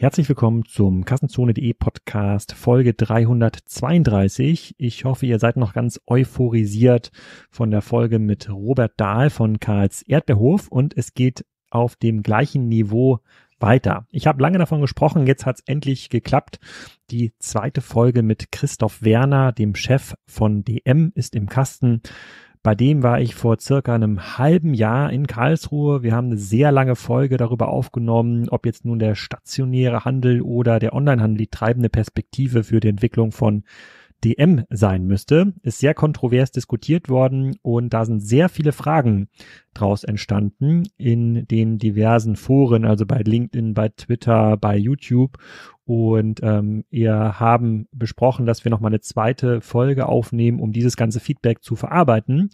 Herzlich willkommen zum Kassenzone.de Podcast Folge 332. Ich hoffe, ihr seid noch ganz euphorisiert von der Folge mit Robert Dahl von Karls Erdbeerhof und es geht auf dem gleichen Niveau weiter. Ich habe lange davon gesprochen, jetzt hat es endlich geklappt. Die zweite Folge mit Christoph Werner, dem Chef von DM, ist im Kasten. Bei dem war ich vor circa einem halben Jahr in Karlsruhe. Wir haben eine sehr lange Folge darüber aufgenommen, ob jetzt nun der stationäre Handel oder der Onlinehandel die treibende Perspektive für die Entwicklung von DM sein müsste, ist sehr kontrovers diskutiert worden und da sind sehr viele Fragen draus entstanden in den diversen Foren, also bei LinkedIn, bei Twitter, bei YouTube. Und ähm, wir haben besprochen, dass wir nochmal eine zweite Folge aufnehmen, um dieses ganze Feedback zu verarbeiten.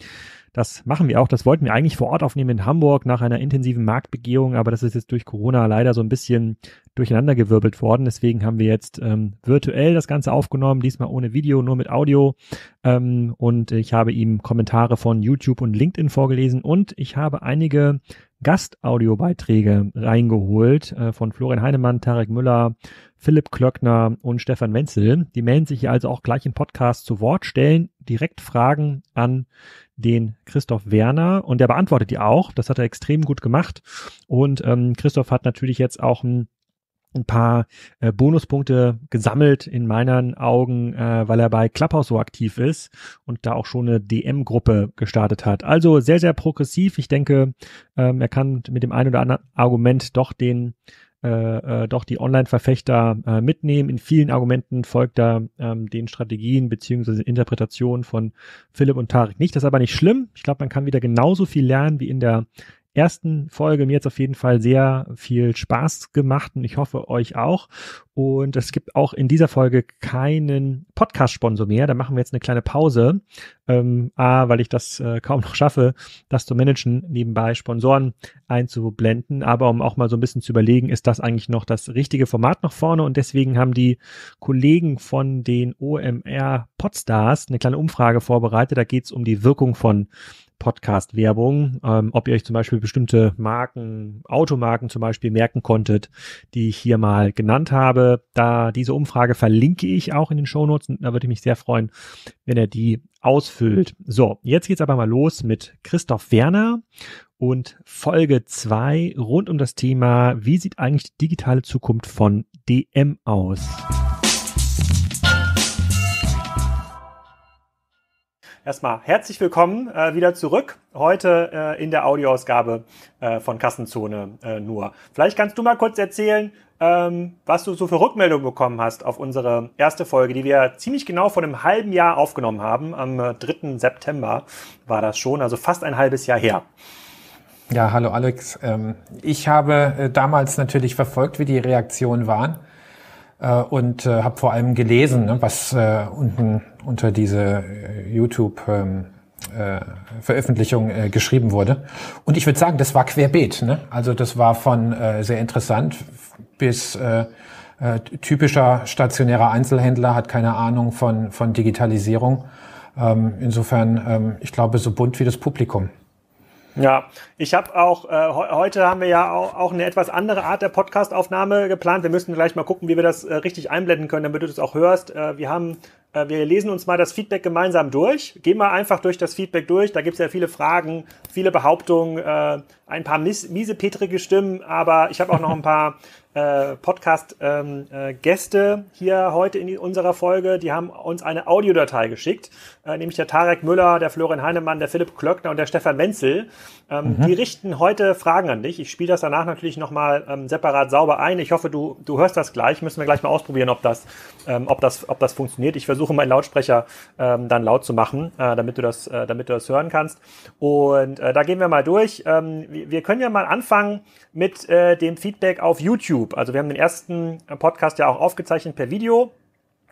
Das machen wir auch. Das wollten wir eigentlich vor Ort aufnehmen in Hamburg nach einer intensiven Marktbegehung, aber das ist jetzt durch Corona leider so ein bisschen durcheinandergewirbelt worden. Deswegen haben wir jetzt ähm, virtuell das Ganze aufgenommen, diesmal ohne Video, nur mit Audio. Ähm, und ich habe ihm Kommentare von YouTube und LinkedIn vorgelesen und ich habe einige Gastaudiobeiträge reingeholt äh, von Florian Heinemann, Tarek Müller, Philipp Klöckner und Stefan Wenzel. Die melden sich hier also auch gleich im Podcast zu Wort, stellen direkt Fragen an den Christoph Werner und der beantwortet die auch. Das hat er extrem gut gemacht. Und ähm, Christoph hat natürlich jetzt auch ein ein paar äh, Bonuspunkte gesammelt in meinen Augen, äh, weil er bei Clubhouse so aktiv ist und da auch schon eine DM-Gruppe gestartet hat. Also sehr, sehr progressiv. Ich denke, ähm, er kann mit dem einen oder anderen Argument doch den äh, äh, doch die Online-Verfechter äh, mitnehmen. In vielen Argumenten folgt er ähm, den Strategien beziehungsweise Interpretationen von Philipp und Tarek nicht. Das ist aber nicht schlimm. Ich glaube, man kann wieder genauso viel lernen wie in der ersten Folge. Mir jetzt auf jeden Fall sehr viel Spaß gemacht und ich hoffe euch auch. Und es gibt auch in dieser Folge keinen Podcast-Sponsor mehr. Da machen wir jetzt eine kleine Pause. Ähm, A, weil ich das äh, kaum noch schaffe, das zu managen, nebenbei Sponsoren einzublenden. Aber um auch mal so ein bisschen zu überlegen, ist das eigentlich noch das richtige Format nach vorne? Und deswegen haben die Kollegen von den OMR Podstars eine kleine Umfrage vorbereitet. Da geht es um die Wirkung von Podcast-Werbung, ähm, ob ihr euch zum Beispiel bestimmte Marken, Automarken zum Beispiel merken konntet, die ich hier mal genannt habe. Da diese Umfrage verlinke ich auch in den Shownotes und da würde ich mich sehr freuen, wenn er die ausfüllt. So, jetzt geht's aber mal los mit Christoph Werner und Folge zwei rund um das Thema, wie sieht eigentlich die digitale Zukunft von DM aus? Erstmal herzlich willkommen äh, wieder zurück. Heute äh, in der Audioausgabe äh, von Kassenzone äh, nur. Vielleicht kannst du mal kurz erzählen, ähm, was du so für Rückmeldungen bekommen hast auf unsere erste Folge, die wir ziemlich genau vor einem halben Jahr aufgenommen haben. Am 3. Äh, September war das schon, also fast ein halbes Jahr her. Ja, hallo Alex. Ähm, ich habe äh, damals natürlich verfolgt, wie die Reaktionen waren äh, und äh, habe vor allem gelesen, ne, was äh, unten unter diese äh, YouTube ähm, äh, äh, geschrieben wurde. Und ich würde sagen, das war querbeet. Ne? Also das war von sehr interessant bis typischer stationärer Einzelhändler, hat keine Ahnung von, von Digitalisierung. Ähm, insofern, ähm, ich glaube, so bunt wie das Publikum. Ja, ich habe auch, äh, heute haben wir ja auch, auch eine etwas andere Art der Podcastaufnahme geplant. Wir müssen gleich mal gucken, wie wir das äh, richtig einblenden können, damit du das auch hörst. Äh, wir haben, wir lesen uns mal das Feedback gemeinsam durch. Gehen wir einfach durch das Feedback durch. Da gibt's ja viele Fragen, viele Behauptungen, äh, ein paar miese petrige Stimmen, aber ich habe auch noch ein paar äh, Podcast-Gäste ähm, äh, hier heute in unserer Folge. Die haben uns eine Audiodatei geschickt, äh, nämlich der Tarek Müller, der Florian Heinemann, der Philipp Klöckner und der Stefan Wenzel. Ähm, mhm. Die richten heute Fragen an dich. Ich spiele das danach natürlich nochmal ähm, separat sauber ein. Ich hoffe, du, du hörst das gleich. Müssen wir gleich mal ausprobieren, ob das, ähm, ob das, ob das funktioniert. Ich versuche meinen Lautsprecher ähm, dann laut zu machen, äh, damit, du das, äh, damit du das hören kannst. Und äh, da gehen wir mal durch. Ähm, wir, wir können ja mal anfangen mit äh, dem Feedback auf YouTube. Also wir haben den ersten Podcast ja auch aufgezeichnet per Video.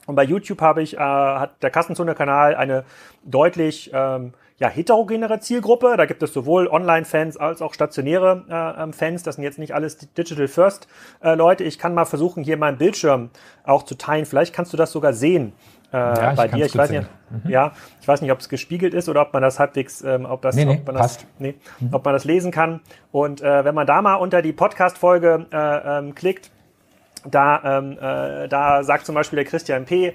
Und bei YouTube habe ich, äh, hat der Kassenzone-Kanal eine deutlich ähm, ja, heterogenere Zielgruppe. Da gibt es sowohl Online-Fans als auch stationäre äh, ähm, Fans. Das sind jetzt nicht alles Digital First äh, Leute. Ich kann mal versuchen, hier meinen Bildschirm auch zu teilen. Vielleicht kannst du das sogar sehen äh, ja, bei dir. Ich weiß nicht, mhm. ja, ich weiß nicht, ob es gespiegelt ist oder ob man das halbwegs, ähm, ob das, nee, nee, ob man das, nee, mhm. ob man das lesen kann. Und äh, wenn man da mal unter die Podcast-Folge äh, ähm, klickt, Da, ähm, äh, da sagt zum Beispiel der Christian P.,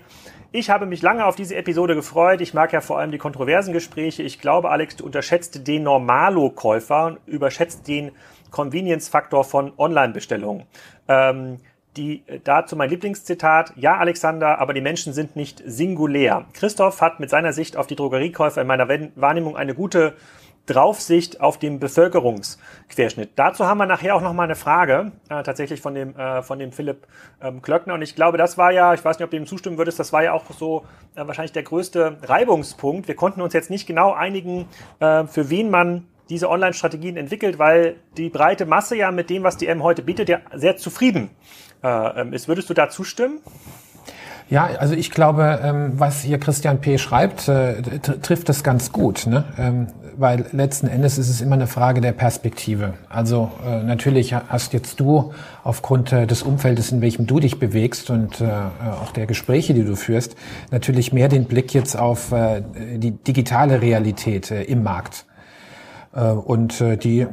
ich habe mich lange auf diese Episode gefreut. Ich mag ja vor allem die kontroversen Gespräche. Ich glaube, Alex, du unterschätzt den Normalo-Käufer und überschätzt den Convenience-Faktor von Online-Bestellungen. Ähm, die, äh, dazu mein Lieblingszitat. Ja, Alexander, aber die Menschen sind nicht singulär. Christoph hat mit seiner Sicht auf die Drogeriekäufer in meiner Wahrnehmung eine gute Draufsicht auf den Bevölkerungsquerschnitt. Dazu haben wir nachher auch noch mal eine Frage, äh, tatsächlich von dem, äh, von dem Philipp ähm, Klöckner. Und ich glaube, das war ja, ich weiß nicht, ob du ihm zustimmen würdest, das war ja auch so äh, wahrscheinlich der größte Reibungspunkt. Wir konnten uns jetzt nicht genau einigen, äh, für wen man diese Online-Strategien entwickelt, weil die breite Masse ja mit dem, was die M heute bietet, ja sehr zufrieden äh, ähm, ist. Würdest du da zustimmen? Ja, also ich glaube, ähm, was hier Christian P. schreibt, äh, trifft das ganz gut. Ne? Ähm, weil letzten Endes ist es immer eine Frage der Perspektive. Also äh, natürlich hast jetzt du aufgrund äh, des Umfeldes, in welchem du dich bewegst und äh, auch der Gespräche, die du führst, natürlich mehr den Blick jetzt auf äh, die digitale Realität äh, im Markt. Äh, und äh, die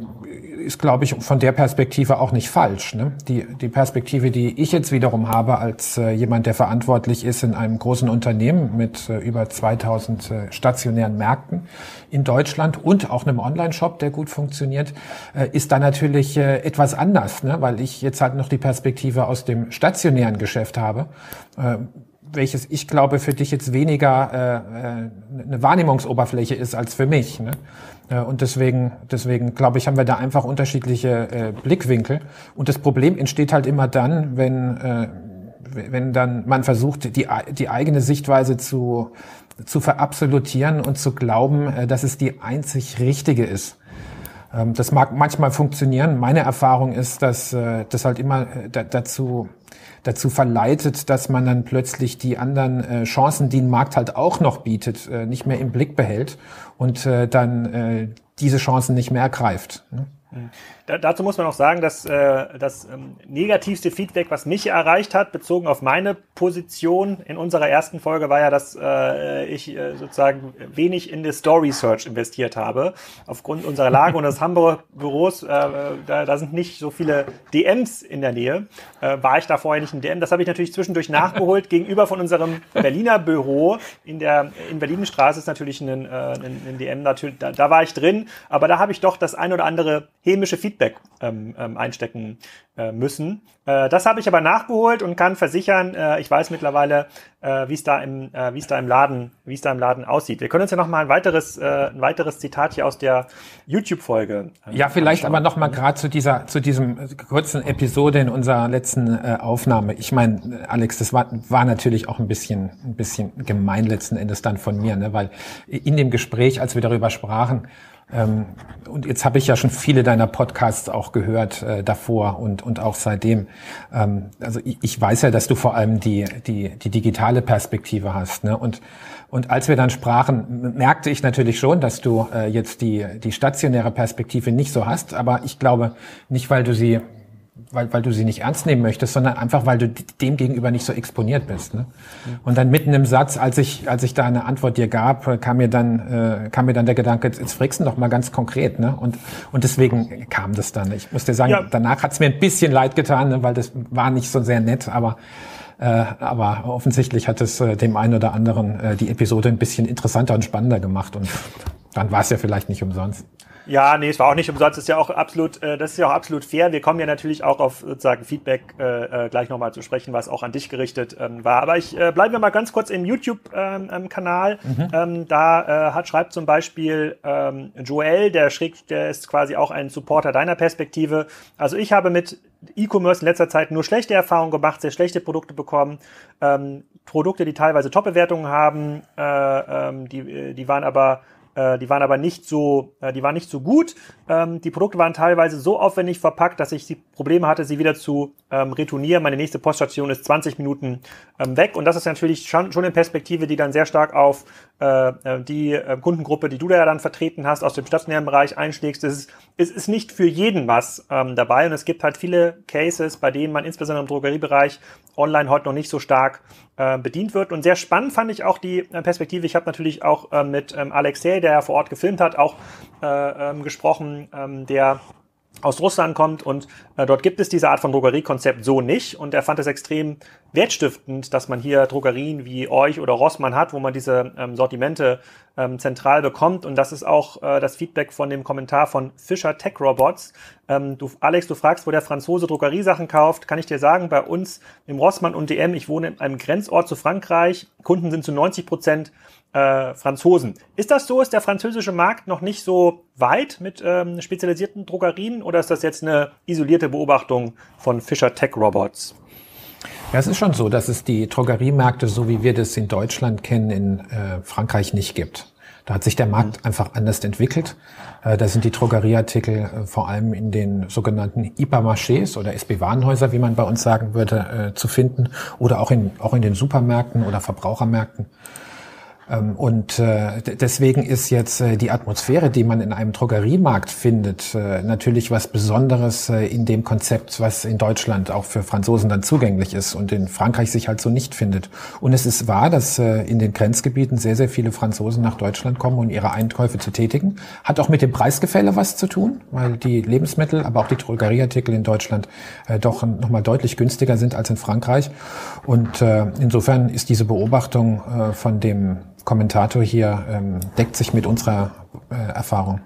ist, glaube ich, von der Perspektive auch nicht falsch. Ne? Die, die Perspektive, die ich jetzt wiederum habe als äh, jemand, der verantwortlich ist in einem großen Unternehmen mit über 2000 stationären Märkten in Deutschland und auch einem Online-Shop, der gut funktioniert, ist da natürlich etwas anders, ne? weil ich jetzt halt noch die Perspektive aus dem stationären Geschäft habe welches ich glaube für dich jetzt weniger äh, eine Wahrnehmungsoberfläche ist als für mich. Ne? Äh, und deswegen, deswegen glaube ich, haben wir da einfach unterschiedliche äh, Blickwinkel. Und das Problem entsteht halt immer dann, wenn, äh, wenn dann man versucht, die, die eigene Sichtweise zu, zu verabsolutieren und zu glauben, äh, dass es die einzig richtige ist. Ähm, das mag manchmal funktionieren. Meine Erfahrung ist, dass äh, das halt immer äh, dazu dazu verleitet, dass man dann plötzlich die anderen äh, Chancen, die ein Markt halt auch noch bietet, äh, nicht mehr im Blick behält und äh, dann äh, diese Chancen nicht mehr ergreift. Ne? Da, dazu muss man auch sagen, dass äh, das ähm, negativste Feedback, was mich erreicht hat, bezogen auf meine Position in unserer ersten Folge, war ja, dass äh, ich äh, sozusagen wenig in die Story Search investiert habe. Aufgrund unserer Lage und des Hamburger Büros, äh, da, da sind nicht so viele DMs in der Nähe. Äh, war ich da vorher nicht ein DM? Das habe ich natürlich zwischendurch nachgeholt. Gegenüber von unserem Berliner Büro in der in Berlinenstraße ist natürlich ein, äh, ein, ein DM, natürlich, da, da war ich drin, aber da habe ich doch das ein oder andere hämische Feedback ähm, ähm, einstecken äh, müssen. Äh, das habe ich aber nachgeholt und kann versichern, äh, ich weiß mittlerweile, äh, wie es da im, äh, wie es da im Laden, wie es da im Laden aussieht. Wir können uns ja noch mal ein weiteres, äh, ein weiteres Zitat hier aus der YouTube-Folge. Äh, ja, vielleicht anschauen. aber noch mal gerade zu dieser, zu diesem kurzen Episode in unserer letzten äh, Aufnahme. Ich meine, Alex, das war, war natürlich auch ein bisschen, ein bisschen gemein letzten Endes dann von mir, ne? weil in dem Gespräch, als wir darüber sprachen, ähm, und jetzt habe ich ja schon viele deiner Podcasts auch gehört äh, davor und, und auch seitdem. Ähm, also ich, ich, weiß ja, dass du vor allem die, die, die digitale Perspektive hast. Ne? Und, und als wir dann sprachen, merkte ich natürlich schon, dass du äh, jetzt die, die stationäre Perspektive nicht so hast. Aber ich glaube nicht, weil du sie weil, weil du sie nicht ernst nehmen möchtest, sondern einfach, weil du dem gegenüber nicht so exponiert bist. Ne? Und dann mitten im Satz, als ich, als ich da eine Antwort dir gab, kam mir dann, äh, kam mir dann der Gedanke, jetzt fragst du doch mal ganz konkret. Ne? Und, und deswegen kam das dann. Ich muss dir sagen, ja. danach hat es mir ein bisschen leid getan, ne? weil das war nicht so sehr nett, aber äh, aber offensichtlich hat es äh, dem einen oder anderen äh, die Episode ein bisschen interessanter und spannender gemacht und dann war es ja vielleicht nicht umsonst. Ja, nee, es war auch nicht umsonst. Das ist ja auch absolut, äh, das ist ja auch absolut fair. Wir kommen ja natürlich auch auf sozusagen Feedback äh, äh, gleich nochmal zu sprechen, was auch an dich gerichtet ähm, war. Aber ich äh, bleibe mal ganz kurz im YouTube-Kanal. Ähm, mhm. ähm, da äh, hat schreibt zum Beispiel ähm, Joel, der schräg, der ist quasi auch ein Supporter deiner Perspektive. Also ich habe mit E-Commerce in letzter Zeit nur schlechte Erfahrungen gemacht, sehr schlechte Produkte bekommen. Ähm, Produkte, die teilweise Top-Bewertungen haben, äh, ähm, die, äh, die waren aber die waren aber nicht so, äh, die waren nicht so gut. Ähm, die Produkte waren teilweise so aufwendig verpackt, dass ich die Probleme hatte, sie wieder zu ähm, retournieren. Meine nächste Poststation ist 20 Minuten ähm, weg. Und das ist natürlich schon, schon eine Perspektive, die dann sehr stark auf äh, äh die äh, Kundengruppe, die du da dann vertreten hast, aus dem stationären Bereich einschlägst. Es ist, ist nicht für jeden was ähm, dabei. Und es gibt halt viele Cases, bei denen man insbesondere im Drogeriebereich online heute noch nicht so stark äh, bedient wird. Und sehr spannend fand ich auch die äh, Perspektive. Ich habe natürlich auch mit ähm, Alexei, der vor Ort gefilmt hat, auch äh, ähm, gesprochen, ähm, der aus Russland kommt und äh, dort gibt es diese Art von Drogeriekonzept so nicht. Und er fand es extrem wertstiftend, dass man hier Drogerien wie euch oder Rossmann hat, wo man diese ähm, Sortimente ähm, zentral bekommt. Und das ist auch äh, das Feedback von dem Kommentar von Fischer Tech Robots. Ähm, du, Alex, du fragst, wo der Franzose Drogeriesachen kauft, kann ich dir sagen, bei uns im Rossmann und DM, ich wohne in einem Grenzort zu Frankreich, Kunden sind zu 90 Prozent äh, Franzosen. Ist das so? Ist der französische Markt noch nicht so weit mit ähm, spezialisierten Drogerien oder ist das jetzt eine isolierte Beobachtung von Fischer Tech Robots? Ja, es ist schon so, dass es die Drogeriemärkte, so wie wir das in Deutschland kennen, in äh, Frankreich nicht gibt. Da hat sich der Markt mhm. einfach anders entwickelt. Äh, da sind die Drogerieartikel äh, vor allem in den sogenannten Hypermarchés oder SB-Warenhäuser, wie man bei uns sagen würde, äh, zu finden oder auch in, auch in den Supermärkten oder Verbrauchermärkten. Ähm, und äh, deswegen ist jetzt äh, die Atmosphäre, die man in einem Drogeriemarkt findet, äh, natürlich was Besonderes in dem Konzept, was in Deutschland auch für Franzosen dann zugänglich ist und in Frankreich sich halt so nicht findet. Und es ist wahr, dass in den Grenzgebieten sehr, sehr viele Franzosen nach Deutschland kommen, um ihre Einkäufe zu tätigen. Hat auch mit dem Preisgefälle was zu tun, weil die Lebensmittel, aber auch die Drogerieartikel in Deutschland doch nochmal deutlich günstiger sind als in Frankreich. Und insofern ist diese Beobachtung von dem Kommentator hier ähm, deckt sich mit unserer äh, Erfahrung.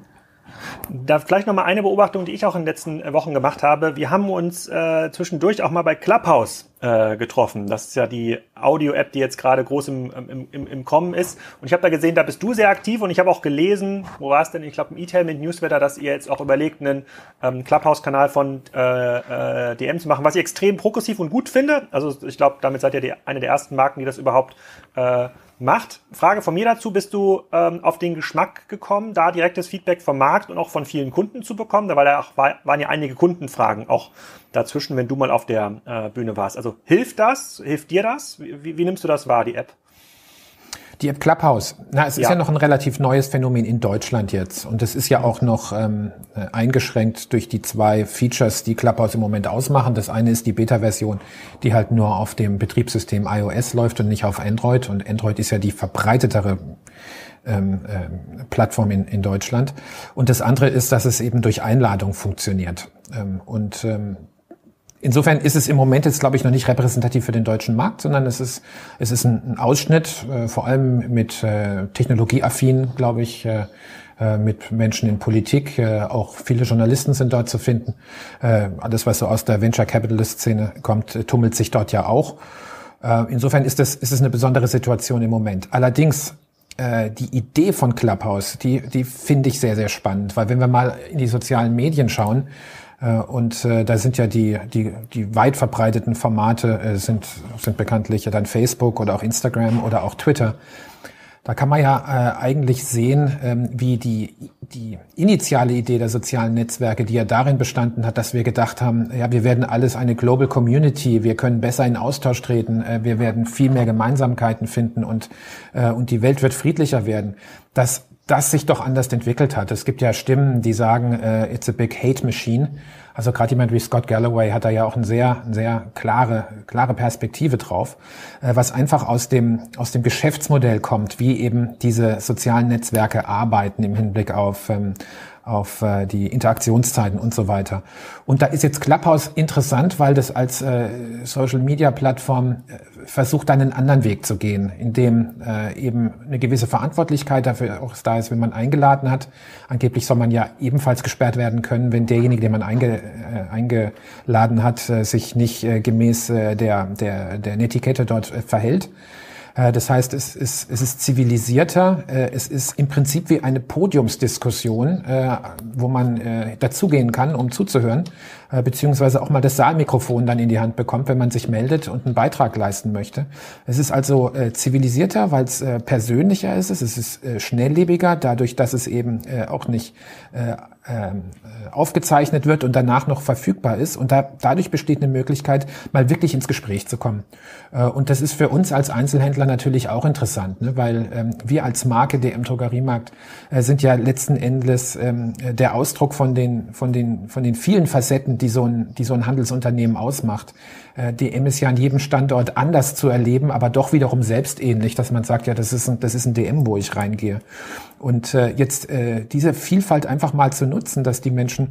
Da vielleicht noch mal eine Beobachtung, die ich auch in den letzten äh, Wochen gemacht habe. Wir haben uns äh, zwischendurch auch mal bei Clubhouse äh, getroffen. Das ist ja die Audio-App, die jetzt gerade groß im, im, im, im Kommen ist. Und ich habe da gesehen, da bist du sehr aktiv und ich habe auch gelesen, wo war es denn? Ich glaube im E-Tailment Newsletter, dass ihr jetzt auch überlegt, einen ähm, Clubhouse-Kanal von äh, äh, DM zu machen, was ich extrem progressiv und gut finde. Also ich glaube, damit seid ihr die, eine der ersten Marken, die das überhaupt äh, macht. Frage von mir dazu, bist du ähm, auf den Geschmack gekommen, da direktes Feedback vom Markt und auch von vielen Kunden zu bekommen? Da war ja auch, war, waren ja einige Kundenfragen auch dazwischen, wenn du mal auf der äh, Bühne warst. Also hilft das? Hilft dir das? Wie, wie nimmst du das wahr, die App? Die App Clubhouse. Na, es ist ja. ja noch ein relativ neues Phänomen in Deutschland jetzt. Und es ist ja auch noch ähm, äh, eingeschränkt durch die zwei Features, die Clubhouse im Moment ausmachen. Das eine ist die Beta-Version, die halt nur auf dem Betriebssystem iOS läuft und nicht auf Android. Und Android ist ja die verbreitetere ähm, äh, Plattform in, in Deutschland. Und das andere ist, dass es eben durch Einladung funktioniert. Ähm, und ähm, Insofern ist es im Moment jetzt, glaube ich, noch nicht repräsentativ für den deutschen Markt, sondern es ist, es ist ein, Ausschnitt, äh, vor allem mit äh, technologieaffin, glaube ich, äh, äh, mit Menschen in Politik. Äh, auch viele Journalisten sind dort zu finden. Äh, alles, was so aus der Venture Capitalist Szene kommt, tummelt sich dort ja auch. Insofern ist es, ist es eine besondere Situation im Moment. Allerdings die Idee von Clubhouse, die, die finde ich sehr, sehr spannend, weil wenn wir mal in die sozialen Medien schauen, und äh, da sind ja die, die, die weit verbreiteten Formate äh, sind, sind bekanntlich dann Facebook oder auch Instagram oder auch Twitter. Da kann man ja äh, eigentlich sehen, ähm, wie die, die initiale Idee der sozialen Netzwerke, die ja darin bestanden hat, dass wir gedacht haben, ja, wir werden alles eine Global Community, wir können besser in Austausch treten, äh, wir werden viel mehr Gemeinsamkeiten finden und, äh, und die Welt wird friedlicher werden. Das das sich doch anders entwickelt hat. Es gibt ja Stimmen, die sagen, äh, it's a big hate machine. Also gerade jemand wie Scott Galloway hat da ja auch eine sehr, sehr klare, klare Perspektive drauf, äh, was einfach aus dem, aus dem Geschäftsmodell kommt, wie eben diese sozialen Netzwerke arbeiten im Hinblick auf, ähm, auf äh, die Interaktionszeiten und so weiter. Und da ist jetzt Clubhouse interessant, weil das als äh, Social-Media-Plattform äh, versucht, einen anderen Weg zu gehen, in dem äh, eben eine gewisse Verantwortlichkeit dafür auch da ist, wenn man eingeladen hat. Angeblich soll man ja ebenfalls gesperrt werden können, wenn derjenige, den man einge, äh, eingeladen hat, äh, sich nicht äh, gemäß äh, der, der, der Netiquette dort äh, verhält. Äh, das heißt, es ist, es ist zivilisierter, äh, es ist im Prinzip wie eine Podiumsdiskussion, äh, wo man dazugehen kann, um zuzuhören, beziehungsweise auch mal das Saalmikrofon dann in die Hand bekommt, wenn man sich meldet und einen Beitrag leisten möchte. Es ist also zivilisierter, weil es persönlicher ist, es ist schnelllebiger, dadurch, dass es eben auch nicht ähm, aufgezeichnet wird und danach noch verfügbar ist. Und da, dadurch besteht eine Möglichkeit, mal wirklich ins Gespräch zu kommen. Äh, und das ist für uns als Einzelhändler natürlich auch interessant, ne? weil ähm, wir als Marke DM Drogeriemarkt äh, sind ja letzten Endes ähm, der Ausdruck von den, von den, von den vielen Facetten, die so ein, die so ein Handelsunternehmen ausmacht. Äh, DM ist ja an jedem Standort anders zu erleben, aber doch wiederum selbstähnlich, dass man sagt, ja, das ist ein, das ist ein DM, wo ich reingehe. Und äh, jetzt äh, diese Vielfalt einfach mal zu nutzen, dass die Menschen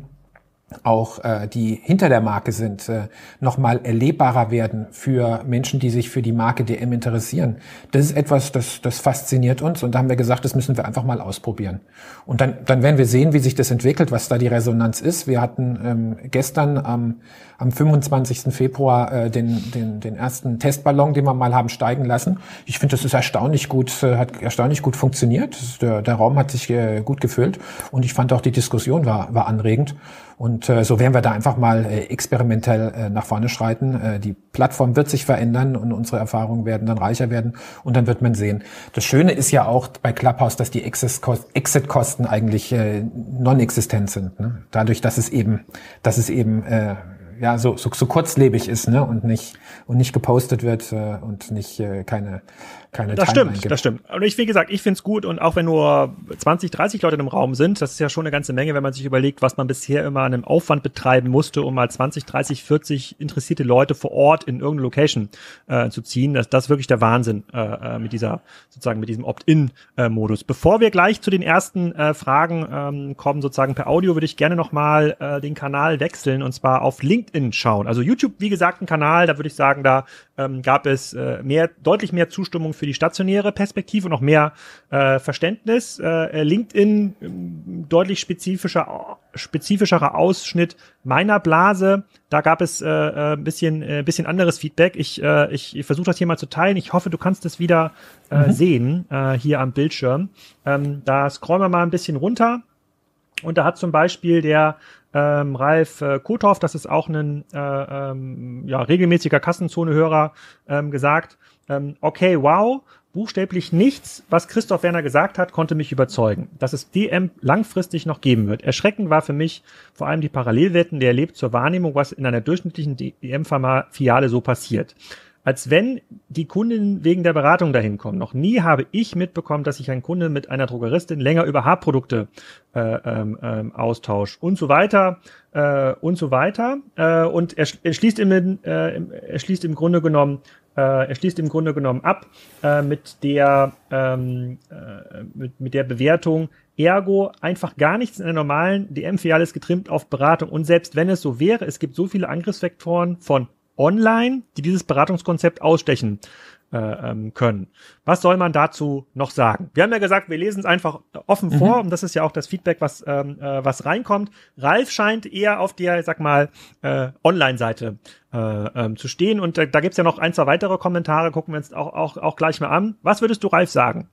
auch äh, die hinter der Marke sind, äh, nochmal erlebbarer werden für Menschen, die sich für die Marke DM interessieren. Das ist etwas, das, das fasziniert uns und da haben wir gesagt, das müssen wir einfach mal ausprobieren. Und dann, dann werden wir sehen, wie sich das entwickelt, was da die Resonanz ist. Wir hatten ähm, gestern am, am 25. Februar äh, den, den, den ersten Testballon, den wir mal haben steigen lassen. Ich finde, das ist erstaunlich gut, äh, hat erstaunlich gut funktioniert. Der, der Raum hat sich äh, gut gefüllt und ich fand auch die Diskussion war, war anregend. Und äh, so werden wir da einfach mal äh, experimentell äh, nach vorne schreiten. Äh, die Plattform wird sich verändern und unsere Erfahrungen werden dann reicher werden und dann wird man sehen. Das Schöne ist ja auch bei Clubhouse, dass die Exit-Kosten eigentlich äh, non-existent sind. Ne? Dadurch, dass es eben, dass es eben äh, ja so, so, so kurzlebig ist ne? und nicht und nicht gepostet wird äh, und nicht äh, keine keine Das Timeline stimmt, gibt. das stimmt. Und ich, wie gesagt, ich finde es gut und auch wenn nur 20, 30 Leute im Raum sind, das ist ja schon eine ganze Menge, wenn man sich überlegt, was man bisher immer an einem Aufwand betreiben musste, um mal 20, 30, 40 interessierte Leute vor Ort in irgendeine Location äh, zu ziehen. Das, das ist wirklich der Wahnsinn äh, äh mit dieser, sozusagen mit diesem Opt-in-Modus. Bevor wir gleich zu den ersten äh, Fragen ähm, kommen, sozusagen per Audio, würde ich gerne nochmal äh, den Kanal wechseln und zwar auf LinkedIn schauen. Also YouTube, wie gesagt, ein Kanal, da würde ich sagen, da ähm, gab es äh, mehr, deutlich mehr Zustimmung für die stationäre Perspektive und noch mehr äh, Verständnis. Äh, LinkedIn ähm, deutlich spezifischer, spezifischerer Ausschnitt meiner Blase. Da gab es äh, äh, ein bisschen, äh, bisschen anderes Feedback. Ich, äh, ich, ich versuche das hier mal zu teilen. Ich hoffe, du kannst es wieder äh, mhm. sehen äh, hier am Bildschirm. Ähm, da scrollen wir mal ein bisschen runter. Und da hat zum Beispiel der ähm, Ralf äh, Kothoff, das ist auch ein äh, ähm, ja, regelmäßiger Kassenzone-Hörer, ähm, gesagt, ähm, okay, wow, buchstäblich nichts, was Christoph Werner gesagt hat, konnte mich überzeugen, dass es DM langfristig noch geben wird. Erschreckend war für mich vor allem die Parallelwetten, der erlebt zur Wahrnehmung, was in einer durchschnittlichen DM-Filiale so passiert als wenn die Kunden wegen der Beratung dahin kommen. Noch nie habe ich mitbekommen, dass sich ein Kunde mit einer Drogeristin länger über Haarprodukte äh, ähm, ähm, austauscht und so weiter äh, und so weiter. Äh, und er, er, schließt im, äh, er schließt im Grunde genommen er schließt im Grunde genommen ab äh, mit der ähm, äh, mit, mit der Bewertung Ergo einfach gar nichts in der normalen DM-Filiale ist getrimmt auf Beratung. Und selbst wenn es so wäre, es gibt so viele Angriffsvektoren von online, die dieses Beratungskonzept ausstechen äh, ähm, können. Was soll man dazu noch sagen? Wir haben ja gesagt, wir lesen es einfach offen mhm. vor und das ist ja auch das Feedback, was, ähm, äh, was reinkommt. Ralf scheint eher auf der, ich sag mal, äh, Online-Seite äh, ähm, zu stehen und äh, da gibt's ja noch ein, zwei weitere Kommentare, gucken wir uns auch, auch, auch gleich mal an. Was würdest du Ralf sagen?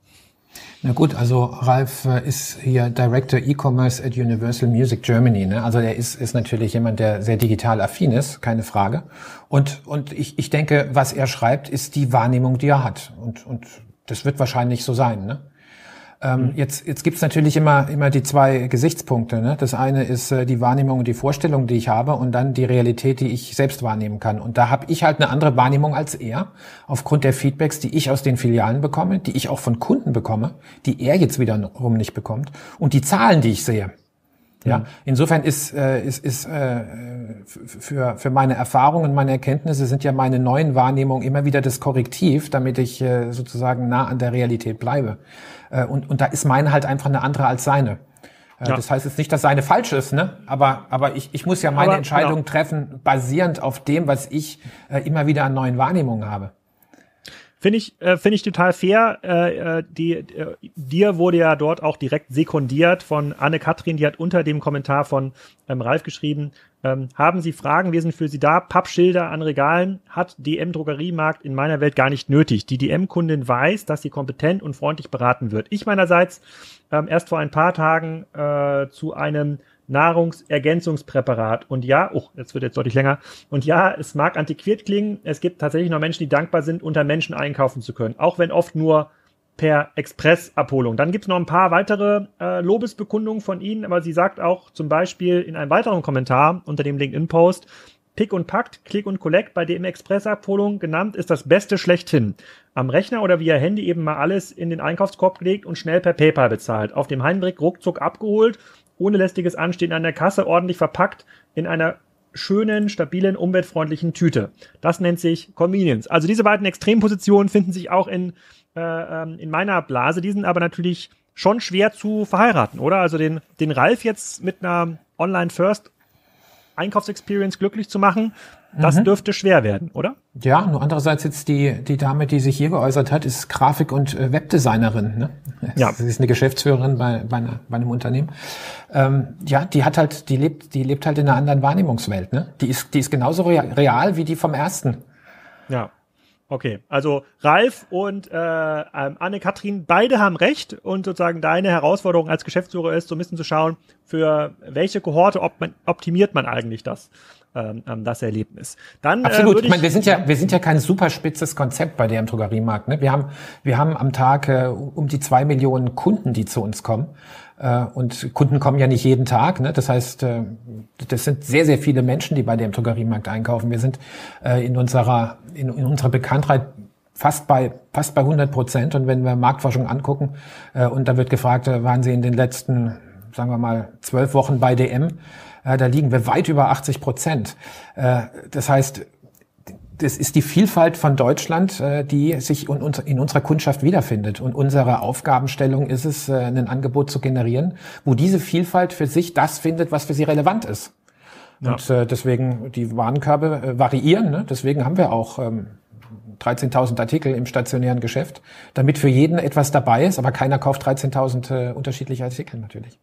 Na gut, also Ralf äh, ist hier Director E-Commerce at Universal Music Germany. Ne? Also er ist, ist natürlich jemand, der sehr digital affin ist, keine Frage. Und, und ich, ich denke, was er schreibt, ist die Wahrnehmung, die er hat. Und, und das wird wahrscheinlich so sein. Ne? Ähm, mhm. Jetzt, jetzt gibt's natürlich immer, immer die zwei Gesichtspunkte. Ne? Das eine ist äh, die Wahrnehmung und die Vorstellung, die ich habe, und dann die Realität, die ich selbst wahrnehmen kann. Und da habe ich halt eine andere Wahrnehmung als er, aufgrund der Feedbacks, die ich aus den Filialen bekomme, die ich auch von Kunden bekomme, die er jetzt wiederum nicht bekommt, und die Zahlen, die ich sehe. Ja, mhm. insofern ist, äh, ist, ist äh, für, für meine Erfahrungen, meine Erkenntnisse sind ja meine neuen Wahrnehmungen immer wieder das Korrektiv, damit ich äh, sozusagen nah an der Realität bleibe. Äh, und, und da ist meine halt einfach eine andere als seine. Äh, ja. Das heißt jetzt nicht, dass seine falsch ist, ne? Aber, aber ich, ich muss ja meine aber, Entscheidung genau. treffen, basierend auf dem, was ich äh, immer wieder an neuen Wahrnehmungen habe. Finde ich, äh, finde ich total fair. Äh, äh, die, äh, dir wurde ja dort auch direkt sekundiert von Anne-Kathrin, die hat unter dem Kommentar von ähm, Ralf geschrieben, ähm, haben Sie Fragen, wir sind für Sie da. Pappschilder an Regalen hat DM Drogeriemarkt in meiner Welt gar nicht nötig. Die DM-Kundin weiß, dass sie kompetent und freundlich beraten wird. Ich meinerseits ähm, erst vor ein paar Tagen äh, zu einem Nahrungsergänzungspräparat. Und ja, oh, jetzt wird jetzt deutlich länger. Und ja, es mag antiquiert klingen. Es gibt tatsächlich noch Menschen, die dankbar sind, unter Menschen einkaufen zu können. Auch wenn oft nur per Expressabholung. Dann gibt's noch ein paar weitere äh, Lobesbekundungen von Ihnen, aber sie sagt auch zum Beispiel in einem weiteren Kommentar unter dem LinkedIn-Post, Pick und Packt, Click und Collect bei dem Expressabholung genannt ist das Beste schlechthin. Am Rechner oder via Handy eben mal alles in den Einkaufskorb gelegt und schnell per PayPal bezahlt. Auf dem Heimweg ruckzuck abgeholt ohne lästiges Anstehen an der Kasse ordentlich verpackt in einer schönen, stabilen, umweltfreundlichen Tüte. Das nennt sich Convenience. Also diese beiden Extrempositionen finden sich auch in, äh, ähm, in meiner Blase. Die sind aber natürlich schon schwer zu verheiraten, oder? Also den, den Ralf jetzt mit einer Online-First Einkaufsexperience glücklich zu machen, das mhm. dürfte schwer werden, oder? Ja, nur andererseits jetzt die, die Dame, die sich hier geäußert hat, ist Grafik- und äh, Webdesignerin. Ne? Ja. Sie ist eine Geschäftsführerin bei, bei, einer, bei einem Unternehmen. Ähm, ja, die hat halt, die lebt, die lebt halt in einer anderen Wahrnehmungswelt. Ne? Die ist, die ist genauso real wie die vom ersten. Ja. Okay, also Ralf und äh, ähm, Anne-Kathrin, beide haben recht und sozusagen deine Herausforderung als Geschäftsführer ist, so ein bisschen zu schauen, für welche Kohorte op optimiert man eigentlich das ähm, ähm, das Erlebnis. Dann, äh, Absolut. Äh, ich, ich meine, wir sind ja, wir sind ja kein super spitzes Konzept bei der im Drogeriemarkt. Ne? Wir haben, wir haben am Tag äh, um die zwei Millionen Kunden, die zu uns kommen. Äh, und Kunden kommen ja nicht jeden Tag. Ne? Das heißt, äh, das sind sehr, sehr viele Menschen, die bei dem Drogeriemarkt einkaufen. Wir sind äh, in unserer, in, in unserer Bekanntheit fast bei fast bei 100 Prozent. Und wenn wir Marktforschung angucken äh, und da wird gefragt, äh, waren Sie in den letzten, sagen wir mal, zwölf Wochen bei DM, äh, da liegen wir weit über 80 Prozent. Äh, das heißt, das ist die Vielfalt von Deutschland, äh, die sich in unserer Kundschaft wiederfindet. Und unsere Aufgabenstellung ist es, ein Angebot zu generieren, wo diese Vielfalt für sich das findet, was für sie relevant ist. Ja. Und deswegen die Warenkörbe variieren. Ne? Deswegen haben wir auch 13.000 ähm, Artikel im stationären Geschäft, damit für jeden etwas dabei ist, aber keiner kauft 13.000 unterschiedliche Artikel natürlich.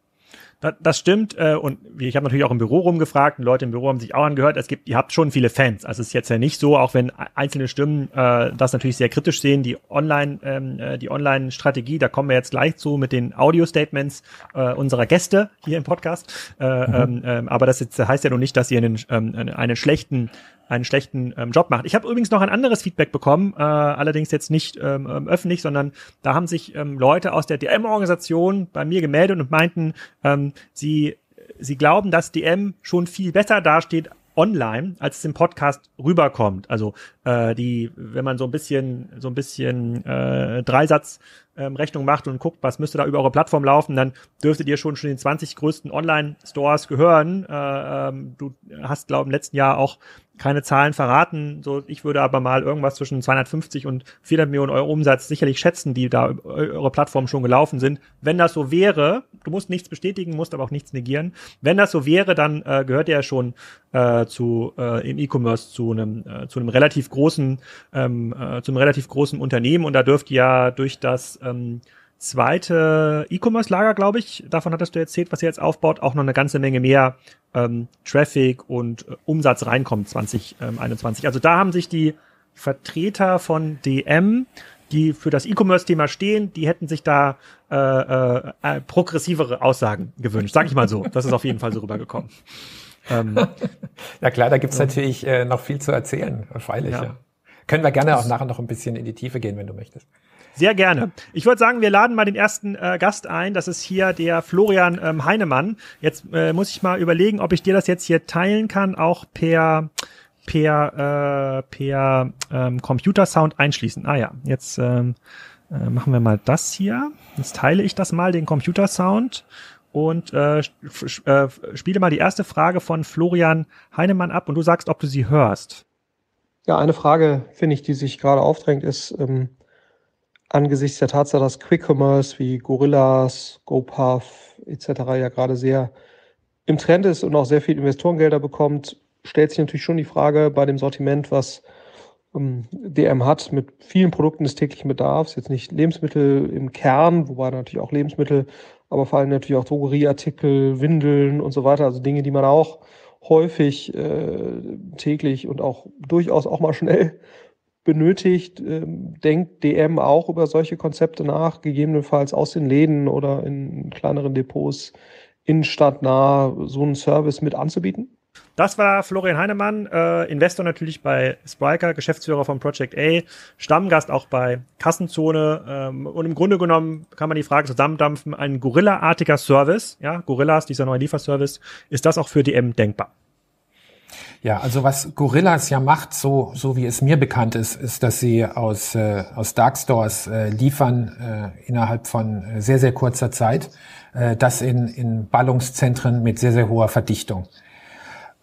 Das, das stimmt. Äh, und ich habe natürlich auch im Büro rumgefragt und Leute im Büro haben sich auch angehört. Es gibt, ihr habt schon viele Fans. Also es ist jetzt ja nicht so, auch wenn einzelne Stimmen äh, das natürlich sehr kritisch sehen, die Online, ähm, äh, die Online-Strategie, da kommen wir jetzt gleich zu mit den Audio-Statements äh, unserer Gäste hier im Podcast. Äh, mhm. ähm, ähm aber das jetzt heißt ja noch nicht, dass ihr einen, ähm, einen schlechten einen schlechten ähm, Job macht. Ich habe übrigens noch ein anderes Feedback bekommen, äh, allerdings jetzt nicht ähm, ähm öffentlich, sondern da haben sich ähm, Leute aus der DM-Organisation bei mir gemeldet und meinten, ähm, sie, sie glauben, dass DM schon viel besser dasteht online, als es im Podcast rüberkommt. Also äh, die, wenn man so ein bisschen, so ein bisschen äh, Dreisatz ähm, Rechnung macht und guckt, was müsste da über eure Plattform laufen, dann dürftet ihr schon schon den 20 größten Online-Stores gehören. Äh, ähm, du hast, glaube ich, im letzten Jahr auch keine Zahlen verraten. So, ich würde aber mal irgendwas zwischen 250 und 400 Millionen Euro Umsatz sicherlich schätzen, die da eure Plattform schon gelaufen sind. Wenn das so wäre, du musst nichts bestätigen, musst aber auch nichts negieren. Wenn das so wäre, dann äh, gehört ihr ja schon äh, zu äh, im E-Commerce zu einem äh, zu einem relativ großen ähm, äh, zu einem relativ großen Unternehmen und da dürft ihr ja durch das ähm, zweite E-Commerce-Lager, glaube ich, davon hattest du erzählt, was ihr jetzt aufbaut, auch noch eine ganze Menge mehr ähm, Traffic und äh, Umsatz reinkommt 2021. Also da haben sich die Vertreter von DM, die für das E-Commerce-Thema stehen, die hätten sich da äh, äh, äh, progressivere Aussagen gewünscht. Sag ich mal so. Das ist auf jeden Fall so rübergekommen. Ähm, ja klar, da gibt's natürlich äh, noch viel zu erzählen, freilich. Ja. ja. Können wir gerne auch nachher noch ein bisschen in die Tiefe gehen, wenn du möchtest. Sehr gerne. Ich würde sagen, wir laden mal den ersten äh, Gast ein. Das ist hier der Florian ähm, Heinemann. Jetzt äh, muss ich mal überlegen, ob ich dir das jetzt hier teilen kann, auch per per äh, per ähm, Computersound einschließen. Ah ja, jetzt ähm, äh, machen wir mal das hier. Jetzt teile ich das mal, den Computersound und äh, äh, spiele mal die erste Frage von Florian Heinemann ab und du sagst, ob du sie hörst. Ja, eine Frage, finde ich, die sich gerade aufdrängt, ist, ähm, angesichts der Tatsache, dass Quick Commerce wie Gorillas, GoPuff etc. ja gerade sehr im Trend ist und auch sehr viel Investorengelder bekommt, stellt sich natürlich schon die Frage bei dem Sortiment, was ähm, DM hat mit vielen Produkten des täglichen Bedarfs, jetzt nicht Lebensmittel im Kern, wobei natürlich auch Lebensmittel, aber vor allem natürlich auch Drogerieartikel, Windeln und so weiter, also Dinge, die man auch häufig äh, täglich und auch durchaus auch mal schnell benötigt. Ähm, denkt DM auch über solche Konzepte nach, gegebenenfalls aus den Läden oder in kleineren Depots innenstadtnah so einen Service mit anzubieten? Das war Florian Heinemann, äh, Investor natürlich bei Spriker, Geschäftsführer von Project A, Stammgast auch bei Kassenzone. Ähm, und im Grunde genommen kann man die Frage zusammendampfen, ein Gorilla-artiger Service, ja, Gorillas, dieser neue Lieferservice, ist das auch für DM denkbar? Ja, also was Gorillas ja macht, so, so wie es mir bekannt ist, ist, dass sie aus, äh, aus Dark Stores äh, liefern äh, innerhalb von äh, sehr, sehr kurzer Zeit. Äh, das in, in Ballungszentren mit sehr, sehr hoher Verdichtung.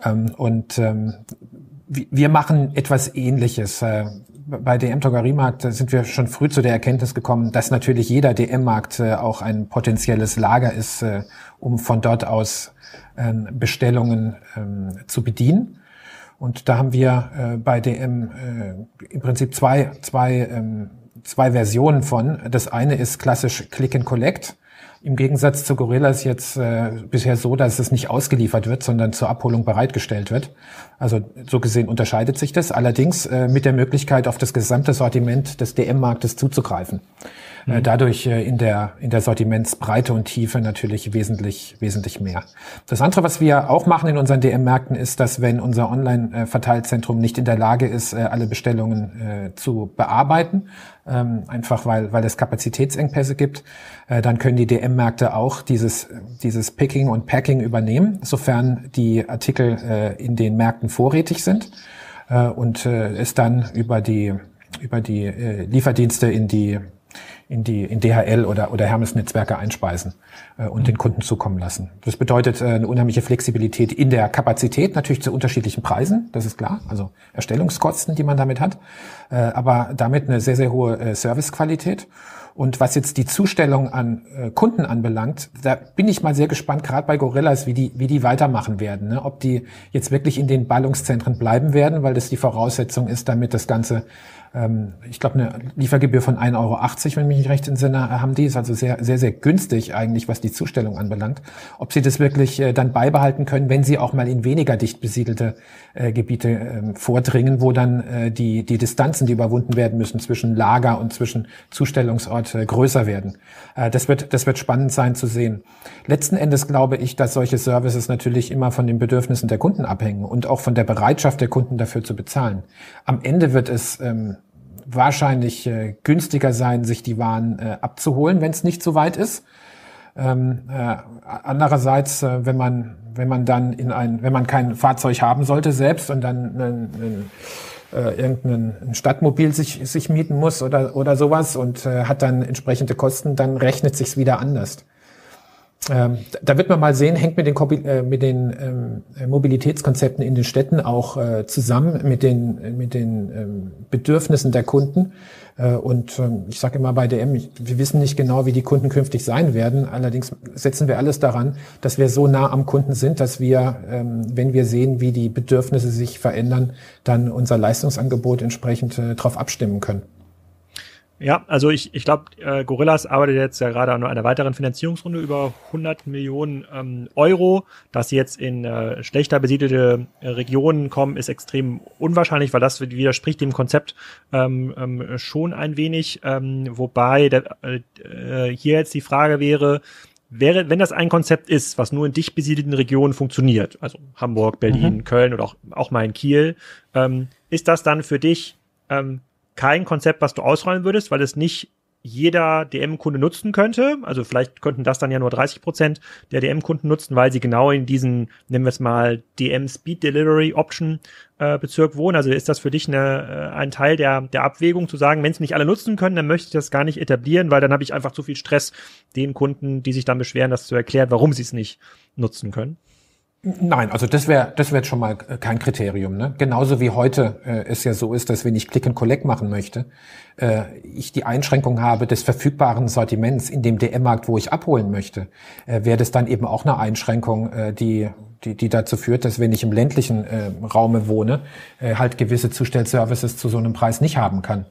Ähm, und ähm, wir machen etwas Ähnliches. Äh, bei DM Drogeriemarkt sind wir schon früh zu der Erkenntnis gekommen, dass natürlich jeder DM-Markt äh, auch ein potenzielles Lager ist, äh, um von dort aus ähm, Bestellungen ähm, zu bedienen. Und da haben wir äh, bei DM im Prinzip zwei, zwei, ähm, zwei Versionen von. Das eine ist klassisch Click and Collect. Im Gegensatz zu Gorillas jetzt äh, bisher so, dass es nicht ausgeliefert wird, sondern zur Abholung bereitgestellt wird. Also so gesehen unterscheidet sich das, allerdings äh, mit der Möglichkeit, auf das gesamte Sortiment des DM-Marktes zuzugreifen. Äh, mhm. dadurch äh, in der, in der Sortimentsbreite und Tiefe natürlich wesentlich, wesentlich mehr. Das andere, was wir auch machen in unseren DM-Märkten, ist, dass wenn unser Online-Verteilzentrum nicht in der Lage ist, äh, alle Bestellungen zu bearbeiten, ähm, einfach weil, weil es Kapazitätsengpässe gibt, dann können die DM-Märkte auch dieses, dieses Picking und Packing übernehmen, sofern die Artikel in den Märkten vorrätig sind und es dann über die, über die Lieferdienste in die in die in DHL oder oder Hermes Netzwerke einspeisen äh, und mhm. den Kunden zukommen lassen. Das bedeutet äh, eine unheimliche Flexibilität in der Kapazität, natürlich zu unterschiedlichen Preisen, das ist klar, also Erstellungskosten, die man damit hat, äh, aber damit eine sehr sehr hohe äh, Servicequalität. Und was jetzt die Zustellung an äh, Kunden anbelangt, da bin ich mal sehr gespannt, gerade bei Gorillas, wie die, wie die weitermachen werden. Ne? Ob die jetzt wirklich in den Ballungszentren bleiben werden, weil das die Voraussetzung ist, damit das Ganze ich glaube, eine Liefergebühr von 1,80 Euro, wenn ich mich recht entsinne, haben die. Ist also sehr, sehr, sehr günstig eigentlich, was die Zustellung anbelangt. Ob sie das wirklich äh, dann beibehalten können, wenn sie auch mal in weniger dicht besiedelte äh, Gebiete äh, vordringen, wo dann äh, die, die Distanzen, die überwunden werden müssen zwischen Lager und zwischen Zustellungsort äh, größer werden. Äh, das, wird, das wird spannend sein zu sehen. Letzten Endes glaube ich, dass solche Services natürlich immer von den Bedürfnissen der Kunden abhängen und auch von der Bereitschaft der Kunden dafür zu bezahlen. Am Ende wird es ähm, wahrscheinlich äh, günstiger sein, sich die Waren äh, abzuholen, wenn es nicht so weit ist. Ähm, äh, andererseits, äh, wenn man wenn man dann in ein, wenn man kein Fahrzeug haben sollte selbst und dann ein, ein, äh, irgendein Stadtmobil sich sich mieten muss oder oder sowas und äh, hat dann entsprechende Kosten, dann rechnet sich's wieder anders. Ähm, da wird man mal sehen, hängt mit den, äh, mit den ähm, Mobilitätskonzepten in den Städten auch äh, zusammen mit den, mit den ähm, Bedürfnissen der Kunden. Äh, und ähm, ich sage immer bei DM, wir wissen nicht genau, wie die Kunden künftig sein werden. Allerdings setzen wir alles daran, dass wir so nah am Kunden sind, dass wir, ähm, wenn wir sehen, wie die Bedürfnisse sich verändern, dann unser Leistungsangebot entsprechend äh, darauf abstimmen können. Ja, also ich, ich glaube, äh, Gorillas arbeitet jetzt ja gerade an einer weiteren Finanzierungsrunde über 100 Millionen ähm, Euro. Dass sie jetzt in äh, schlechter besiedelte äh, Regionen kommen, ist extrem unwahrscheinlich, weil das widerspricht dem Konzept ähm, ähm, schon ein wenig. Ähm, wobei der, äh, hier jetzt die Frage wäre, wäre, wenn das ein Konzept ist, was nur in dicht besiedelten Regionen funktioniert, also Hamburg, Berlin, mhm. Köln oder auch, auch mal in Kiel, ähm, ist das dann für dich ähm, kein Konzept, was du ausrollen würdest, weil es nicht jeder DM-Kunde nutzen könnte. Also vielleicht könnten das dann ja nur 30 Prozent der DM-Kunden nutzen, weil sie genau in diesen, nennen wir es mal, DM Speed Delivery Option äh, Bezirk wohnen. Also ist das für dich eine, äh, ein Teil der, der Abwägung zu sagen, wenn es nicht alle nutzen können, dann möchte ich das gar nicht etablieren, weil dann habe ich einfach zu viel Stress, den Kunden, die sich dann beschweren, das zu erklären, warum sie es nicht nutzen können. Nein, also das wäre das wäre schon mal äh, kein Kriterium. Ne? Genauso wie heute äh, es ja so ist, dass wenn ich Click and Collect machen möchte, äh, ich die Einschränkung habe des verfügbaren Sortiments in dem DM-Markt, wo ich abholen möchte, äh, wäre das dann eben auch eine Einschränkung, äh, die die, die dazu führt, dass wenn ich im ländlichen äh, Raume wohne, äh, halt gewisse Zustellservices zu so einem Preis nicht haben kann.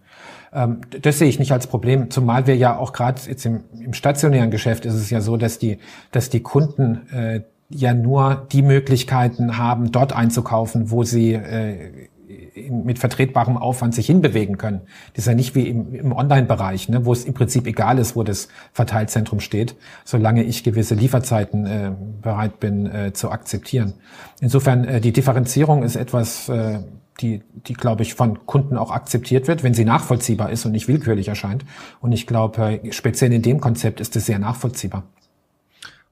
Ähm, das sehe ich nicht als Problem, zumal wir ja auch gerade jetzt im, im stationären Geschäft ist es ja so, dass die, dass die Kunden äh, ja nur die Möglichkeiten haben, dort einzukaufen, wo sie äh, mit vertretbarem Aufwand sich hinbewegen können. Das ist ja nicht wie im, im Online-Bereich, ne, wo es im Prinzip egal ist, wo das Verteilzentrum steht, solange ich gewisse Lieferzeiten äh, bereit bin äh, zu akzeptieren. Insofern, äh, die Differenzierung ist etwas, äh, die, die glaube ich, von Kunden auch akzeptiert wird, wenn sie nachvollziehbar ist und nicht willkürlich erscheint. Und ich glaube, äh, speziell in dem Konzept ist es sehr nachvollziehbar.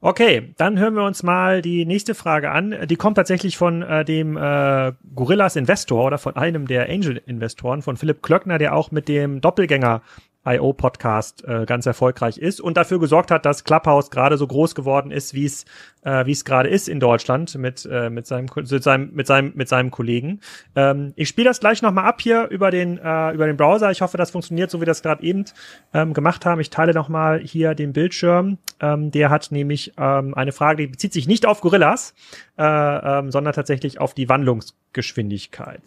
Okay, dann hören wir uns mal die nächste Frage an. Die kommt tatsächlich von äh, dem äh, Gorillas Investor oder von einem der Angel Investoren, von Philipp Klöckner, der auch mit dem Doppelgänger IO Podcast äh, ganz erfolgreich ist und dafür gesorgt hat, dass Clubhouse gerade so groß geworden ist, wie es äh, wie es gerade ist in Deutschland mit äh, mit seinem mit seinem mit seinem mit seinem Kollegen. Ähm, ich spiele das gleich noch mal ab hier über den äh, über den Browser. Ich hoffe, das funktioniert so wie das gerade eben ähm, gemacht haben. Ich teile noch mal hier den Bildschirm. Ähm, der hat nämlich ähm, eine Frage, die bezieht sich nicht auf Gorillas, äh, ähm, sondern tatsächlich auf die Wandlungsgeschwindigkeit.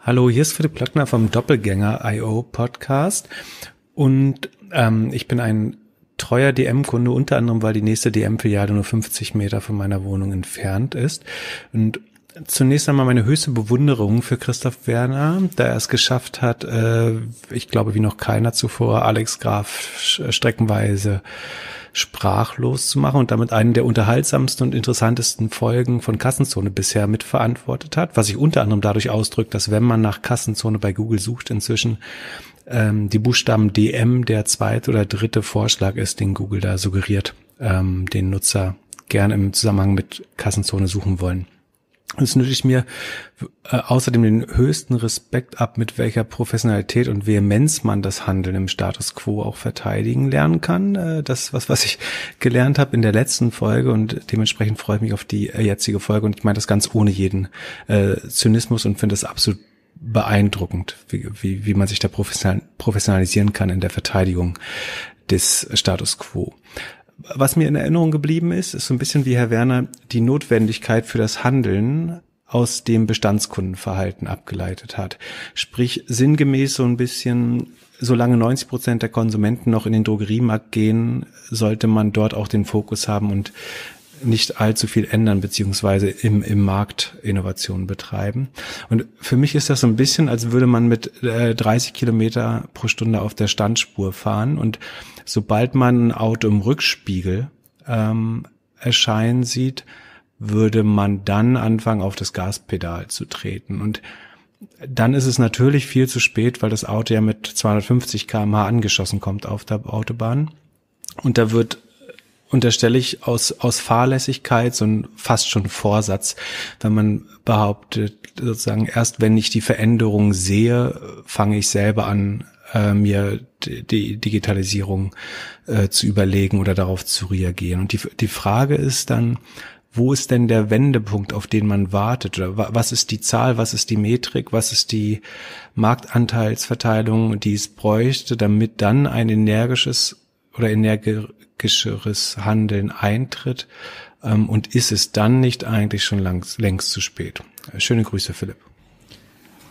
Hallo, hier ist Philipp Klöckner vom Doppelgänger IO Podcast und ähm, ich bin ein treuer DM-Kunde, unter anderem, weil die nächste DM-Filiale nur 50 Meter von meiner Wohnung entfernt ist. Und zunächst einmal meine höchste Bewunderung für Christoph Werner, da er es geschafft hat, äh, ich glaube wie noch keiner zuvor, Alex Graf streckenweise sprachlos zu machen und damit einen der unterhaltsamsten und interessantesten Folgen von Kassenzone bisher mitverantwortet hat, was sich unter anderem dadurch ausdrückt, dass wenn man nach Kassenzone bei Google sucht inzwischen, ähm, die Buchstaben DM der zweite oder dritte Vorschlag ist, den Google da suggeriert, ähm, den Nutzer gern im Zusammenhang mit Kassenzone suchen wollen. Es nötigt mir äh, außerdem den höchsten Respekt ab, mit welcher Professionalität und Vehemenz man das Handeln im Status quo auch verteidigen lernen kann. Äh, das, was, was ich gelernt habe in der letzten Folge und dementsprechend freue ich mich auf die äh, jetzige Folge und ich meine das ganz ohne jeden äh, Zynismus und finde es absolut beeindruckend, wie, wie, wie man sich da professionalisieren kann in der Verteidigung des Status quo was mir in Erinnerung geblieben ist, ist so ein bisschen wie Herr Werner die Notwendigkeit für das Handeln aus dem Bestandskundenverhalten abgeleitet hat. Sprich, sinngemäß so ein bisschen, solange 90 Prozent der Konsumenten noch in den Drogeriemarkt gehen, sollte man dort auch den Fokus haben und nicht allzu viel ändern, beziehungsweise im, im Markt Innovationen betreiben. Und für mich ist das so ein bisschen, als würde man mit äh, 30 Kilometer pro Stunde auf der Standspur fahren und sobald man ein Auto im Rückspiegel ähm, erscheinen sieht, würde man dann anfangen, auf das Gaspedal zu treten. Und dann ist es natürlich viel zu spät, weil das Auto ja mit 250 kmh angeschossen kommt auf der Autobahn. Und da wird unterstelle ich aus, aus Fahrlässigkeit so ein fast schon Vorsatz, wenn man behauptet, sozusagen, erst wenn ich die Veränderung sehe, fange ich selber an, äh, mir die Digitalisierung äh, zu überlegen oder darauf zu reagieren. Und die, die Frage ist dann, wo ist denn der Wendepunkt, auf den man wartet? Oder was ist die Zahl, was ist die Metrik, was ist die Marktanteilsverteilung, die es bräuchte, damit dann ein energisches oder energischeres Handeln eintritt? Ähm, und ist es dann nicht eigentlich schon langs, längst zu spät? Schöne Grüße, Philipp.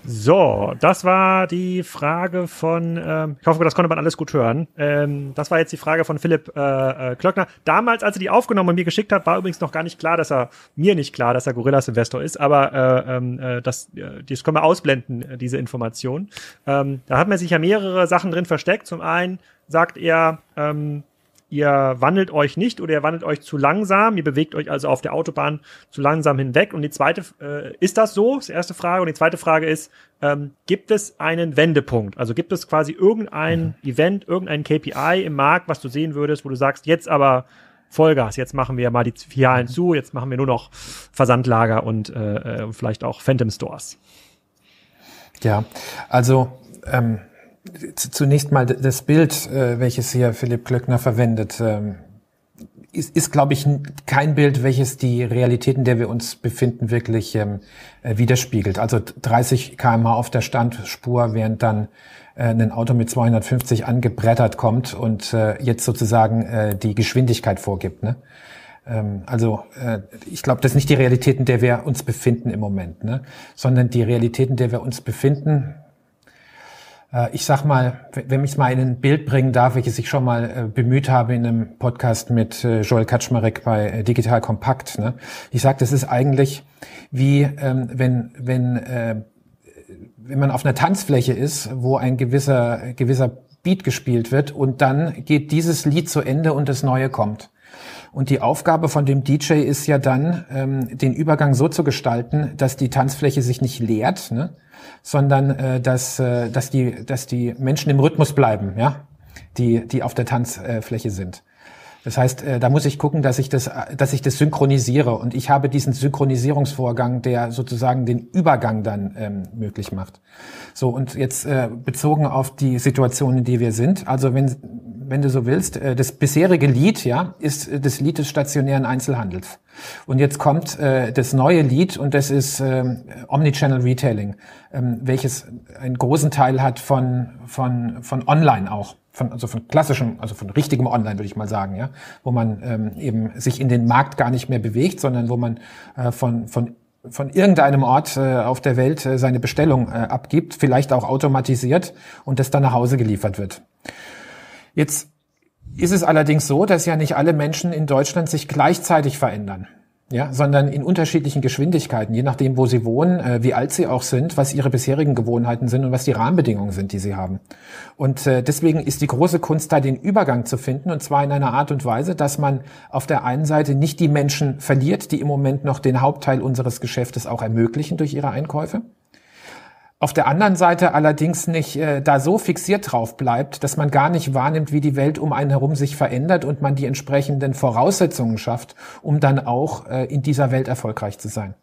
So, das war die Frage von, ähm, ich hoffe, das konnte man alles gut hören. Ähm, das war jetzt die Frage von Philipp äh, äh, Klöckner. Damals, als er die aufgenommen und mir geschickt hat, war übrigens noch gar nicht klar, dass er, mir nicht klar, dass er Gorillas Investor ist, aber äh, ähm, äh, das, äh, das können wir ausblenden, äh, diese Information. Ähm, da hat man sich ja mehrere Sachen drin versteckt. Zum einen sagt er, ähm, ihr wandelt euch nicht oder ihr wandelt euch zu langsam, ihr bewegt euch also auf der Autobahn zu langsam hinweg. Und die zweite, äh, ist das so? Das erste Frage. Und die zweite Frage ist, ähm, gibt es einen Wendepunkt? Also gibt es quasi irgendein mhm. Event, irgendein KPI im Markt, was du sehen würdest, wo du sagst, jetzt aber Vollgas, jetzt machen wir mal die Filialen mhm. zu, jetzt machen wir nur noch Versandlager und äh, äh vielleicht auch Phantom Stores. Ja, also ähm, zunächst mal das Bild, äh, welches hier Philipp Klöckner verwendet, ähm, ist, ist glaube ich, kein Bild, welches die Realität, in der wir uns befinden, wirklich ähm, äh, widerspiegelt. Also 30 kmh auf der Standspur, während dann äh, ein Auto mit 250 angebrettert kommt und äh, jetzt sozusagen äh, die Geschwindigkeit vorgibt. Ne? Ähm, also äh, ich glaube, das ist nicht die Realität, in der wir uns befinden im Moment, ne? sondern die Realität, in der wir uns befinden, ich sag mal, wenn ich es mal in ein Bild bringen darf, welches ich schon mal äh, bemüht habe in einem Podcast mit äh, Joel Kaczmarek bei Digital Kompakt. Ne? Ich sag, das ist eigentlich wie ähm, wenn wenn wenn man auf einer Tanzfläche ist, wo ein gewisser gewisser Beat gespielt wird und dann geht dieses Lied zu Ende und das neue kommt. Und die Aufgabe von dem DJ ist ja dann, ähm, den Übergang so zu gestalten, dass die Tanzfläche sich nicht leert, ne? Sondern äh, dass, äh, dass, die, dass die Menschen im Rhythmus bleiben, ja, die, die auf der Tanzfläche sind. Das heißt, äh, da muss ich gucken, dass ich das, dass ich das synchronisiere. Und ich habe diesen Synchronisierungsvorgang, der sozusagen den Übergang dann ähm, möglich macht. So, und jetzt äh, bezogen auf die Situation, in die wir sind. Also wenn, wenn du so willst, äh, das bisherige Lied, ja, ist äh, das Lied des stationären Einzelhandels. Und jetzt kommt äh, das neue Lied und das ist äh, Omnichannel Retailing, ähm, welches einen großen Teil hat von, von, von Online auch von, also von klassischem, also von richtigem Online, würde ich mal sagen, ja, wo man ähm, eben sich in den Markt gar nicht mehr bewegt, sondern wo man äh, von, von von irgendeinem Ort äh, auf der Welt äh, seine Bestellung äh, abgibt, vielleicht auch automatisiert und das dann nach Hause geliefert wird. Jetzt ist es allerdings so, dass ja nicht alle Menschen in Deutschland sich gleichzeitig verändern ja, sondern in unterschiedlichen Geschwindigkeiten, je nachdem, wo sie wohnen, äh, wie alt sie auch sind, was ihre bisherigen Gewohnheiten sind und was die Rahmenbedingungen sind, die sie haben. Und äh, deswegen ist die große Kunst da, den Übergang zu finden, und zwar in einer Art und Weise, dass man auf der einen Seite nicht die Menschen verliert, die im Moment noch den Hauptteil unseres Geschäftes auch ermöglichen durch ihre Einkäufe, auf der anderen Seite allerdings nicht äh, da so fixiert drauf bleibt, dass man gar nicht wahrnimmt, wie die Welt um einen herum sich verändert und man die entsprechenden Voraussetzungen schafft, um dann auch äh, in dieser Welt erfolgreich zu sein.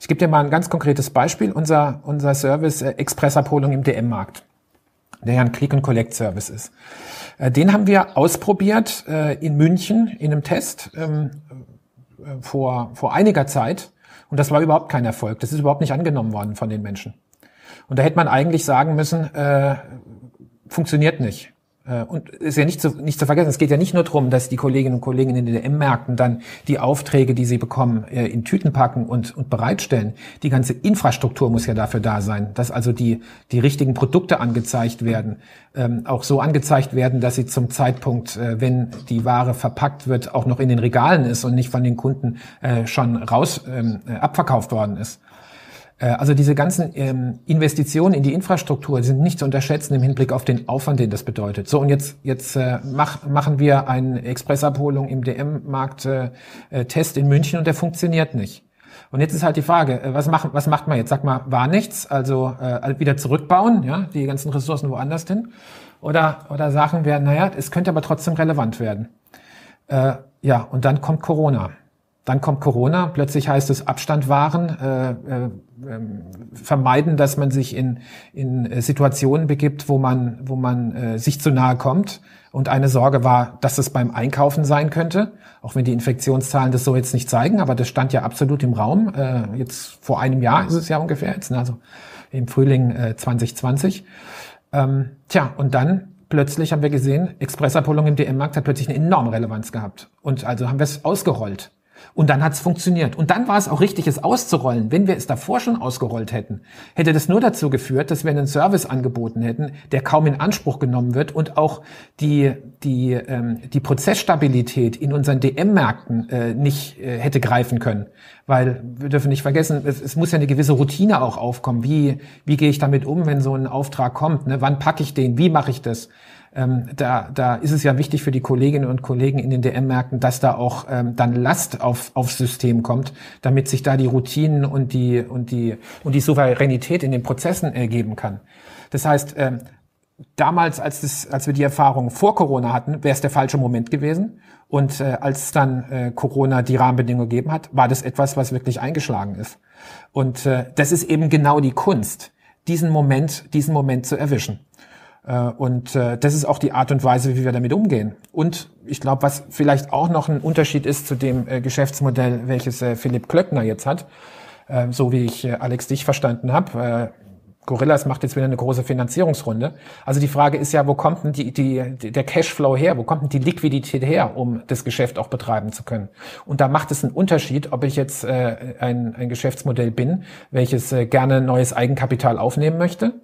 Ich gebe dir mal ein ganz konkretes Beispiel. Unser, unser Service äh, Expressabholung im DM-Markt, der ja ein Click-and-Collect-Service ist. Äh, den haben wir ausprobiert äh, in München in einem Test ähm, äh, vor, vor einiger Zeit. Und das war überhaupt kein Erfolg. Das ist überhaupt nicht angenommen worden von den Menschen. Und da hätte man eigentlich sagen müssen, äh, funktioniert nicht. Äh, und ist ja nicht zu, nicht zu vergessen, es geht ja nicht nur darum, dass die Kolleginnen und Kollegen in den M-Märkten dann die Aufträge, die sie bekommen, äh, in Tüten packen und, und bereitstellen. Die ganze Infrastruktur muss ja dafür da sein, dass also die, die richtigen Produkte angezeigt werden, ähm, auch so angezeigt werden, dass sie zum Zeitpunkt, äh, wenn die Ware verpackt wird, auch noch in den Regalen ist und nicht von den Kunden äh, schon raus ähm, äh, abverkauft worden ist. Äh, also diese ganzen ähm, Investitionen in die Infrastruktur sind nicht zu unterschätzen im Hinblick auf den Aufwand, den das bedeutet. So, und jetzt, jetzt äh, mach, machen wir eine Expressabholung im DM-Markt äh, äh, in München und der funktioniert nicht. Und jetzt ist halt die Frage, äh, was, macht, was macht man jetzt? Sag mal, war nichts, also äh, wieder zurückbauen, ja, die ganzen Ressourcen woanders hin. Oder, oder sagen wir, naja, es könnte aber trotzdem relevant werden. Äh, ja, und dann kommt Corona. Dann kommt Corona, plötzlich heißt es Abstand wahren, äh, äh, ähm, vermeiden, dass man sich in, in äh, Situationen begibt, wo man, wo man äh, sich zu nahe kommt. Und eine Sorge war, dass es beim Einkaufen sein könnte, auch wenn die Infektionszahlen das so jetzt nicht zeigen, aber das stand ja absolut im Raum. Äh, jetzt vor einem Jahr ist es ja ungefähr, jetzt, also im Frühling äh, 2020. Ähm, tja, und dann plötzlich haben wir gesehen, Expressabholung im DM-Markt hat plötzlich eine enorme Relevanz gehabt. Und also haben wir es ausgerollt. Und dann hat es funktioniert. Und dann war es auch richtig, es auszurollen. Wenn wir es davor schon ausgerollt hätten, hätte das nur dazu geführt, dass wir einen Service angeboten hätten, der kaum in Anspruch genommen wird und auch die, die, ähm, die Prozessstabilität in unseren DM-Märkten äh, nicht äh, hätte greifen können. Weil wir dürfen nicht vergessen, es, es, muss ja eine gewisse Routine auch aufkommen. Wie, wie gehe ich damit um, wenn so ein Auftrag kommt? Ne? Wann packe ich den? Wie mache ich das? Ähm, da, da ist es ja wichtig für die Kolleginnen und Kollegen in den DM-Märkten, dass da auch ähm, dann Last auf, aufs System kommt, damit sich da die Routinen und die, und die, und die Souveränität in den Prozessen ergeben kann. Das heißt, ähm, damals, als, das, als wir die Erfahrung vor Corona hatten, wäre es der falsche Moment gewesen. Und äh, als dann äh, Corona die Rahmenbedingungen gegeben hat, war das etwas, was wirklich eingeschlagen ist. Und äh, das ist eben genau die Kunst, diesen Moment, diesen Moment zu erwischen. Äh, und äh, das ist auch die Art und Weise, wie wir damit umgehen. Und ich glaube, was vielleicht auch noch ein Unterschied ist zu dem äh, Geschäftsmodell, welches Philipp Klöckner jetzt hat, so wie ich Alex dich verstanden habe. Gorillas macht jetzt wieder eine große Finanzierungsrunde. Also die Frage ist ja, wo kommt denn die, die, der Cashflow her? Wo kommt denn die Liquidität her, um das Geschäft auch betreiben zu können? Und da macht es einen Unterschied, ob ich jetzt äh, ein, ein Geschäftsmodell bin, welches äh, gerne neues Eigenkapital aufnehmen möchte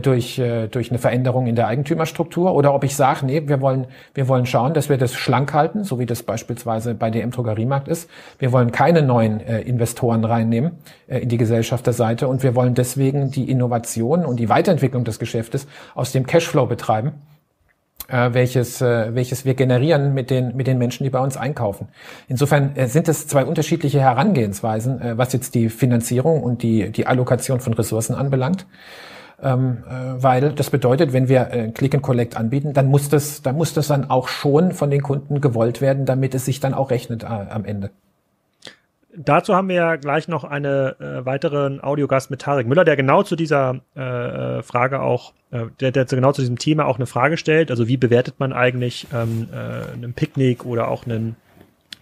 durch, äh, durch eine Veränderung in der Eigentümerstruktur oder ob ich sage, nee, wir wollen, wir wollen schauen, dass wir das schlank halten, so wie das beispielsweise bei DM Drogeriemarkt ist. Wir wollen keine neuen äh, Investoren reinnehmen äh, in die Gesellschafterseite und wir wollen deswegen die Innovation und die Weiterentwicklung des Geschäftes aus dem Cashflow betreiben. Äh, welches, äh, welches wir generieren mit den, mit den Menschen, die bei uns einkaufen. Insofern äh, sind es zwei unterschiedliche Herangehensweisen, äh, was jetzt die Finanzierung und die, die Allokation von Ressourcen anbelangt. Ähm, äh, weil das bedeutet, wenn wir äh, Click and Collect anbieten, dann muss das, dann muss das dann auch schon von den Kunden gewollt werden, damit es sich dann auch rechnet äh, am Ende. Dazu haben wir ja gleich noch eine äh, weiteren Audiogast mit Tarek Müller, der genau zu dieser äh, Frage auch, äh, der, der genau zu diesem Thema auch eine Frage stellt. Also wie bewertet man eigentlich ähm, äh, einen Picknick oder auch einen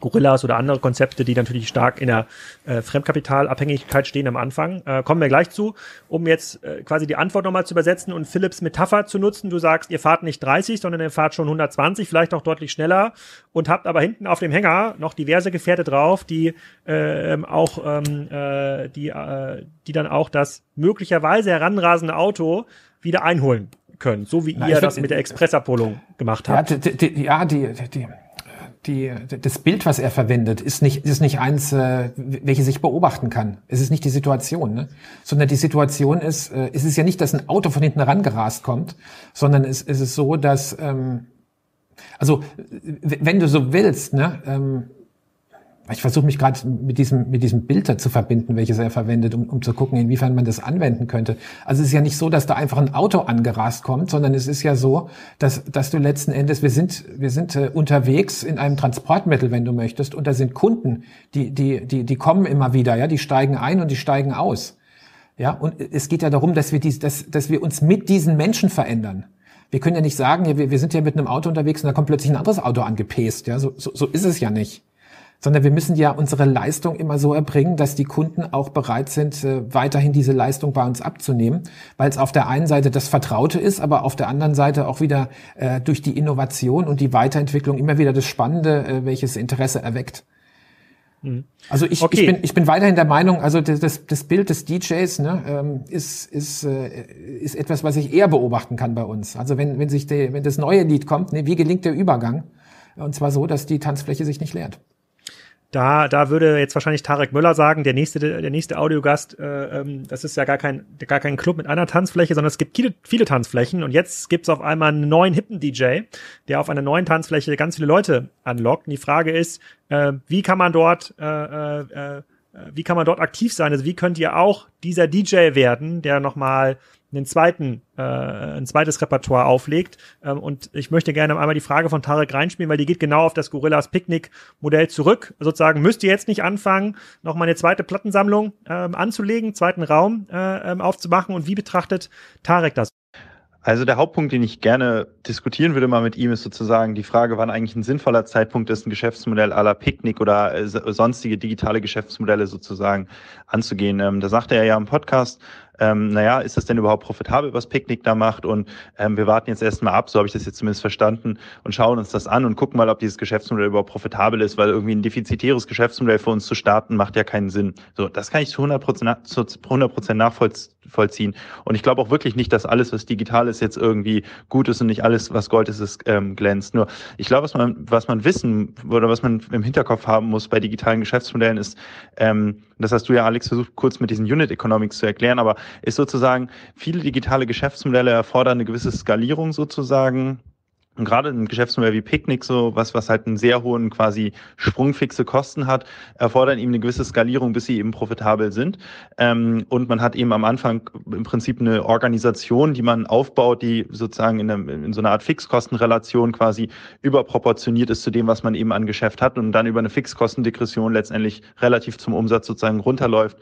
Gorillas oder andere Konzepte, die natürlich stark in der äh, Fremdkapitalabhängigkeit stehen am Anfang. Äh, kommen wir gleich zu, um jetzt äh, quasi die Antwort nochmal zu übersetzen und Philips Metapher zu nutzen. Du sagst, ihr fahrt nicht 30, sondern ihr fahrt schon 120, vielleicht auch deutlich schneller und habt aber hinten auf dem Hänger noch diverse Gefährte drauf, die äh, auch ähm, äh, die, äh, die dann auch das möglicherweise heranrasende Auto wieder einholen können, so wie Na, ihr das mit der Expressabholung gemacht habt. Ja, die, die, die, die, das Bild, was er verwendet, ist nicht, ist nicht eins, äh, welche sich beobachten kann. Es ist nicht die Situation, ne? sondern die Situation ist, äh, es ist ja nicht, dass ein Auto von hinten rangerast kommt, sondern es, es ist so, dass, ähm, also wenn du so willst, ne, ähm, ich versuche mich gerade mit diesem, mit diesem Bild zu verbinden, welches er verwendet, um, um zu gucken, inwiefern man das anwenden könnte. Also es ist ja nicht so, dass da einfach ein Auto angerast kommt, sondern es ist ja so, dass, dass du letzten Endes, wir sind, wir sind äh, unterwegs in einem Transportmittel, wenn du möchtest, und da sind Kunden, die, die, die, die kommen immer wieder, ja, die steigen ein und die steigen aus. Ja, und es geht ja darum, dass wir dies, dass, dass wir uns mit diesen Menschen verändern. Wir können ja nicht sagen, ja, wir, wir sind ja mit einem Auto unterwegs und da kommt plötzlich ein anderes Auto angepest. Ja, so, so, so ist es ja nicht sondern wir müssen ja unsere Leistung immer so erbringen, dass die Kunden auch bereit sind, äh, weiterhin diese Leistung bei uns abzunehmen, weil es auf der einen Seite das Vertraute ist, aber auf der anderen Seite auch wieder äh, durch die Innovation und die Weiterentwicklung immer wieder das Spannende, äh, welches Interesse erweckt. Mhm. Also ich, okay. ich, bin, ich bin weiterhin der Meinung, also das, das Bild des DJs ne, ähm, ist, ist, äh, ist etwas, was ich eher beobachten kann bei uns. Also wenn, wenn, sich die, wenn das neue Lied kommt, ne, wie gelingt der Übergang? Und zwar so, dass die Tanzfläche sich nicht leert. Da, da würde jetzt wahrscheinlich Tarek Müller sagen, der nächste, der nächste Audiogast, äh, ähm, das ist ja gar kein, gar kein Club mit einer Tanzfläche, sondern es gibt viele, viele Tanzflächen und jetzt gibt's auf einmal einen neuen hippen DJ, der auf einer neuen Tanzfläche ganz viele Leute anlockt. Und die Frage ist, äh, wie kann man dort, äh, äh, äh wie kann man dort aktiv sein? Also wie könnt ihr auch dieser DJ werden, der nochmal einen zweiten, äh, ein zweites Repertoire auflegt. Ähm, und ich möchte gerne einmal die Frage von Tarek reinspielen, weil die geht genau auf das Gorillas Picknick Modell zurück. Sozusagen müsst ihr jetzt nicht anfangen, noch mal eine zweite Plattensammlung ähm, anzulegen, zweiten Raum äh, ähm, aufzumachen. Und wie betrachtet Tarek das? Also der Hauptpunkt, den ich gerne diskutieren würde mal mit ihm, ist sozusagen die Frage, wann eigentlich ein sinnvoller Zeitpunkt ist, ein Geschäftsmodell à la Picknick oder äh, sonstige digitale Geschäftsmodelle sozusagen anzugehen. Ähm, da sagte er ja im Podcast, ähm, naja, ist das denn überhaupt profitabel, was Picknick da macht? Und ähm, wir warten jetzt erstmal ab, so habe ich das jetzt zumindest verstanden, und schauen uns das an und gucken mal, ob dieses Geschäftsmodell überhaupt profitabel ist, weil irgendwie ein defizitäres Geschäftsmodell für uns zu starten, macht ja keinen Sinn. So, das kann ich zu 100 Prozent, zu 100 nachvollziehen. Und ich glaube auch wirklich nicht, dass alles, was digital ist, jetzt irgendwie gut ist und nicht alles, was Gold ist, ist ähm, glänzt. Nur, ich glaube, was man, was man wissen oder was man im Hinterkopf haben muss bei digitalen Geschäftsmodellen ist, ähm, das hast du ja, Alex, versucht kurz mit diesen Unit Economics zu erklären, aber ist sozusagen, viele digitale Geschäftsmodelle erfordern eine gewisse Skalierung sozusagen. Und gerade ein Geschäftsmodell wie Picknick, so was, was halt einen sehr hohen quasi sprungfixe Kosten hat, erfordern eben eine gewisse Skalierung, bis sie eben profitabel sind. Ähm, und man hat eben am Anfang im Prinzip eine Organisation, die man aufbaut, die sozusagen in, einem, in so einer Art Fixkostenrelation quasi überproportioniert ist zu dem, was man eben an Geschäft hat und dann über eine Fixkostendegression letztendlich relativ zum Umsatz sozusagen runterläuft.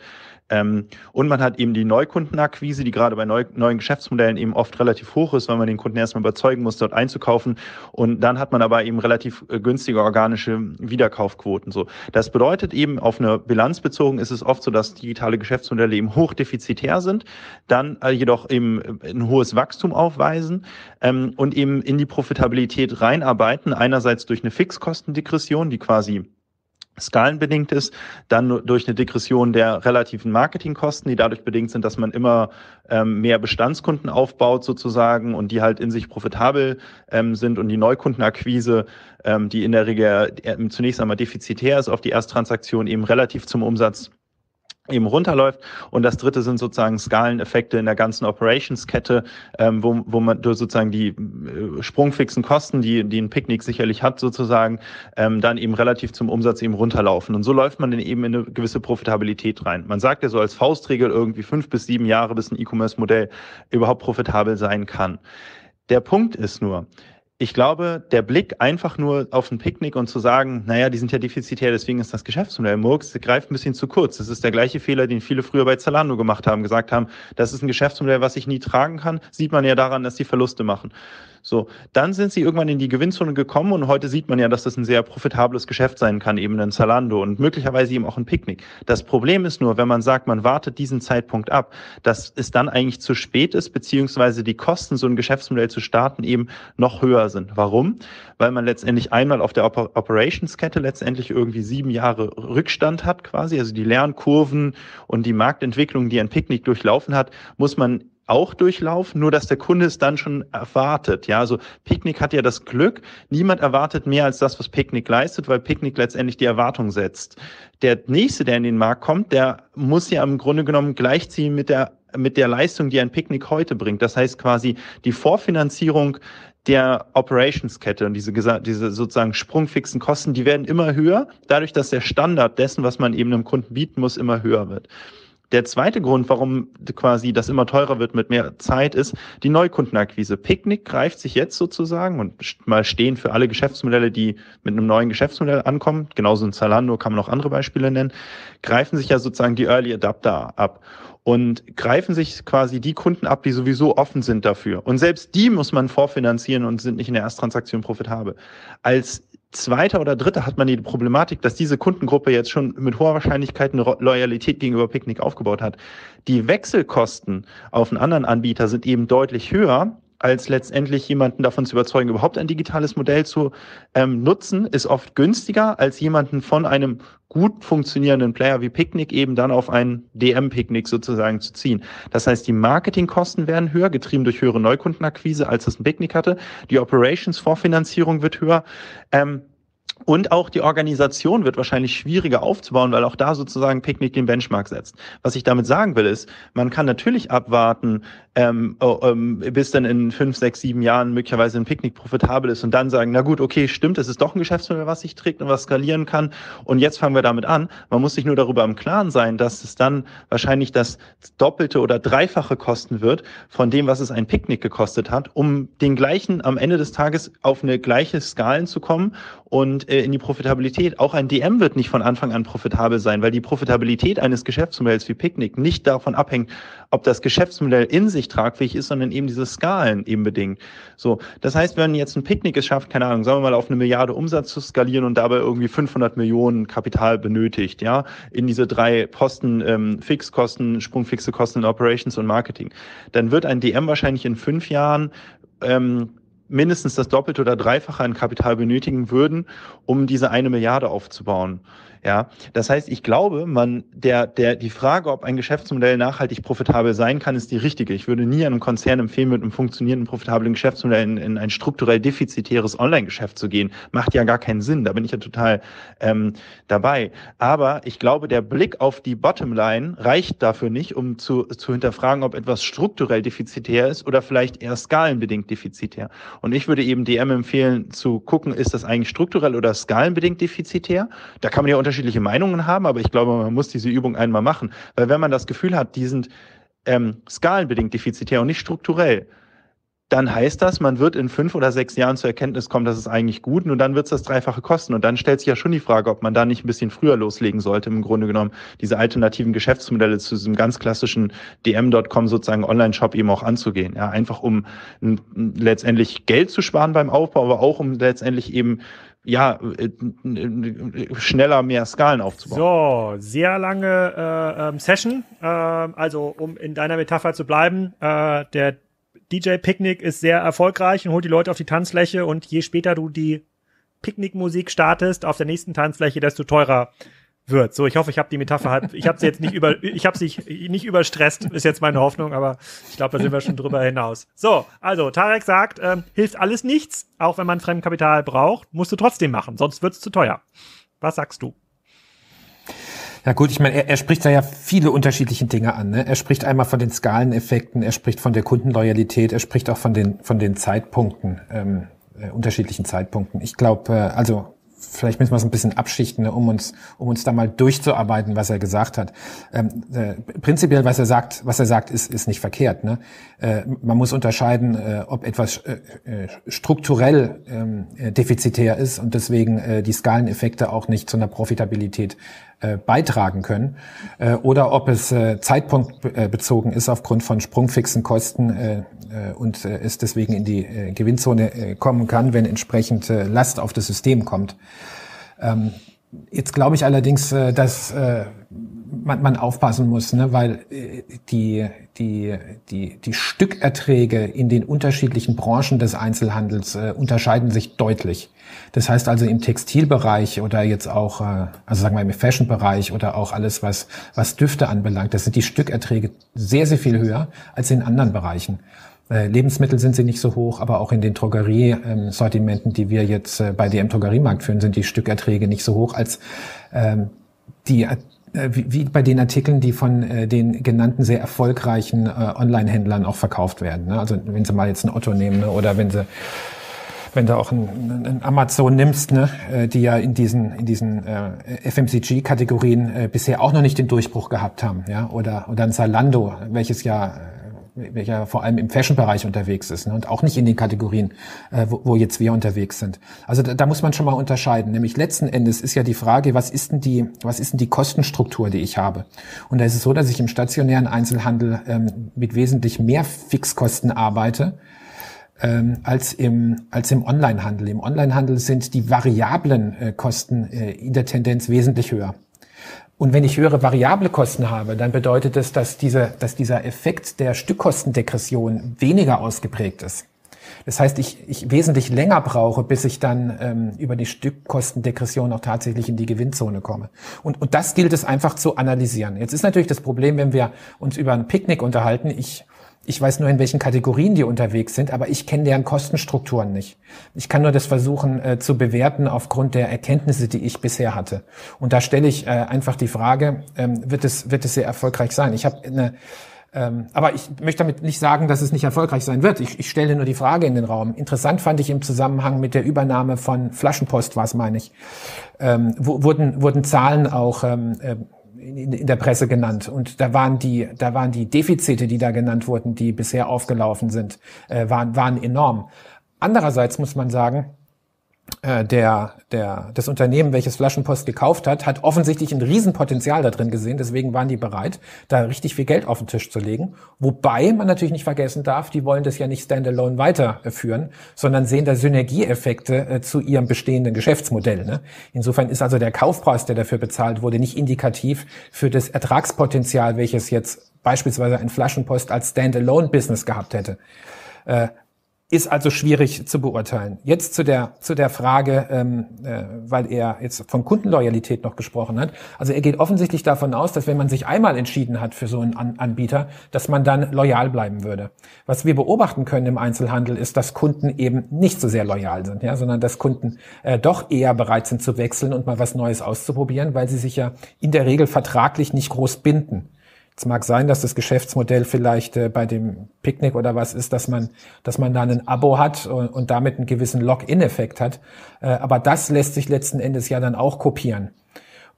Ähm, und man hat eben die Neukundenakquise, die gerade bei neu, neuen Geschäftsmodellen eben oft relativ hoch ist, weil man den Kunden erstmal überzeugen muss, dort einzukaufen. Und dann hat man aber eben relativ äh, günstige organische Wiederkaufquoten. So, das bedeutet eben auf eine Bilanz bezogen ist es oft so, dass digitale Geschäftsmodelle eben hochdefizitär sind, dann äh, jedoch eben äh, ein hohes Wachstum aufweisen ähm, und eben in die Profitabilität reinarbeiten. Einerseits durch eine Fixkostendegression, die quasi skalenbedingt ist, dann durch eine Degression der relativen Marketingkosten, die dadurch bedingt sind, dass man immer ähm, mehr Bestandskunden aufbaut sozusagen und die halt in sich profitabel ähm, sind und die Neukundenakquise, ähm, die in der Regel äh, zunächst einmal defizitär ist auf die Ersttransaktion eben relativ zum Umsatz eben runterläuft. Und das dritte sind sozusagen Skaleneffekte in der ganzen Operationskette, ähm, wo, wo man durch sozusagen die äh, sprungfixen Kosten, die, die ein Picknick sicherlich hat, sozusagen, ähm, dann eben relativ zum Umsatz eben runterlaufen. Und so läuft man dann eben in eine gewisse Profitabilität rein. Man sagt ja so als Faustregel irgendwie fünf bis sieben Jahre, bis ein E-Commerce-Modell überhaupt profitabel sein kann. Der Punkt ist nur, ich glaube, der Blick einfach nur auf ein Picknick und zu sagen, naja, die sind ja defizitär, deswegen ist das Geschäftsmodell Murks, greift ein bisschen zu kurz. Das ist der gleiche Fehler, den viele früher bei Zalando gemacht haben, gesagt haben, das ist ein Geschäftsmodell, was ich nie tragen kann, sieht man ja daran, dass die Verluste machen. So, dann sind sie irgendwann in die Gewinnzone gekommen und heute sieht man ja, dass das ein sehr profitables Geschäft sein kann, eben ein Zalando und möglicherweise eben auch ein Picknick. Das Problem ist nur, wenn man sagt, man wartet diesen Zeitpunkt ab, dass es dann eigentlich zu spät ist, beziehungsweise die Kosten, so ein Geschäftsmodell zu starten, eben noch höher sind. Warum? Weil man letztendlich einmal auf der Oper Operationskette letztendlich irgendwie sieben Jahre Rückstand hat quasi, also die Lernkurven und die Marktentwicklung, die ein Picknick durchlaufen hat, muss man auch durchlaufen, nur dass der Kunde es dann schon erwartet. Ja, also Picknick hat ja das Glück, niemand erwartet mehr als das, was Picknick leistet, weil Picknick letztendlich die Erwartung setzt. Der nächste, der in den Markt kommt, der muss ja im Grunde genommen gleichziehen mit der mit der Leistung, die ein Picknick heute bringt. Das heißt quasi die Vorfinanzierung der Operationskette und diese, diese sozusagen sprungfixen Kosten, die werden immer höher, dadurch, dass der Standard dessen, was man eben einem Kunden bieten muss, immer höher wird. Der zweite Grund, warum quasi das immer teurer wird mit mehr Zeit, ist die Neukundenakquise. Picknick greift sich jetzt sozusagen und mal stehen für alle Geschäftsmodelle, die mit einem neuen Geschäftsmodell ankommen, genauso in Zalando kann man auch andere Beispiele nennen, greifen sich ja sozusagen die Early Adapter ab und greifen sich quasi die Kunden ab, die sowieso offen sind dafür. Und selbst die muss man vorfinanzieren und sind nicht in der Ersttransaktion profitabel. Als Zweiter oder Dritter hat man die Problematik, dass diese Kundengruppe jetzt schon mit hoher Wahrscheinlichkeit eine Loyalität gegenüber Picknick aufgebaut hat. Die Wechselkosten auf einen anderen Anbieter sind eben deutlich höher als letztendlich jemanden davon zu überzeugen, überhaupt ein digitales Modell zu ähm, nutzen, ist oft günstiger, als jemanden von einem gut funktionierenden Player wie Picnic eben dann auf ein DM-Picknick sozusagen zu ziehen. Das heißt, die Marketingkosten werden höher, getrieben durch höhere Neukundenakquise, als es ein Picknick hatte. Die Operations-Vorfinanzierung wird höher. Ähm, und auch die Organisation wird wahrscheinlich schwieriger aufzubauen, weil auch da sozusagen Picknick den Benchmark setzt. Was ich damit sagen will, ist, man kann natürlich abwarten, ähm, oh, ähm, bis dann in fünf, sechs, sieben Jahren möglicherweise ein Picknick profitabel ist und dann sagen, na gut, okay, stimmt, es ist doch ein Geschäftsmodell, was sich trägt und was skalieren kann. Und jetzt fangen wir damit an. Man muss sich nur darüber im Klaren sein, dass es dann wahrscheinlich das Doppelte oder Dreifache kosten wird von dem, was es ein Picknick gekostet hat, um den gleichen am Ende des Tages auf eine gleiche Skalen zu kommen und äh, in die Profitabilität. Auch ein DM wird nicht von Anfang an profitabel sein, weil die Profitabilität eines Geschäftsmodells wie Picknick nicht davon abhängt, ob das Geschäftsmodell in sich tragfähig ist, sondern eben diese Skalen eben bedingt. So, das heißt, wenn jetzt ein Picknick es schafft, keine Ahnung, sagen wir mal auf eine Milliarde Umsatz zu skalieren und dabei irgendwie 500 Millionen Kapital benötigt, ja, in diese drei Posten, ähm, Fixkosten, sprungfixe Kosten in Operations und Marketing, dann wird ein DM wahrscheinlich in fünf Jahren ähm, mindestens das Doppelte oder Dreifache an Kapital benötigen würden, um diese eine Milliarde aufzubauen. Ja, das heißt, ich glaube, man, der, der, die Frage, ob ein Geschäftsmodell nachhaltig profitabel sein kann, ist die richtige. Ich würde nie einem Konzern empfehlen, mit einem funktionierenden, profitablen Geschäftsmodell in, in ein strukturell defizitäres Online-Geschäft zu gehen. Macht ja gar keinen Sinn. Da bin ich ja total ähm, dabei. Aber ich glaube, der Blick auf die Bottomline reicht dafür nicht, um zu, zu hinterfragen, ob etwas strukturell defizitär ist oder vielleicht eher skalenbedingt defizitär. Und ich würde eben DM empfehlen, zu gucken, ist das eigentlich strukturell oder skalenbedingt defizitär? Da kann man ja unterschiedliche Meinungen haben, aber ich glaube, man muss diese Übung einmal machen. Weil wenn man das Gefühl hat, die sind ähm, skalenbedingt defizitär und nicht strukturell, dann heißt das, man wird in fünf oder sechs Jahren zur Erkenntnis kommen, dass es eigentlich gut und dann wird es das Dreifache kosten. Und dann stellt sich ja schon die Frage, ob man da nicht ein bisschen früher loslegen sollte, im Grunde genommen diese alternativen Geschäftsmodelle zu diesem ganz klassischen DM.com sozusagen Online-Shop eben auch anzugehen. Ja, einfach um letztendlich Geld zu sparen beim Aufbau, aber auch um letztendlich eben ja, äh, schneller mehr Skalen aufzubauen. So, sehr lange äh, ähm, Session. Äh, also, um in deiner Metapher zu bleiben, äh, der DJ Picknick ist sehr erfolgreich und holt die Leute auf die Tanzfläche und je später du die Picknickmusik startest auf der nächsten Tanzfläche, desto teurer wird. So, ich hoffe, ich habe die Metapher halt, ich habe sie jetzt nicht über, ich habe sie nicht überstresst, ist jetzt meine Hoffnung, aber ich glaube, da sind wir schon drüber hinaus. So, also Tarek sagt, ähm, hilft alles nichts, auch wenn man Fremdkapital braucht, musst du trotzdem machen, sonst wird's zu teuer. Was sagst du? Ja gut, ich meine, er, er spricht da ja viele unterschiedliche Dinge an. Ne? Er spricht einmal von den Skaleneffekten, er spricht von der Kundenloyalität, er spricht auch von den von den Zeitpunkten, ähm, äh, unterschiedlichen Zeitpunkten. Ich glaube, äh, also vielleicht müssen wir es ein bisschen abschichten, ne, um uns, um uns da mal durchzuarbeiten, was er gesagt hat. Ähm, äh, prinzipiell, was er sagt, was er sagt, ist, ist nicht verkehrt. Ne? Äh, man muss unterscheiden, äh, ob etwas äh, äh strukturell ähm, äh, defizitär ist und deswegen die Skaleneffekte auch nicht zu einer Profitabilität äh, beitragen können, äh, oder ob es äh, zeitpunktbezogen ist aufgrund von sprungfixen Kosten äh, äh, und äh, es deswegen in die äh, Gewinnzone äh, kommen kann, wenn entsprechend äh, Last auf das System kommt. Ähm, jetzt glaube ich allerdings, äh, dass äh, man, man aufpassen muss, ne, weil äh, die, die, die, die Stückerträge in den unterschiedlichen Branchen des Einzelhandels äh, unterscheiden sich deutlich. Das heißt also im Textilbereich oder jetzt auch, äh, also sagen wir im Fashion-Bereich oder auch alles, was, was Düfte anbelangt, das sind die Stückerträge sehr, sehr viel höher als in anderen Bereichen. Äh, Lebensmittel sind sie nicht so hoch, aber auch in den Drogerie-Sortimenten, die wir jetzt äh, bei DM Drogeriemarkt führen, sind die Stückerträge nicht so hoch als ähm, die wie bei den Artikeln, die von den genannten sehr erfolgreichen Online-Händlern auch verkauft werden. Ne? Also wenn Sie mal jetzt ein Otto nehmen ne? oder wenn Sie wenn du auch ein, ein Amazon nimmst, ne, äh, die ja in diesen in diesen äh, FMCG-Kategorien äh, bisher auch noch nicht den Durchbruch gehabt haben, ja, oder oder ein Zalando, welches ja welcher vor allem im Fashion-Bereich unterwegs ist ne? und auch nicht in den Kategorien, äh, wo, wo jetzt wir unterwegs sind. Also da, da muss man schon mal unterscheiden. Nämlich letzten Endes ist ja die Frage, was ist denn die, was ist denn die Kostenstruktur, die ich habe? Und da ist es so, dass ich im stationären Einzelhandel ähm, mit wesentlich mehr Fixkosten arbeite ähm, als im, als im Onlinehandel. Im Onlinehandel sind die variablen äh, Kosten äh, in der Tendenz wesentlich höher. Und wenn ich höhere variable Kosten habe, dann bedeutet es, dass, diese, dass dieser Effekt der Stückkostendegression weniger ausgeprägt ist. Das heißt, ich, ich wesentlich länger brauche, bis ich dann ähm, über die Stückkostendegression auch tatsächlich in die Gewinnzone komme. Und, und das gilt es einfach zu analysieren. Jetzt ist natürlich das Problem, wenn wir uns über ein Picknick unterhalten. Ich ich weiß nur, in welchen Kategorien die unterwegs sind, aber ich kenne deren Kostenstrukturen nicht. Ich kann nur das versuchen äh, zu bewerten aufgrund der Erkenntnisse, die ich bisher hatte. Und da stelle ich äh, einfach die Frage, ähm, wird, es, wird es sehr erfolgreich sein? Ich habe eine ähm, aber ich möchte damit nicht sagen, dass es nicht erfolgreich sein wird. Ich, ich stelle nur die Frage in den Raum. Interessant fand ich im Zusammenhang mit der Übernahme von Flaschenpost, was meine ich, ähm, wurden, wurden Zahlen auch ähm, äh, in, in der Presse genannt. Und da waren die, da waren die Defizite, die da genannt wurden, die bisher aufgelaufen sind, äh, waren, waren enorm. Andererseits muss man sagen, der, der, das Unternehmen, welches Flaschenpost gekauft hat, hat offensichtlich ein Riesenpotenzial da drin gesehen. Deswegen waren die bereit, da richtig viel Geld auf den Tisch zu legen. Wobei man natürlich nicht vergessen darf, die wollen das ja nicht standalone weiterführen, sondern sehen da Synergieeffekte äh, zu ihrem bestehenden Geschäftsmodell. Ne? Insofern ist also der Kaufpreis, der dafür bezahlt wurde, nicht indikativ für das Ertragspotenzial, welches jetzt beispielsweise ein Flaschenpost als Standalone-Business gehabt hätte. Ist also schwierig zu beurteilen. Jetzt zu der zu der Frage, ähm, äh, weil er jetzt von Kundenloyalität noch gesprochen hat. Also er geht offensichtlich davon aus, dass wenn man sich einmal entschieden hat für so einen An Anbieter, dass man dann loyal bleiben würde. Was wir beobachten können im Einzelhandel ist, dass Kunden eben nicht so sehr loyal sind, ja, sondern dass Kunden äh, doch eher bereit sind zu wechseln und mal was Neues auszuprobieren, weil sie sich ja in der Regel vertraglich nicht groß binden. Es mag sein, dass das Geschäftsmodell vielleicht äh, bei dem Picknick oder was ist, dass man, dass man da ein Abo hat und, und damit einen gewissen Login-Effekt hat. Äh, aber das lässt sich letzten Endes ja dann auch kopieren.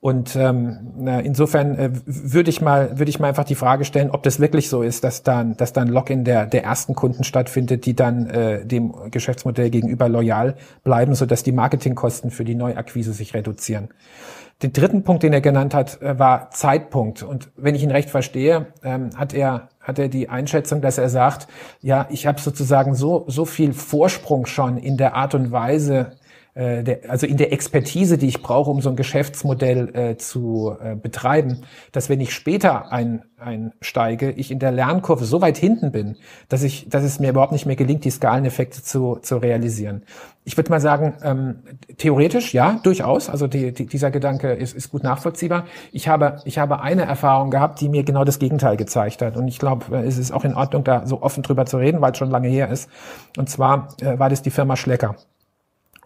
Und ähm, insofern äh, würde ich mal würde ich mal einfach die Frage stellen, ob das wirklich so ist, dass dann dass dann Login der der ersten Kunden stattfindet, die dann äh, dem Geschäftsmodell gegenüber loyal bleiben, so dass die Marketingkosten für die Neuakquise sich reduzieren. Den dritten Punkt, den er genannt hat, äh, war Zeitpunkt. Und wenn ich ihn recht verstehe, ähm, hat er hat er die Einschätzung, dass er sagt, ja, ich habe sozusagen so so viel Vorsprung schon in der Art und Weise, der, also in der Expertise, die ich brauche, um so ein Geschäftsmodell äh, zu äh, betreiben, dass wenn ich später ein, einsteige, ich in der Lernkurve so weit hinten bin, dass ich, dass es mir überhaupt nicht mehr gelingt, die Skaleneffekte zu, zu realisieren. Ich würde mal sagen, ähm, theoretisch ja, durchaus. Also die, die, dieser Gedanke ist, ist gut nachvollziehbar. Ich habe, ich habe eine Erfahrung gehabt, die mir genau das Gegenteil gezeigt hat. Und ich glaube, äh, es ist auch in Ordnung, da so offen drüber zu reden, weil es schon lange her ist. Und zwar äh, war das die Firma Schlecker.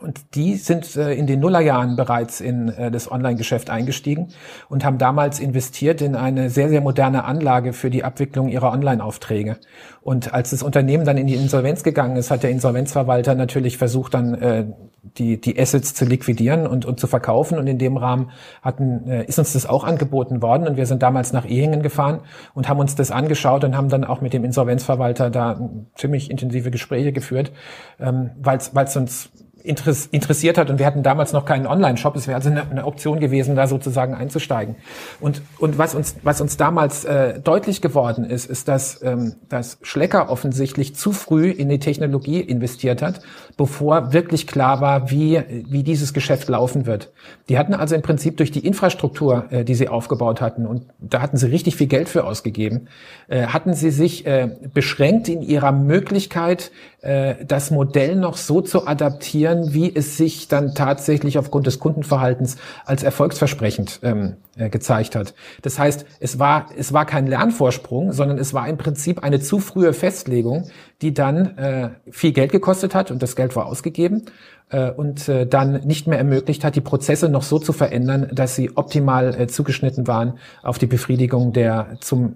Und die sind äh, in den Nullerjahren bereits in äh, das Online-Geschäft eingestiegen und haben damals investiert in eine sehr, sehr moderne Anlage für die Abwicklung ihrer Online-Aufträge. Und als das Unternehmen dann in die Insolvenz gegangen ist, hat der Insolvenzverwalter natürlich versucht, dann äh, die, die Assets zu liquidieren und, und zu verkaufen. Und in dem Rahmen hatten, äh, ist uns das auch angeboten worden. Und wir sind damals nach Ehingen gefahren und haben uns das angeschaut und haben dann auch mit dem Insolvenzverwalter da ziemlich intensive Gespräche geführt, ähm, weil es uns interessiert hat und wir hatten damals noch keinen Online-Shop. Es wäre also eine, eine, Option gewesen, da sozusagen einzusteigen. Und, und was uns, was uns damals äh, deutlich geworden ist, ist, dass, ähm, dass Schlecker offensichtlich zu früh in die Technologie investiert hat, bevor wirklich klar war, wie, wie dieses Geschäft laufen wird. Die hatten also im Prinzip durch die Infrastruktur, äh, die sie aufgebaut hatten, und da hatten sie richtig viel Geld für ausgegeben, äh, hatten sie sich äh, beschränkt in ihrer Möglichkeit, das Modell noch so zu adaptieren, wie es sich dann tatsächlich aufgrund des Kundenverhaltens als erfolgsversprechend ähm, äh, gezeigt hat. Das heißt, es war, es war kein Lernvorsprung, sondern es war im Prinzip eine zu frühe Festlegung, die dann äh, viel Geld gekostet hat und das Geld war ausgegeben äh, und äh, dann nicht mehr ermöglicht hat, die Prozesse noch so zu verändern, dass sie optimal äh, zugeschnitten waren auf die Befriedigung der zum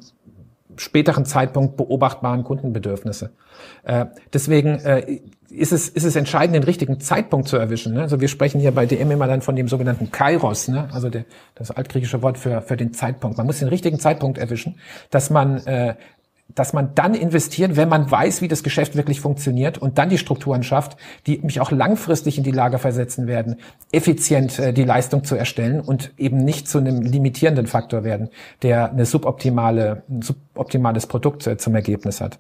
späteren Zeitpunkt beobachtbaren Kundenbedürfnisse. Äh, deswegen äh, ist es, ist es entscheidend, den richtigen Zeitpunkt zu erwischen. Ne? Also wir sprechen hier bei DM immer dann von dem sogenannten Kairos, ne? also der, das altgriechische Wort für, für den Zeitpunkt. Man muss den richtigen Zeitpunkt erwischen, dass man äh, dass man dann investiert, wenn man weiß, wie das Geschäft wirklich funktioniert und dann die Strukturen schafft, die mich auch langfristig in die Lage versetzen werden, effizient äh, die Leistung zu erstellen und eben nicht zu einem limitierenden Faktor werden, der eine suboptimale, ein suboptimales Produkt äh, zum Ergebnis hat.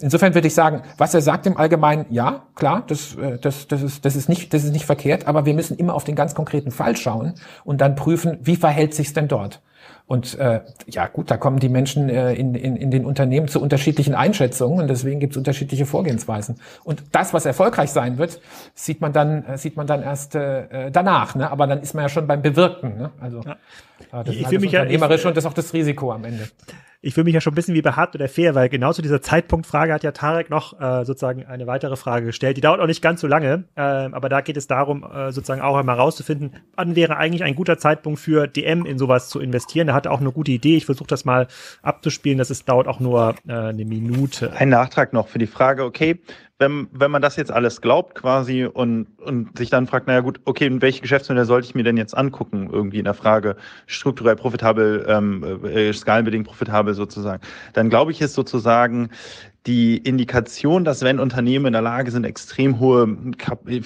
Insofern würde ich sagen, was er sagt im Allgemeinen, ja, klar, das, äh, das, das, ist, das, ist nicht, das ist nicht verkehrt, aber wir müssen immer auf den ganz konkreten Fall schauen und dann prüfen, wie verhält sich's denn dort? Und äh, ja gut, da kommen die Menschen äh, in, in, in den Unternehmen zu unterschiedlichen Einschätzungen und deswegen gibt es unterschiedliche Vorgehensweisen. Und das, was erfolgreich sein wird, sieht man dann, äh, sieht man dann erst äh, danach. Ne? Aber dann ist man ja schon beim Bewirken. Ne? Also ja. das ich ist halt das Unternehmerische ja, ich, und das ist auch das Risiko am Ende ich fühle mich ja schon ein bisschen wie bei oder fair, weil genau zu dieser Zeitpunktfrage hat ja Tarek noch äh, sozusagen eine weitere Frage gestellt. Die dauert auch nicht ganz so lange, äh, aber da geht es darum, äh, sozusagen auch einmal rauszufinden, wann wäre eigentlich ein guter Zeitpunkt für DM in sowas zu investieren. Er hatte auch eine gute Idee. Ich versuche das mal abzuspielen. Das ist, dauert auch nur äh, eine Minute. Ein Nachtrag noch für die Frage, okay, wenn, wenn man das jetzt alles glaubt quasi und, und sich dann fragt, naja gut, okay, welche Geschäftsmodelle sollte ich mir denn jetzt angucken, irgendwie in der Frage strukturell profitabel, ähm, äh, skalenbedingt profitabel sozusagen, dann glaube ich, ist sozusagen die Indikation, dass wenn Unternehmen in der Lage sind, extrem hohe,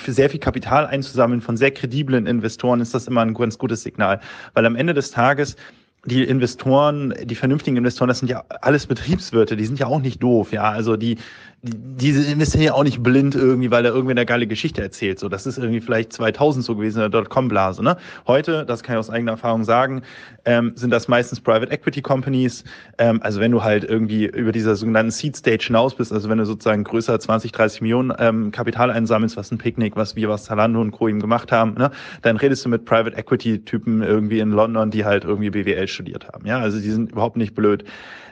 sehr viel Kapital einzusammeln von sehr krediblen Investoren, ist das immer ein ganz gutes Signal. Weil am Ende des Tages die Investoren, die vernünftigen Investoren, das sind ja alles Betriebswirte, die sind ja auch nicht doof, ja. Also die, die investieren ja auch nicht blind irgendwie, weil er irgendwie eine geile Geschichte erzählt. So, das ist irgendwie vielleicht 2000 so gewesen in der Dotcom-Blase. Ne? Heute, das kann ich aus eigener Erfahrung sagen, ähm, sind das meistens Private Equity Companies. Ähm, also wenn du halt irgendwie über dieser sogenannten Seed Stage hinaus bist, also wenn du sozusagen größer 20, 30 Millionen ähm, Kapital einsammelst, was ein Picknick, was wir, was Zalando und Co. eben gemacht haben, ne? dann redest du mit Private Equity Typen irgendwie in London, die halt irgendwie BWL studiert haben. Ja, also die sind überhaupt nicht blöd.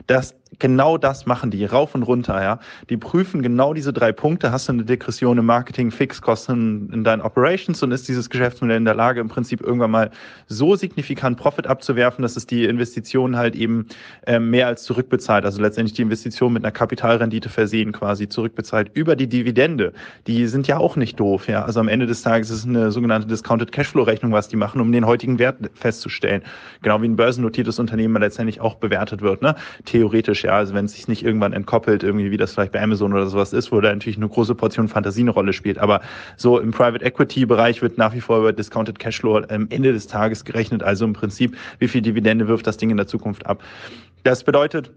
Das genau das machen die, rauf und runter, ja. Die prüfen genau diese drei Punkte. Hast du eine Degression im Marketing, Fixkosten in deinen Operations und ist dieses Geschäftsmodell in der Lage, im Prinzip irgendwann mal so signifikant Profit abzuwerfen, dass es die Investition halt eben äh, mehr als zurückbezahlt. Also letztendlich die Investition mit einer Kapitalrendite versehen quasi zurückbezahlt über die Dividende. Die sind ja auch nicht doof, ja. Also am Ende des Tages ist es eine sogenannte Discounted Cashflow Rechnung, was die machen, um den heutigen Wert festzustellen. Genau wie ein börsennotiertes Unternehmen letztendlich auch bewertet wird, ne? Theoretisch, ja. Also wenn es sich nicht irgendwann entkoppelt, irgendwie wie das vielleicht bei Amazon oder sowas ist, wo da natürlich eine große Portion Fantasie eine Rolle spielt. Aber so im Private Equity Bereich wird nach wie vor über Discounted Cashflow am Ende des Tages gerechnet. Also im Prinzip, wie viel Dividende wirft das Ding in der Zukunft ab. Das bedeutet,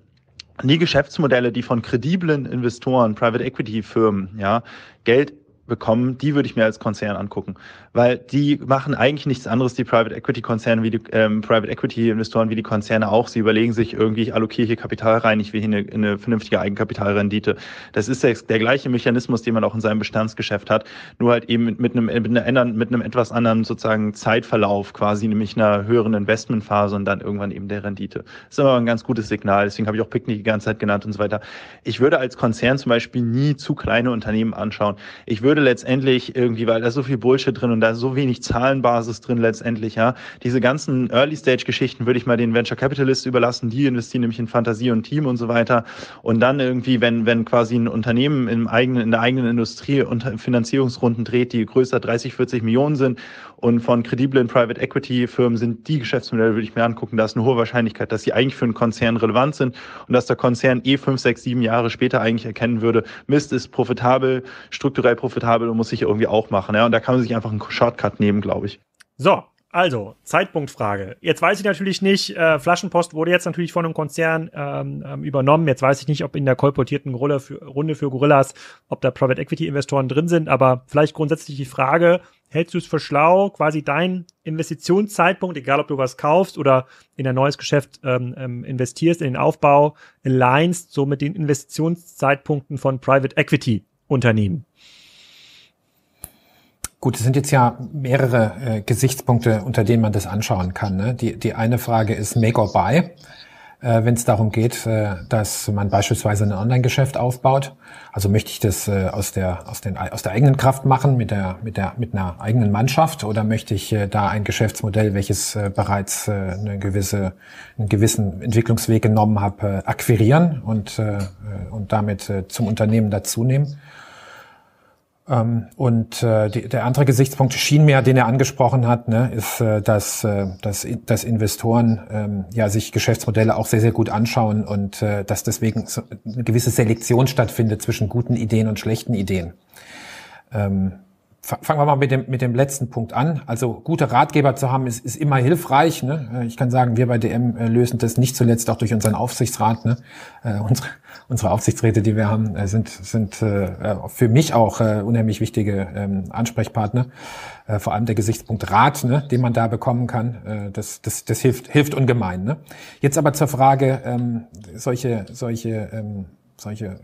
die Geschäftsmodelle, die von krediblen Investoren, Private Equity Firmen, ja, Geld bekommen, die würde ich mir als Konzern angucken, weil die machen eigentlich nichts anderes, die Private Equity Konzerne wie die ähm, Private Equity Investoren wie die Konzerne auch. Sie überlegen sich irgendwie, ich allokiere hier Kapital rein, ich will hier eine, eine vernünftige Eigenkapitalrendite. Das ist der, der, gleiche Mechanismus, den man auch in seinem Bestandsgeschäft hat, nur halt eben mit einem, mit einem, mit einem etwas anderen sozusagen Zeitverlauf quasi, nämlich einer höheren Investmentphase und dann irgendwann eben der Rendite. Das ist aber ein ganz gutes Signal, deswegen habe ich auch Picknick die ganze Zeit genannt und so weiter. Ich würde als Konzern zum Beispiel nie zu kleine Unternehmen anschauen. Ich würde letztendlich irgendwie, weil da so viel Bullshit drin und da so wenig Zahlenbasis drin letztendlich, ja, diese ganzen Early-Stage-Geschichten würde ich mal den Venture Capitalist überlassen, die investieren nämlich in Fantasie und Team und so weiter. Und dann irgendwie, wenn, wenn quasi ein Unternehmen im eigenen, in der eigenen Industrie unter Finanzierungsrunden dreht, die größer 30, 40 Millionen sind und von krediblen Private Equity Firmen sind die Geschäftsmodelle, würde ich mir angucken, da ist eine hohe Wahrscheinlichkeit, dass sie eigentlich für einen Konzern relevant sind und dass der Konzern eh fünf, sechs, sieben Jahre später eigentlich erkennen würde, Mist ist profitabel, strukturell profitabel und muss sich irgendwie auch machen. Ja? Und da kann man sich einfach einen Shortcut nehmen, glaube ich. So, also, Zeitpunktfrage. Jetzt weiß ich natürlich nicht, äh, Flaschenpost wurde jetzt natürlich von einem Konzern ähm, ähm, übernommen. Jetzt weiß ich nicht, ob in der kolportierten Runde für, Runde für Gorillas, ob da Private Equity Investoren drin sind, aber vielleicht grundsätzlich die Frage, hältst du es für schlau, quasi dein Investitionszeitpunkt, egal ob du was kaufst oder in ein neues Geschäft ähm, ähm, investierst, in den Aufbau, alignst so mit den Investitionszeitpunkten von Private Equity Unternehmen? Gut, es sind jetzt ja mehrere äh, Gesichtspunkte, unter denen man das anschauen kann. Ne? Die, die eine Frage ist Make or Buy, äh, wenn es darum geht, äh, dass man beispielsweise ein Online-Geschäft aufbaut. Also möchte ich das äh, aus, der, aus, den, aus der eigenen Kraft machen, mit, der, mit, der, mit einer eigenen Mannschaft, oder möchte ich äh, da ein Geschäftsmodell, welches äh, bereits äh, eine gewisse, einen gewissen Entwicklungsweg genommen hat, äh, akquirieren und, äh, und damit äh, zum Unternehmen dazunehmen? Ähm, und äh, die, der andere Gesichtspunkt schien mir, den er angesprochen hat, ne, ist, äh, dass, äh, dass, dass Investoren ähm, ja sich Geschäftsmodelle auch sehr, sehr gut anschauen und äh, dass deswegen so eine gewisse Selektion stattfindet zwischen guten Ideen und schlechten Ideen. Ähm, Fangen wir mal mit dem, mit dem letzten Punkt an. Also gute Ratgeber zu haben, ist, ist immer hilfreich. Ne? Äh, ich kann sagen, wir bei DM äh, lösen das nicht zuletzt auch durch unseren Aufsichtsrat. Ne? Äh, unsere, unsere Aufsichtsräte, die wir haben, äh, sind, sind äh, für mich auch äh, unheimlich wichtige ähm, Ansprechpartner. Äh, vor allem der Gesichtspunkt Rat, ne, den man da bekommen kann, äh, das, das, das hilft, hilft ungemein. Ne? Jetzt aber zur Frage, ähm, solche, solche, ähm, solche äh,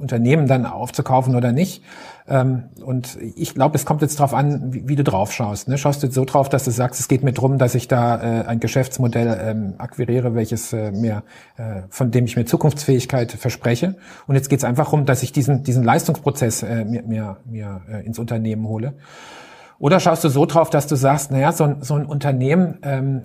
Unternehmen dann aufzukaufen oder nicht. Ähm, und ich glaube, es kommt jetzt darauf an, wie, wie, du drauf schaust. Ne? Schaust du so drauf, dass du sagst, es geht mir drum, dass ich da äh, ein Geschäftsmodell ähm, akquiriere, welches äh, mir, äh, von dem ich mir Zukunftsfähigkeit verspreche. Und jetzt geht es einfach um, dass ich diesen, diesen Leistungsprozess äh, mir, mir, mir äh, ins Unternehmen hole. Oder schaust du so drauf, dass du sagst, naja, so so ein Unternehmen, ähm,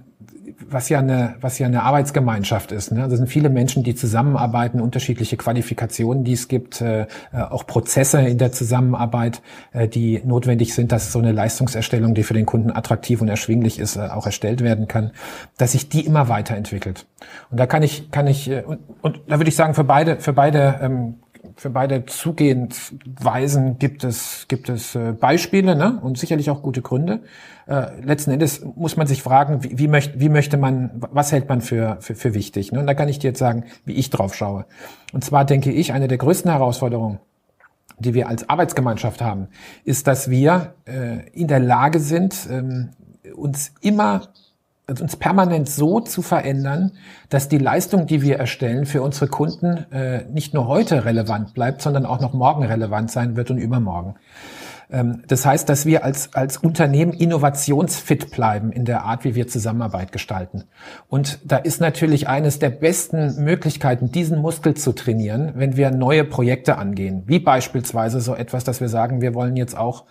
was ja eine, was ja eine Arbeitsgemeinschaft ist. Ne? Also sind viele Menschen, die zusammenarbeiten, unterschiedliche Qualifikationen, die es gibt, äh, äh, auch Prozesse in der Zusammenarbeit, äh, die notwendig sind, dass so eine Leistungserstellung, die für den Kunden attraktiv und erschwinglich ist, äh, auch erstellt werden kann, dass sich die immer weiterentwickelt. Und da kann ich, kann ich, äh, und, und da würde ich sagen, für beide, für beide ähm, für beide Zugehensweisen gibt es, gibt es äh, Beispiele ne? und sicherlich auch gute Gründe. Äh, letzten Endes muss man sich fragen, wie, wie, möcht, wie möchte man, was hält man für, für, für wichtig? Ne? Und da kann ich dir jetzt sagen, wie ich drauf schaue. Und zwar denke ich, eine der größten Herausforderungen, die wir als Arbeitsgemeinschaft haben, ist, dass wir äh, in der Lage sind, ähm, uns immer uns permanent so zu verändern, dass die Leistung, die wir erstellen, für unsere Kunden äh, nicht nur heute relevant bleibt, sondern auch noch morgen relevant sein wird und übermorgen. Ähm, das heißt, dass wir als, als Unternehmen innovationsfit bleiben in der Art, wie wir Zusammenarbeit gestalten. Und da ist natürlich eines der besten Möglichkeiten, diesen Muskel zu trainieren, wenn wir neue Projekte angehen. Wie beispielsweise so etwas, dass wir sagen, wir wollen jetzt auch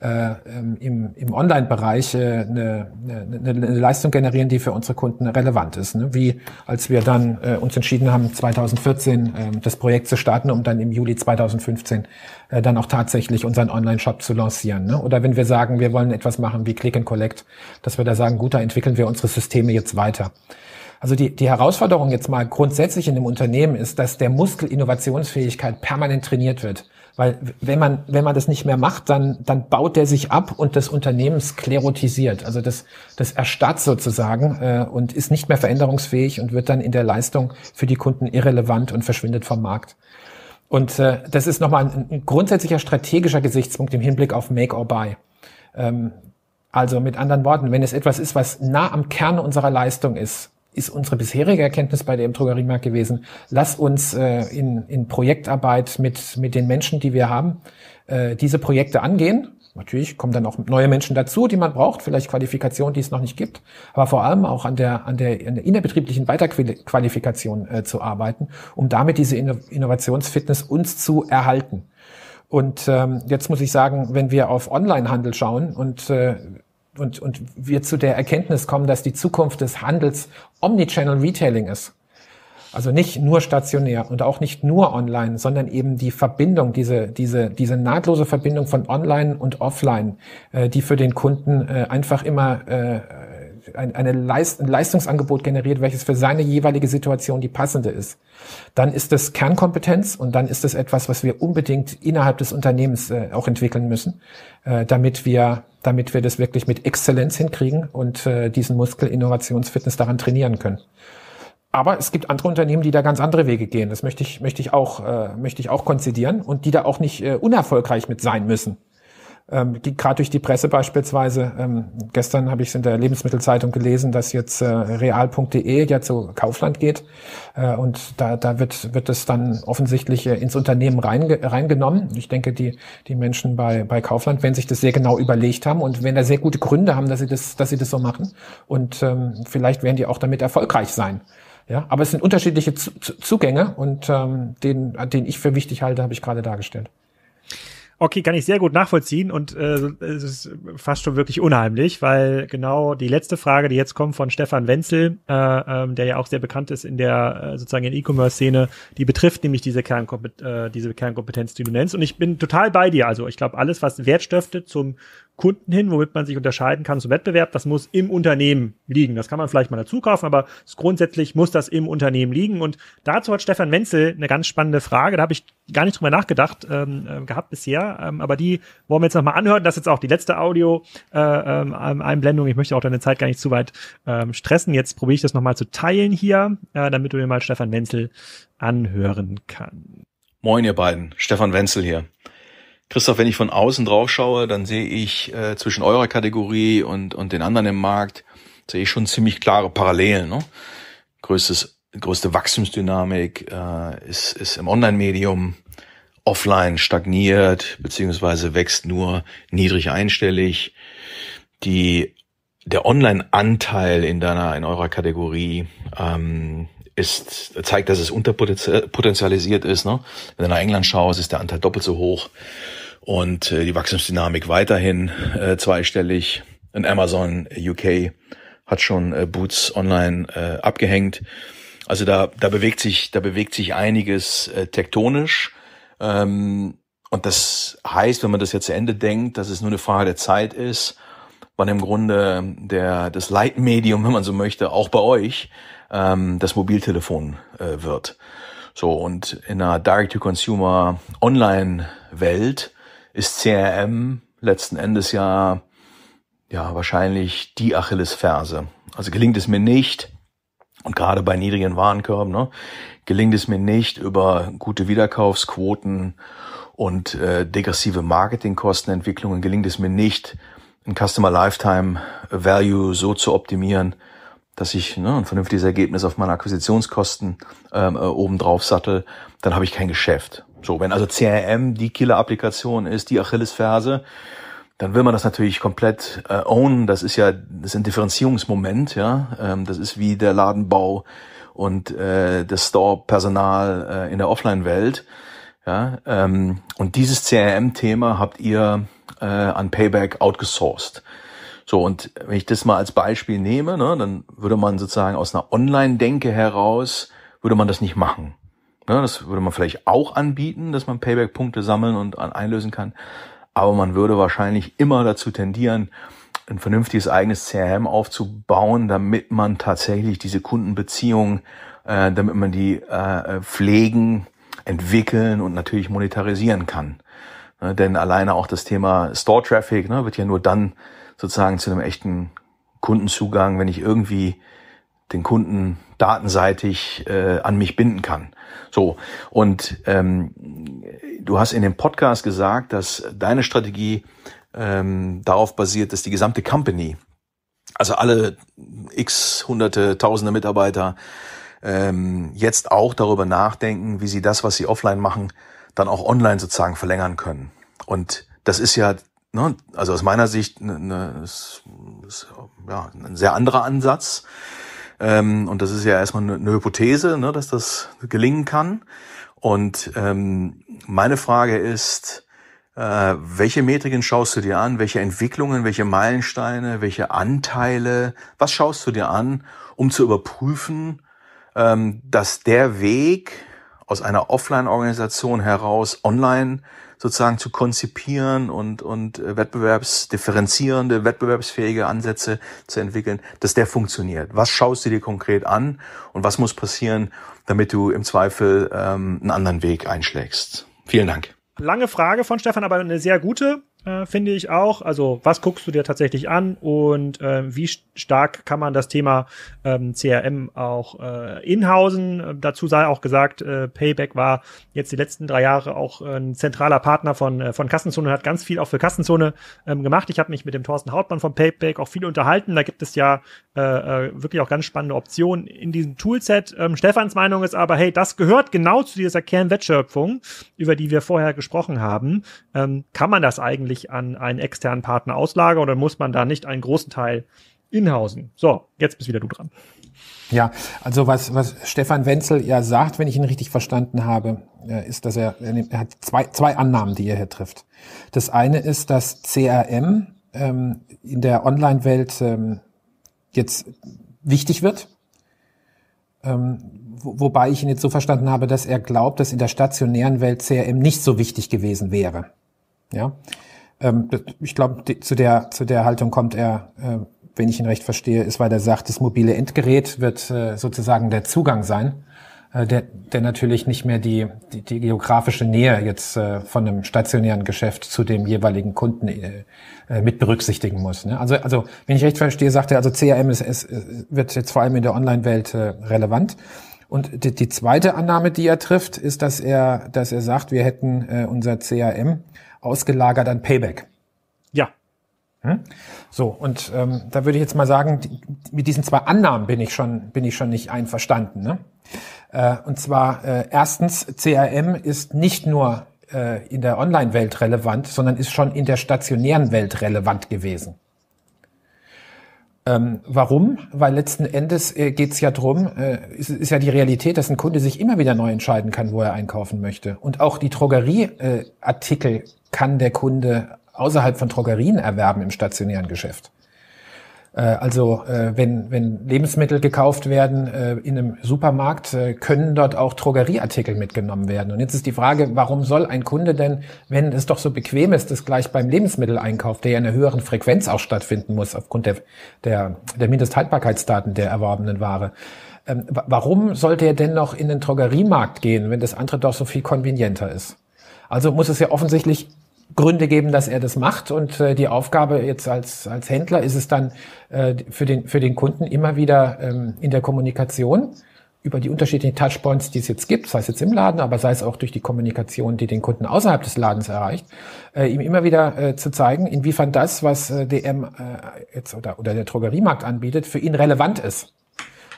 äh, ähm, im, im Online-Bereich äh, eine, eine, eine Leistung generieren, die für unsere Kunden relevant ist. Ne? Wie als wir dann äh, uns entschieden haben, 2014 äh, das Projekt zu starten, um dann im Juli 2015 äh, dann auch tatsächlich unseren Online-Shop zu lancieren. Ne? Oder wenn wir sagen, wir wollen etwas machen wie Click and Collect, dass wir da sagen, gut, da entwickeln wir unsere Systeme jetzt weiter. Also die, die Herausforderung jetzt mal grundsätzlich in dem Unternehmen ist, dass der Muskel Innovationsfähigkeit permanent trainiert wird. Weil wenn man, wenn man das nicht mehr macht, dann, dann baut der sich ab und das Unternehmen sklerotisiert. Also das, das erstarrt sozusagen äh, und ist nicht mehr veränderungsfähig und wird dann in der Leistung für die Kunden irrelevant und verschwindet vom Markt. Und äh, das ist nochmal ein, ein grundsätzlicher strategischer Gesichtspunkt im Hinblick auf Make or Buy. Ähm, also mit anderen Worten, wenn es etwas ist, was nah am Kern unserer Leistung ist, ist unsere bisherige Erkenntnis bei dem Drogeriemarkt gewesen, lass uns äh, in, in Projektarbeit mit, mit den Menschen, die wir haben, äh, diese Projekte angehen. Natürlich kommen dann auch neue Menschen dazu, die man braucht, vielleicht Qualifikationen, die es noch nicht gibt, aber vor allem auch an der, an der, an der innerbetrieblichen Weiterqualifikation äh, zu arbeiten, um damit diese Innovationsfitness uns zu erhalten. Und ähm, jetzt muss ich sagen, wenn wir auf Onlinehandel schauen und äh, und, und wir zu der Erkenntnis kommen, dass die Zukunft des Handels Omnichannel Retailing ist. Also nicht nur stationär und auch nicht nur online, sondern eben die Verbindung, diese, diese, diese nahtlose Verbindung von online und offline, äh, die für den Kunden äh, einfach immer äh, ein, eine Leist, ein Leistungsangebot generiert, welches für seine jeweilige Situation die passende ist, dann ist das Kernkompetenz und dann ist das etwas, was wir unbedingt innerhalb des Unternehmens äh, auch entwickeln müssen, äh, damit wir, damit wir das wirklich mit Exzellenz hinkriegen und äh, diesen Muskel Innovationsfitness daran trainieren können. Aber es gibt andere Unternehmen, die da ganz andere Wege gehen. Das möchte ich, möchte ich auch, äh, möchte ich auch konzidieren und die da auch nicht äh, unerfolgreich mit sein müssen ähm, gerade durch die Presse beispielsweise. Ähm, gestern habe ich es in der Lebensmittelzeitung gelesen, dass jetzt äh, real.de ja zu Kaufland geht äh, und da, da wird, wird es dann offensichtlich äh, ins Unternehmen reinge reingenommen. Ich denke, die, die Menschen bei, bei Kaufland werden sich das sehr genau überlegt haben und werden da sehr gute Gründe haben, dass sie das, dass sie das so machen und ähm, vielleicht werden die auch damit erfolgreich sein. Ja, aber es sind unterschiedliche Zugänge und ähm, den, den ich für wichtig halte, habe ich gerade dargestellt. Okay, kann ich sehr gut nachvollziehen und äh, es ist fast schon wirklich unheimlich, weil genau die letzte Frage, die jetzt kommt von Stefan Wenzel, äh, ähm, der ja auch sehr bekannt ist in der äh, sozusagen in E-Commerce-Szene, die betrifft nämlich diese, Kernkompet äh, diese Kernkompetenz, die du nennst. Und ich bin total bei dir. Also ich glaube, alles, was Wert stiftet zum Kunden hin, womit man sich unterscheiden kann zum Wettbewerb, das muss im Unternehmen liegen. Das kann man vielleicht mal dazu kaufen, aber grundsätzlich muss das im Unternehmen liegen. Und dazu hat Stefan Wenzel eine ganz spannende Frage. Da habe ich gar nicht drüber nachgedacht ähm, äh, gehabt bisher, ähm, aber die wollen wir jetzt nochmal anhören. Das ist jetzt auch die letzte Audio-Einblendung. Äh, ähm, ich möchte auch deine Zeit gar nicht zu weit ähm, stressen. Jetzt probiere ich das nochmal zu teilen hier, äh, damit du dir mal Stefan Wenzel anhören kannst. Moin, ihr beiden. Stefan Wenzel hier. Christoph, wenn ich von außen drauf schaue, dann sehe ich äh, zwischen eurer Kategorie und, und den anderen im Markt, sehe ich schon ziemlich klare Parallelen. Ne? Größtes, größte Wachstumsdynamik äh, ist, ist im Online-Medium, offline stagniert, beziehungsweise wächst nur niedrig einstellig. Die, der Online-Anteil in deiner, in eurer Kategorie ähm, ist, zeigt, dass es unterpotenzialisiert ist. Ne? Wenn du nach England schaust, ist der Anteil doppelt so hoch und äh, die Wachstumsdynamik weiterhin äh, zweistellig. Und Amazon UK hat schon äh, Boots online äh, abgehängt. Also da, da bewegt sich, da bewegt sich einiges äh, tektonisch. Ähm, und das heißt, wenn man das jetzt zu Ende denkt, dass es nur eine Frage der Zeit ist, wann im Grunde der, das Leitmedium, wenn man so möchte, auch bei euch, ähm, das Mobiltelefon äh, wird. So, und in einer Direct-to-Consumer Online-Welt ist CRM letzten Endes ja, ja wahrscheinlich die Achillesferse. Also gelingt es mir nicht, und gerade bei niedrigen Warenkörben, ne, gelingt es mir nicht über gute Wiederkaufsquoten und äh, degressive Marketingkostenentwicklungen, gelingt es mir nicht, ein Customer Lifetime Value so zu optimieren, dass ich ne, ein vernünftiges Ergebnis auf meine Akquisitionskosten ähm, äh, oben drauf sattel, dann habe ich kein Geschäft. So, wenn also CRM die Killer-Applikation ist, die Achillesferse, dann will man das natürlich komplett äh, ownen. Das ist ja, das ist ein Differenzierungsmoment, ja. Ähm, das ist wie der Ladenbau und äh, das Store-Personal äh, in der Offline-Welt. Ja, ähm, und dieses CRM-Thema habt ihr äh, an Payback outgesourced. So, und wenn ich das mal als Beispiel nehme, ne, dann würde man sozusagen aus einer Online-Denke heraus, würde man das nicht machen. Ne, das würde man vielleicht auch anbieten, dass man Payback-Punkte sammeln und einlösen kann. Aber man würde wahrscheinlich immer dazu tendieren, ein vernünftiges eigenes CRM aufzubauen, damit man tatsächlich diese Kundenbeziehungen, äh, damit man die äh, pflegen, entwickeln und natürlich monetarisieren kann. Ne, denn alleine auch das Thema Store Traffic ne, wird ja nur dann sozusagen zu einem echten Kundenzugang, wenn ich irgendwie den Kunden datenseitig äh, an mich binden kann. So, und ähm, du hast in dem Podcast gesagt, dass deine Strategie ähm, darauf basiert, dass die gesamte Company, also alle x hunderte, tausende Mitarbeiter, ähm, jetzt auch darüber nachdenken, wie sie das, was sie offline machen, dann auch online sozusagen verlängern können. Und das ist ja ne, also aus meiner Sicht ne, ne, ist, ist, ja, ein sehr anderer Ansatz. Ähm, und das ist ja erstmal eine, eine Hypothese, ne, dass das gelingen kann. Und ähm, meine Frage ist, Äh, welche Metriken schaust du dir an? Welche Entwicklungen, welche Meilensteine, welche Anteile? Was schaust du dir an, um zu überprüfen, ähm, dass der Weg aus einer Offline-Organisation heraus online sozusagen zu konzipieren und, und äh, wettbewerbsdifferenzierende, wettbewerbsfähige Ansätze zu entwickeln, dass der funktioniert. Was schaust du dir konkret an und was muss passieren, damit du im Zweifel ähm, einen anderen Weg einschlägst? Vielen Dank. Lange Frage von Stefan, aber eine sehr gute äh, finde ich auch. Also was guckst du dir tatsächlich an und äh, wie stark kann man das Thema ähm, CRM auch äh, inhausen? Dazu sei auch gesagt, äh, Payback war jetzt die letzten drei Jahre auch ein zentraler Partner von, äh, von Kassenzone und hat ganz viel auch für Kassenzone ähm, gemacht. Ich habe mich mit dem Thorsten Hautmann von Payback auch viel unterhalten. Da gibt es ja äh, äh, wirklich auch ganz spannende Optionen in diesem Toolset. Ähm, Stefans Meinung ist aber, hey, das gehört genau zu dieser Kernwertschöpfung, über die wir vorher gesprochen haben. Ähm, kann man das eigentlich an einen externen Partner auslagern oder muss man da nicht einen großen Teil inhausen? So, jetzt bist wieder du dran. Ja, also was, was Stefan Wenzel ja sagt, wenn ich ihn richtig verstanden habe, äh, ist, dass er, er hat zwei, zwei Annahmen, die er hier trifft. Das eine ist, dass CRM ähm, in der Online-Welt ähm, jetzt wichtig wird. Ähm, wo, wobei ich ihn jetzt so verstanden habe, dass er glaubt, dass in der stationären Welt CRM nicht so wichtig gewesen wäre. Ja, ähm, ich glaube, zu der, zu der Haltung kommt er, äh, wenn ich ihn recht verstehe, ist, weil er sagt, das mobile Endgerät wird äh, sozusagen der Zugang sein, äh, der, der natürlich nicht mehr die, die, die geografische Nähe jetzt äh, von einem stationären Geschäft zu dem jeweiligen Kunden äh, äh mit berücksichtigen muss. Ne? Also, also, wenn ich recht verstehe, sagt er, also CRM ist, ist, wird jetzt vor allem in der Online-Welt äh, relevant. Und die, die zweite Annahme, die er trifft, ist, dass er, dass er sagt, wir hätten äh, unser CRM ausgelagert an Payback. Ja. Hm? So, und ähm, da würde ich jetzt mal sagen, die, mit diesen zwei Annahmen bin ich schon, bin ich schon nicht einverstanden. Ne? Äh, und zwar äh, erstens, CRM ist nicht nur äh, in der Online-Welt relevant, sondern ist schon in der stationären Welt relevant gewesen. Ähm, warum? Weil letzten Endes äh, geht es ja drum, äh, ist, ist ja die Realität, dass ein Kunde sich immer wieder neu entscheiden kann, wo er einkaufen möchte. Und auch die Drogerieartikel äh, kann der Kunde außerhalb von Drogerien erwerben im stationären Geschäft. Äh, also äh, wenn, wenn Lebensmittel gekauft werden äh, in einem Supermarkt, können dort auch Drogerieartikel mitgenommen werden. Und jetzt ist die Frage, warum soll ein Kunde denn, wenn es doch so bequem ist, das gleich beim Lebensmitteleinkauf, der ja in einer höheren Frequenz auch stattfinden muss, aufgrund der, der, der Mindesthaltbarkeitsdaten der erworbenen Ware, ähm, warum sollte er denn noch in den Drogeriemarkt gehen, wenn das andere doch so viel konvenienter ist? Also muss es ja offensichtlich Gründe geben, dass er das macht. Und äh, die Aufgabe jetzt als, als Händler ist es dann äh, für, den, für den Kunden immer wieder ähm, in der Kommunikation über die unterschiedlichen Touchpoints, die es jetzt gibt, sei es jetzt im Laden, aber sei es auch durch die Kommunikation, die den Kunden außerhalb des Ladens erreicht, äh, ihm immer wieder äh, zu zeigen, inwiefern das, was äh, DM äh, jetzt oder, oder der Drogeriemarkt anbietet, für ihn relevant ist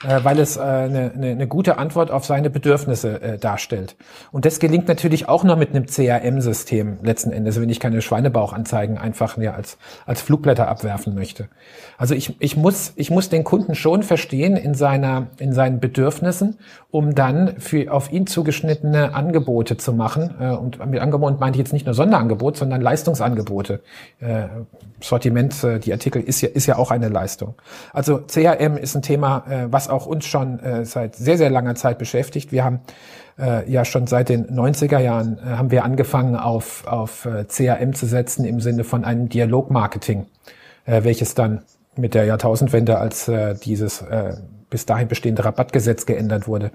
äh, weil es äh, eine, eine, eine gute Antwort auf seine Bedürfnisse äh, darstellt. Und das gelingt natürlich auch noch mit einem CRM-System letzten Endes, wenn ich keine Schweinebauchanzeigen einfach ja, als, als Flugblätter abwerfen möchte. Also ich, ich, muss, ich muss den Kunden schon verstehen in, seiner, in seinen Bedürfnissen, um dann für auf ihn zugeschnittene Angebote zu machen. Äh, und mit Angebot meinte ich jetzt nicht nur Sonderangebot, sondern Leistungsangebote. Äh, Sortiment, äh, die Artikel ist ja, ist ja auch eine Leistung. Also CRM ist ein Thema, äh, was auch uns schon äh, seit sehr, sehr langer Zeit beschäftigt. Wir haben äh, ja schon seit den 90er Jahren äh, haben wir angefangen auf, auf äh, CRM zu setzen im Sinne von einem Dialogmarketing, äh, welches dann mit der Jahrtausendwende, als äh, dieses äh, bis dahin bestehende Rabattgesetz geändert wurde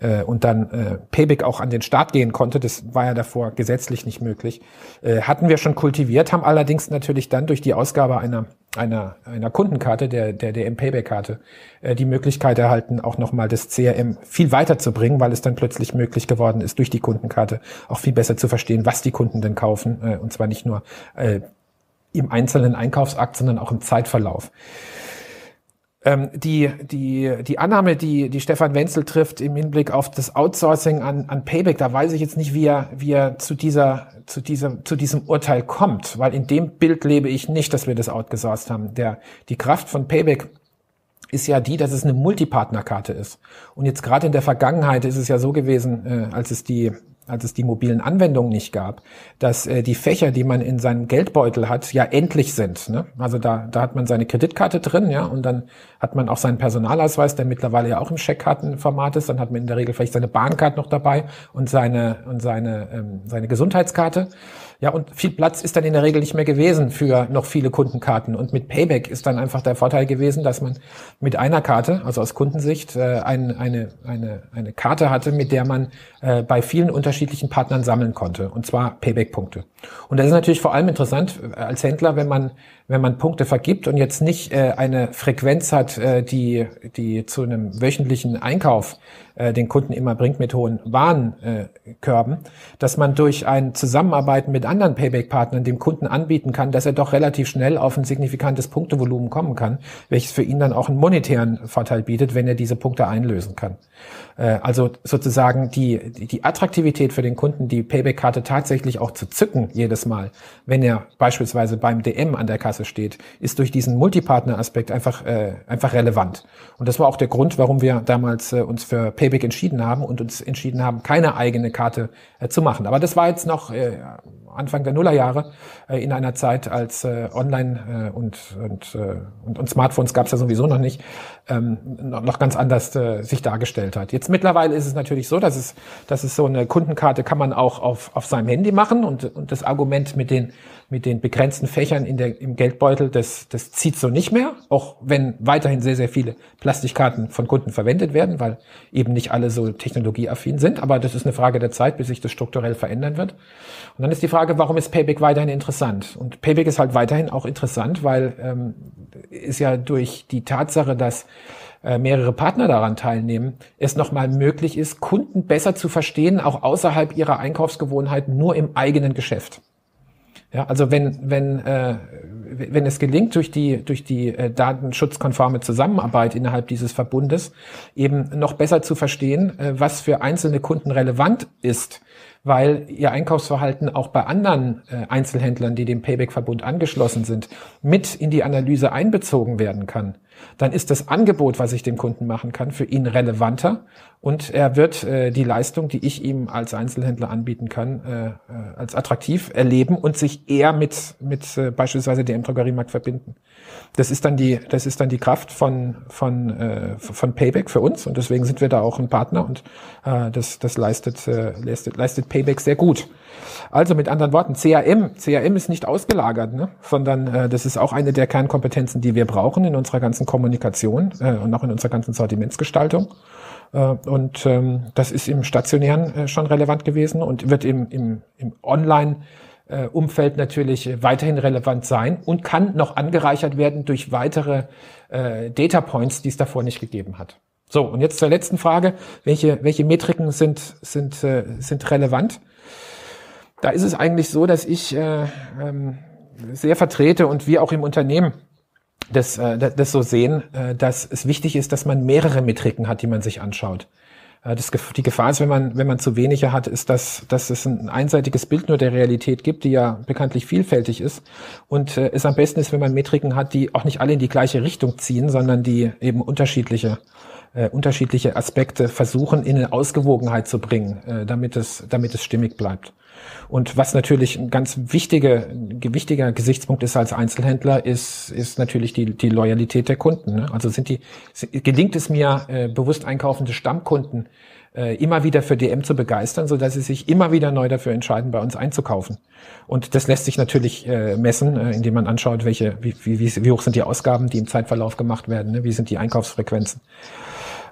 äh, und dann äh, Payback auch an den Start gehen konnte, das war ja davor gesetzlich nicht möglich, äh, hatten wir schon kultiviert, haben allerdings natürlich dann durch die Ausgabe einer einer, einer Kundenkarte, der der DM Payback-Karte, äh, die Möglichkeit erhalten, auch nochmal das CRM viel weiter zu bringen, weil es dann plötzlich möglich geworden ist, durch die Kundenkarte auch viel besser zu verstehen, was die Kunden denn kaufen, äh, und zwar nicht nur äh, im einzelnen Einkaufsakt, sondern auch im Zeitverlauf. Ähm, die, die, die Annahme, die, die Stefan Wenzel trifft im Hinblick auf das Outsourcing an, an Payback, da weiß ich jetzt nicht, wie er, wie er zu dieser, zu diesem, zu diesem Urteil kommt, weil in dem Bild lebe ich nicht, dass wir das outgesourced haben. Der, die Kraft von Payback ist ja die, dass es eine Multipartnerkarte ist. Und jetzt gerade in der Vergangenheit ist es ja so gewesen, äh, als es die als es die mobilen Anwendungen nicht gab, dass äh, die Fächer, die man in seinem Geldbeutel hat, ja endlich sind. Ne? Also da, da hat man seine Kreditkarte drin, ja, und dann hat man auch seinen Personalausweis, der mittlerweile ja auch im Scheckkartenformat ist. Dann hat man in der Regel vielleicht seine Bahncard noch dabei und seine und seine ähm, seine Gesundheitskarte. Ja, und viel Platz ist dann in der Regel nicht mehr gewesen für noch viele Kundenkarten. Und mit Payback ist dann einfach der Vorteil gewesen, dass man mit einer Karte, also aus Kundensicht, äh, ein, eine, eine, eine Karte hatte, mit der man äh, bei vielen unterschiedlichen Partnern sammeln konnte. Und zwar Payback-Punkte. Und das ist natürlich vor allem interessant äh, als Händler, wenn man wenn man Punkte vergibt und jetzt nicht äh, eine Frequenz hat, äh, die, die zu einem wöchentlichen Einkauf äh, den Kunden immer bringt mit hohen Warenkörben, dass man durch ein Zusammenarbeiten mit anderen Payback-Partnern dem Kunden anbieten kann, dass er doch relativ schnell auf ein signifikantes Punktevolumen kommen kann, welches für ihn dann auch einen monetären Vorteil bietet, wenn er diese Punkte einlösen kann. Äh, also sozusagen die, die Attraktivität für den Kunden, die Payback-Karte tatsächlich auch zu zücken jedes Mal, wenn er beispielsweise beim DM an der Kasse Kasse steht, ist durch diesen Multipartner-Aspekt einfach, äh, einfach relevant. Und das war auch der Grund, warum wir damals äh, uns für Payback entschieden haben und uns entschieden haben, keine eigene Karte äh, zu machen. Aber das war jetzt noch äh, Anfang der Nullerjahre äh, in einer Zeit, als äh, Online äh, und, und, äh, und, und Smartphones gab es ja sowieso noch nicht, ähm, noch ganz anders äh, sich dargestellt hat. Jetzt mittlerweile ist es natürlich so, dass es, dass es so eine Kundenkarte kann man auch auf, auf seinem Handy machen und, und das Argument mit den mit den begrenzten Fächern in der, im Geldbeutel, das, das zieht so nicht mehr, auch wenn weiterhin sehr, sehr viele Plastikkarten von Kunden verwendet werden, weil eben nicht alle so technologieaffin sind. Aber das ist eine Frage der Zeit, bis sich das strukturell verändern wird. Und dann ist die Frage, warum ist Payback weiterhin interessant? Und Payback ist halt weiterhin auch interessant, weil ähm, ist ja durch die Tatsache, dass äh, mehrere Partner daran teilnehmen, es nochmal möglich ist, Kunden besser zu verstehen, auch außerhalb ihrer Einkaufsgewohnheiten, nur im eigenen Geschäft. Ja, also wenn, wenn, äh, wenn es gelingt, durch die, durch die äh, datenschutzkonforme Zusammenarbeit innerhalb dieses Verbundes eben noch besser zu verstehen, äh, was für einzelne Kunden relevant ist, weil ihr Einkaufsverhalten auch bei anderen äh, Einzelhändlern, die dem Payback-Verbund angeschlossen sind, mit in die Analyse einbezogen werden kann dann ist das Angebot, was ich dem Kunden machen kann, für ihn relevanter und er wird äh, die Leistung, die ich ihm als Einzelhändler anbieten kann, äh, äh, als attraktiv erleben und sich eher mit, mit äh, beispielsweise dem Drogeriemarkt verbinden. Das ist dann die, das ist dann die Kraft von, von, äh, von Payback für uns und deswegen sind wir da auch ein Partner und äh, das, das leistet, äh, leistet, leistet Payback sehr gut. Also mit anderen Worten, CRM, CRM ist nicht ausgelagert, ne? sondern äh, das ist auch eine der Kernkompetenzen, die wir brauchen in unserer ganzen Kommunikation äh, und auch in unserer ganzen Sortimentsgestaltung. Äh, und ähm, das ist im Stationären äh, schon relevant gewesen und wird im, im, im Online äh, Umfeld natürlich weiterhin relevant sein und kann noch angereichert werden durch weitere äh, Data Points, die es davor nicht gegeben hat. So, und jetzt zur letzten Frage. Welche, welche Metriken sind, sind, äh, sind relevant? Da ist es eigentlich so, dass ich äh, ähm, sehr vertrete und wir auch im Unternehmen das, äh, das so sehen, äh, dass es wichtig ist, dass man mehrere Metriken hat, die man sich anschaut. Äh, das, die Gefahr ist, wenn man, wenn man zu wenige hat, ist, dass, dass es ein einseitiges Bild nur der Realität gibt, die ja bekanntlich vielfältig ist. Und äh, es am besten ist, wenn man Metriken hat, die auch nicht alle in die gleiche Richtung ziehen, sondern die eben unterschiedliche äh, unterschiedliche Aspekte versuchen, in eine Ausgewogenheit zu bringen, äh, damit es, damit es stimmig bleibt. Und was natürlich ein ganz wichtiger, wichtiger Gesichtspunkt ist als Einzelhändler, ist, ist natürlich die, die Loyalität der Kunden. Ne? Also sind die, gelingt es mir, äh, bewusst einkaufende Stammkunden äh, immer wieder für DM zu begeistern, so dass sie sich immer wieder neu dafür entscheiden, bei uns einzukaufen. Und das lässt sich natürlich äh, messen, äh, indem man anschaut, welche, wie, wie, wie hoch sind die Ausgaben, die im Zeitverlauf gemacht werden, ne? wie sind die Einkaufsfrequenzen.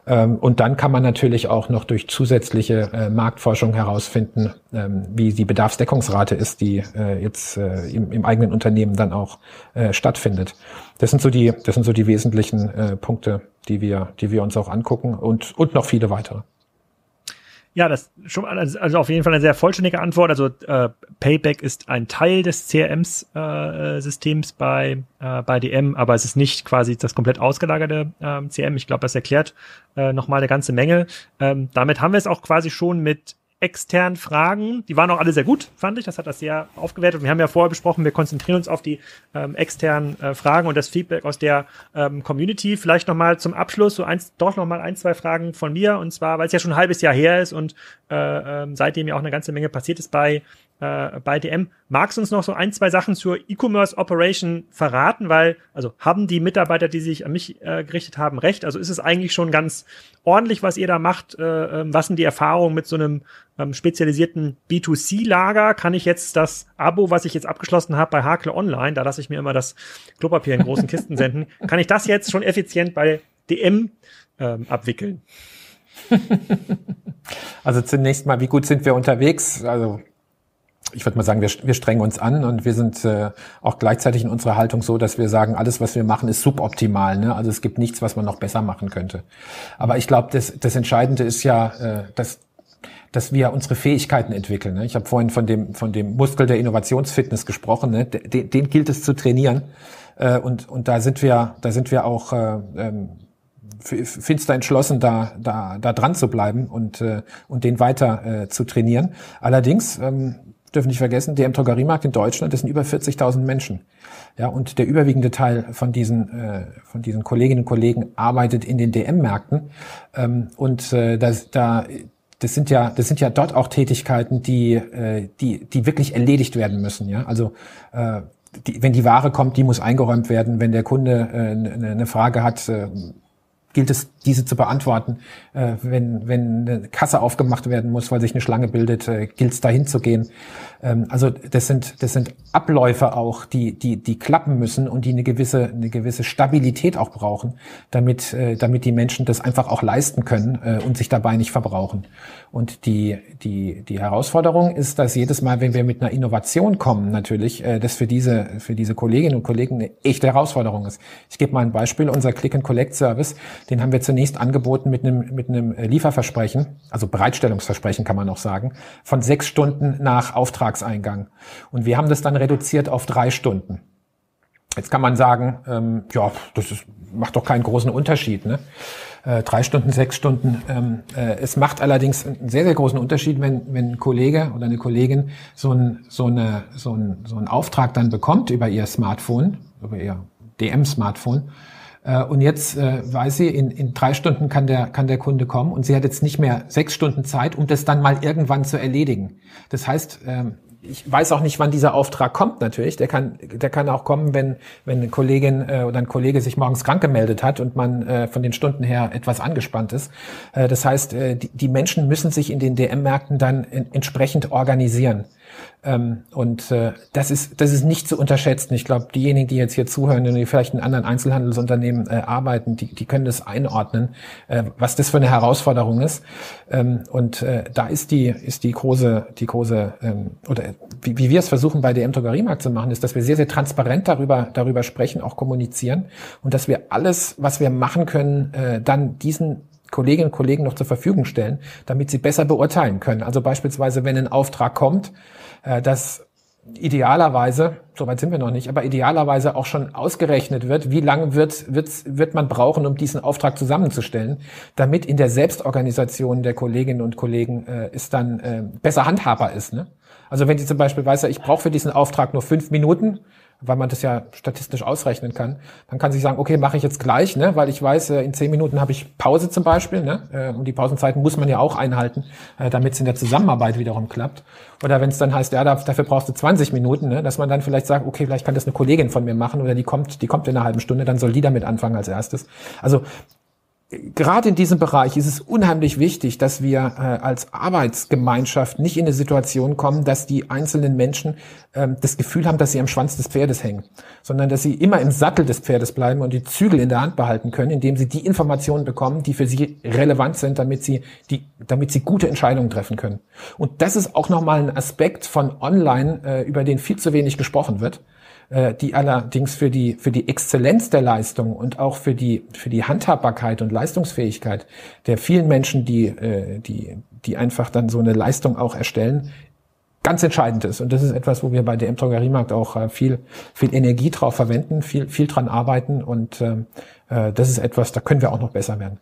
Ähm, und dann kann man natürlich auch noch durch zusätzliche äh, Marktforschung herausfinden, ähm, wie die Bedarfsdeckungsrate ist, die äh, jetzt äh, im, im, eigenen Unternehmen dann auch stattfindet. Das sind so die, das sind so die wesentlichen Punkte, die wir, die wir uns auch angucken und, und noch viele weitere. Ja, das schon also, also auf jeden Fall eine sehr vollständige Antwort. Also äh, Payback ist ein Teil des CRM-Systems äh, bei äh, bei DM, aber es ist nicht quasi das komplett ausgelagerte CRM. Ich glaube, das erklärt äh, noch mal eine ganze Menge. Ähm, damit haben wir es auch quasi schon mit externen Fragen. Die waren auch alle sehr gut, fand ich. Das hat das sehr aufgewertet. Wir haben ja vorher besprochen, wir konzentrieren uns auf die ähm, externen äh, Fragen und das Feedback aus der ähm, Community. Vielleicht nochmal zum Abschluss so eins, doch nochmal ein, zwei Fragen von mir. Und zwar, weil es ja schon ein halbes Jahr her ist und äh, äh, seitdem ja auch eine ganze Menge passiert ist bei äh, bei DM. Magst du uns noch so ein, zwei Sachen zur E-Commerce Operation verraten? Weil, also haben die Mitarbeiter, die sich an mich äh, gerichtet haben, recht? Also ist es eigentlich schon ganz ordentlich, was ihr da macht? Äh, ähm, was sind die Erfahrungen mit so einem ähm, spezialisierten B2C-Lager? Kann ich jetzt das Abo, was ich jetzt abgeschlossen habe bei Hakle Online, da lasse ich mir immer das Klopapier in großen Kisten senden, kann ich das jetzt schon effizient bei DM ähm, abwickeln? Also zunächst mal, wie gut sind wir unterwegs? Also ich würde mal sagen, wir, wir strengen uns an und wir sind äh, auch gleichzeitig in unserer Haltung so, dass wir sagen, alles, was wir machen, ist suboptimal. Ne? Also es gibt nichts, was man noch besser machen könnte. Aber ich glaube, das, das Entscheidende ist ja, äh, dass dass wir unsere Fähigkeiten entwickeln. Ne? Ich habe vorhin von dem, von dem Muskel der Innovationsfitness gesprochen. Ne? Den, den gilt es zu trainieren. Äh, und, und da sind wir, da sind wir auch äh, ähm, finster entschlossen, da, da, da dran zu bleiben und, äh, und den weiter äh, zu trainieren. Allerdings ähm, dürfen nicht vergessen, der im Drogeriemarkt in Deutschland, das sind über 40.000 Menschen. Ja, und der überwiegende Teil von diesen, äh, von diesen Kolleginnen und Kollegen arbeitet in den DM-Märkten. Ähm, und äh, das, da, das sind ja, das sind ja dort auch Tätigkeiten, die, äh, die, die wirklich erledigt werden müssen. Ja, also äh, die, wenn die Ware kommt, die muss eingeräumt werden. Wenn der Kunde äh, eine Frage hat, äh, gilt es, diese zu beantworten. Äh, wenn, wenn eine Kasse aufgemacht werden muss, weil sich eine Schlange bildet, äh, gilt es dahin zu gehen. Ähm, also das sind, das sind Abläufe auch, die, die, die klappen müssen und die eine gewisse, eine gewisse Stabilität auch brauchen, damit, äh, damit die Menschen das einfach auch leisten können äh, und sich dabei nicht verbrauchen. Und die, die, die Herausforderung ist, dass jedes Mal, wenn wir mit einer Innovation kommen, natürlich, äh, das für diese, für diese Kolleginnen und Kollegen eine echte Herausforderung ist. Ich gebe mal ein Beispiel. Unser Click-and-Collect-Service, den haben wir zunächst angeboten mit einem, mit einem Lieferversprechen, also Bereitstellungsversprechen kann man auch sagen, von sechs Stunden nach Auftragseingang. Und wir haben das dann reduziert auf drei Stunden. Jetzt kann man sagen, ähm, ja, das ist, macht doch keinen großen Unterschied. Ne? Äh, drei Stunden, sechs Stunden. Ähm, äh, es macht allerdings einen sehr, sehr großen Unterschied, wenn, wenn ein Kollege oder eine Kollegin so, ein, so, eine, so, ein, so einen Auftrag dann bekommt über ihr Smartphone, über ihr DM-Smartphone und jetzt äh, weiß sie, in, in drei Stunden kann der, kann der Kunde kommen und sie hat jetzt nicht mehr sechs Stunden Zeit, um das dann mal irgendwann zu erledigen. Das heißt, ähm, ich weiß auch nicht, wann dieser Auftrag kommt natürlich. Der kann, der kann auch kommen, wenn, wenn eine Kollegin äh, oder ein Kollege sich morgens krank gemeldet hat und man äh, von den Stunden her etwas angespannt ist. Äh, das heißt, äh, die, Menschen müssen sich in den DM-Märkten dann entsprechend organisieren. Ähm, und äh, das ist das ist nicht zu unterschätzen. Ich glaube, diejenigen, die jetzt hier zuhören, die vielleicht in anderen Einzelhandelsunternehmen äh, arbeiten, die, die können das einordnen, äh, was das für eine Herausforderung ist. Ähm, und äh, da ist die ist die große die große ähm, oder wie, wie wir es versuchen bei DM Drogeriemarkt zu machen, ist, dass wir sehr sehr transparent darüber darüber sprechen, auch kommunizieren und dass wir alles, was wir machen können, äh, dann diesen Kolleginnen und Kollegen noch zur Verfügung stellen, damit sie besser beurteilen können. Also beispielsweise, wenn ein Auftrag kommt, äh, dass idealerweise, soweit sind wir noch nicht, aber idealerweise auch schon ausgerechnet wird, wie lange wird, wird, wird man brauchen, um diesen Auftrag zusammenzustellen, damit in der Selbstorganisation der Kolleginnen und Kollegen äh, es dann äh, besser handhabbar ist. Ne? Also wenn sie zum Beispiel weiß, ich brauche für diesen Auftrag nur fünf Minuten, weil man das ja statistisch ausrechnen kann. Man kann sich sagen, okay, mache ich jetzt gleich, ne, weil ich weiß, äh, in zehn Minuten habe ich Pause zum Beispiel, ne, äh, und die Pausenzeiten muss man ja auch einhalten, äh, damit es in der Zusammenarbeit wiederum klappt. Oder wenn es dann heißt, ja, dafür brauchst du 20 Minuten, ne, dass man dann vielleicht sagt, okay, vielleicht kann das eine Kollegin von mir machen oder die kommt, die kommt in einer halben Stunde, dann soll die damit anfangen als erstes. Also gerade in diesem Bereich ist es unheimlich wichtig, dass wir äh, als Arbeitsgemeinschaft nicht in eine Situation kommen, dass die einzelnen Menschen ähm, das Gefühl haben, dass sie am Schwanz des Pferdes hängen, sondern dass sie immer im Sattel des Pferdes bleiben und die Zügel in der Hand behalten können, indem sie die Informationen bekommen, die für sie relevant sind, damit sie die, damit sie gute Entscheidungen treffen können. Und das ist auch nochmal ein Aspekt von Online, äh, über den viel zu wenig gesprochen wird äh, die allerdings für die, für die Exzellenz der Leistung und auch für die, für die Handhabbarkeit und Leistungsfähigkeit der vielen Menschen, die, äh, die, die einfach dann so eine Leistung auch erstellen, ganz entscheidend ist. Und das ist etwas, wo wir bei dem Drogeriemarkt auch äh, viel, viel Energie drauf verwenden, viel, viel dran arbeiten und äh, das ist etwas, da können wir auch noch besser werden.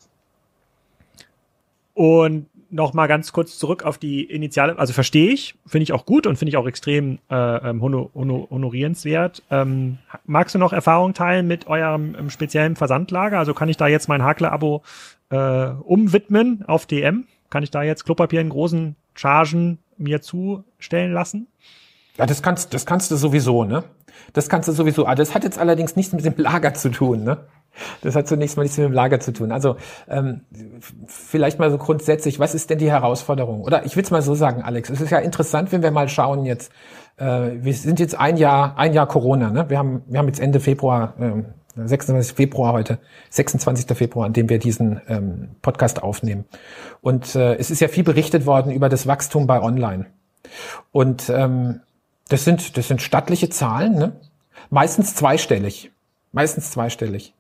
Und noch mal ganz kurz zurück auf die Initiale, also verstehe ich, finde ich auch gut und finde ich auch extrem äh, ähm, honor, honor, honorierenswert. Ähm, magst du noch Erfahrung teilen mit eurem ähm, speziellen Versandlager? Also kann ich da jetzt mein Hakler-Abo äh, umwidmen auf DM? Kann ich da jetzt Klopapier in großen Chargen mir zustellen lassen? Ja, das kannst, das kannst du sowieso, ne? Das kannst du sowieso. Ah, das hat jetzt allerdings nichts mit dem Lager zu tun, ne? Das hat zunächst mal nichts mit dem Lager zu tun. Also ähm, vielleicht mal so grundsätzlich, was ist denn die Herausforderung? Oder ich will es mal so sagen, Alex, es ist ja interessant, wenn wir mal schauen jetzt. Äh, wir sind jetzt ein Jahr, ein Jahr Corona. Ne? Wir haben, wir haben jetzt Ende Februar, ähm, 26. Februar heute, 26. Februar, an dem wir diesen ähm, Podcast aufnehmen. Und äh, es ist ja viel berichtet worden über das Wachstum bei Online. Und ähm, das sind, das sind stattliche Zahlen, ne? meistens zweistellig. Meistens zweistellig.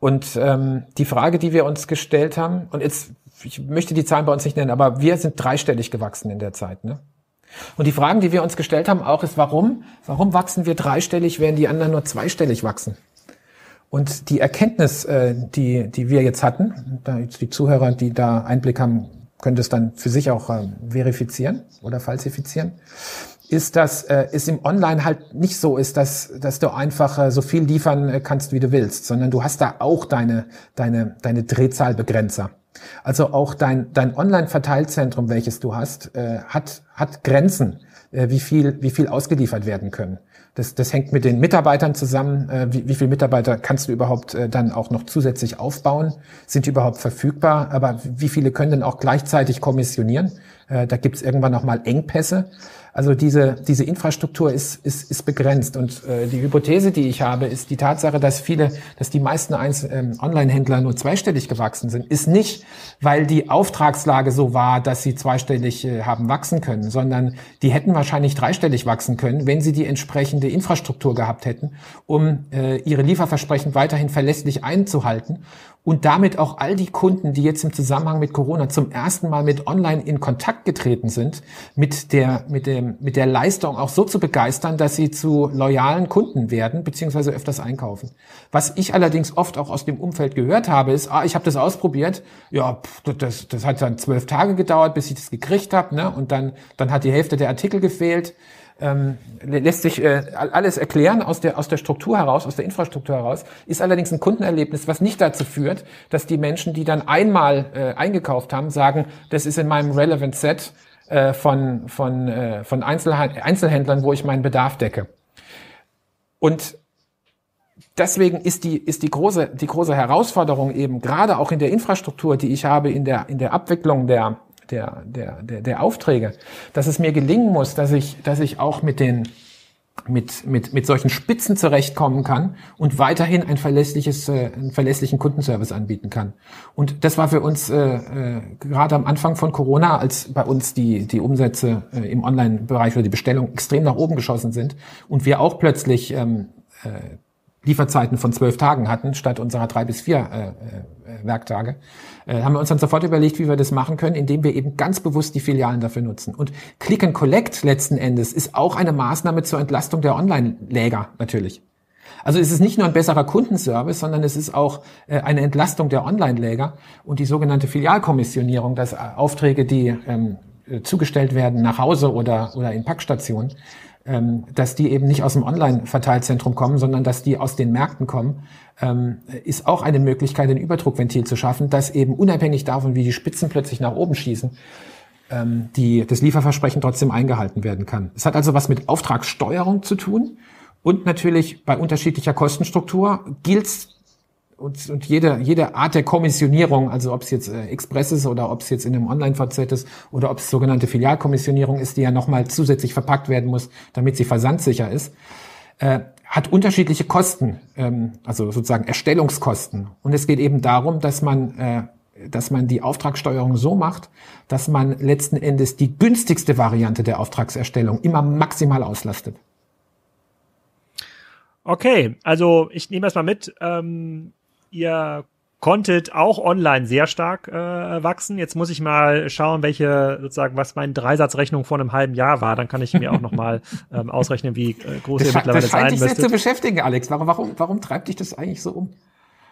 Und ähm, die Frage, die wir uns gestellt haben, und jetzt, ich möchte die Zahlen bei uns nicht nennen, aber wir sind dreistellig gewachsen in der Zeit. Ne? Und die Fragen, die wir uns gestellt haben, auch ist, warum, warum wachsen wir dreistellig, während die anderen nur zweistellig wachsen? Und die Erkenntnis, äh, die, die wir jetzt hatten, da jetzt die Zuhörer, die da Einblick haben, können das dann für sich auch äh, verifizieren oder falsifizieren ist, dass äh, es im Online halt nicht so ist, dass, dass du einfach äh, so viel liefern äh, kannst, wie du willst, sondern du hast da auch deine, deine, deine Drehzahlbegrenzer. Also auch dein, dein Online-Verteilzentrum, welches du hast, äh, hat, hat Grenzen, äh, wie, viel, wie viel ausgeliefert werden können. Das, das hängt mit den Mitarbeitern zusammen. Äh, wie, wie viele Mitarbeiter kannst du überhaupt äh, dann auch noch zusätzlich aufbauen? Sind die überhaupt verfügbar? Aber wie viele können denn auch gleichzeitig kommissionieren? Äh, da gibt es irgendwann noch mal Engpässe. Also diese, diese Infrastruktur ist, ist, ist begrenzt. Und äh, die Hypothese, die ich habe, ist die Tatsache, dass viele, dass die meisten ähm, Online-Händler nur zweistellig gewachsen sind, ist nicht, weil die Auftragslage so war, dass sie zweistellig äh, haben wachsen können, sondern die hätten wahrscheinlich dreistellig wachsen können, wenn sie die entsprechende Infrastruktur gehabt hätten, um äh, ihre Lieferversprechen weiterhin verlässlich einzuhalten und damit auch all die Kunden, die jetzt im Zusammenhang mit Corona zum ersten Mal mit Online in Kontakt getreten sind, mit der, mit dem, mit der Leistung auch so zu begeistern, dass sie zu loyalen Kunden werden, beziehungsweise öfters einkaufen. Was ich allerdings oft auch aus dem Umfeld gehört habe, ist, ah, ich habe das ausprobiert, ja, das, das hat dann zwölf Tage gedauert, bis ich das gekriegt habe, ne? Und dann, dann hat die Hälfte der Artikel gefehlt ähm, lässt sich äh, alles erklären aus der, aus der Struktur heraus, aus der Infrastruktur heraus, ist allerdings ein Kundenerlebnis, was nicht dazu führt, dass die Menschen, die dann einmal äh, eingekauft haben, sagen, das ist in meinem Relevant Set von, von, äh, von Einzelhändlern, wo ich meinen Bedarf decke. Und deswegen ist die, ist die große, die große Herausforderung eben gerade auch in der Infrastruktur, die ich habe, in der, in der Abwicklung der, der, der, der, der Aufträge, dass es mir gelingen muss, dass ich, dass ich auch mit den mit, mit, mit solchen Spitzen zurechtkommen kann und weiterhin ein verlässliches, äh, einen verlässlichen Kundenservice anbieten kann. Und das war für uns äh, äh, gerade am Anfang von Corona, als bei uns die, die Umsätze äh, im Online-Bereich oder die Bestellung extrem nach oben geschossen sind und wir auch plötzlich ähm, äh, Lieferzeiten von zwölf Tagen hatten, statt unserer drei bis vier äh, äh, Werktage, äh, haben wir uns dann sofort überlegt, wie wir das machen können, indem wir eben ganz bewusst die Filialen dafür nutzen. Und Click and Collect letzten Endes ist auch eine Maßnahme zur Entlastung der Online-Läger natürlich. Also es ist nicht nur ein besserer Kundenservice, sondern es ist auch äh, eine Entlastung der Online-Läger und die sogenannte Filialkommissionierung, dass äh, Aufträge, die ähm, äh, zugestellt werden nach Hause oder, oder in Packstationen, ähm, dass die eben nicht aus dem Online-Verteilzentrum kommen, sondern dass die aus den Märkten kommen, ähm, ist auch eine Möglichkeit, ein Überdruckventil zu schaffen, dass eben unabhängig davon, wie die Spitzen plötzlich nach oben schießen, ähm, die, das Lieferversprechen trotzdem eingehalten werden kann. Es hat also was mit Auftragssteuerung zu tun und natürlich bei unterschiedlicher Kostenstruktur gilt und, und jede, jede Art der Kommissionierung, also ob es jetzt äh, Express ist oder ob es jetzt in einem Online-VZ ist oder ob es sogenannte Filialkommissionierung ist, die ja nochmal zusätzlich verpackt werden muss, damit sie versandsicher ist, äh, hat unterschiedliche Kosten, ähm, also sozusagen Erstellungskosten. Und es geht eben darum, dass man, äh, dass man die Auftragssteuerung so macht, dass man letzten Endes die günstigste Variante der Auftragserstellung immer maximal auslastet. Okay, also ich nehme das mal mit. Ähm, ihr konntet auch online sehr stark äh, wachsen. Jetzt muss ich mal schauen, welche sozusagen, was meine Dreisatzrechnung vor einem halben Jahr war. Dann kann ich mir auch noch mal ähm, ausrechnen, wie äh, groß das ihr mittlerweile das scheint dich sehr zu beschäftigen, Alex. Warum, warum, warum treibt dich das eigentlich so um?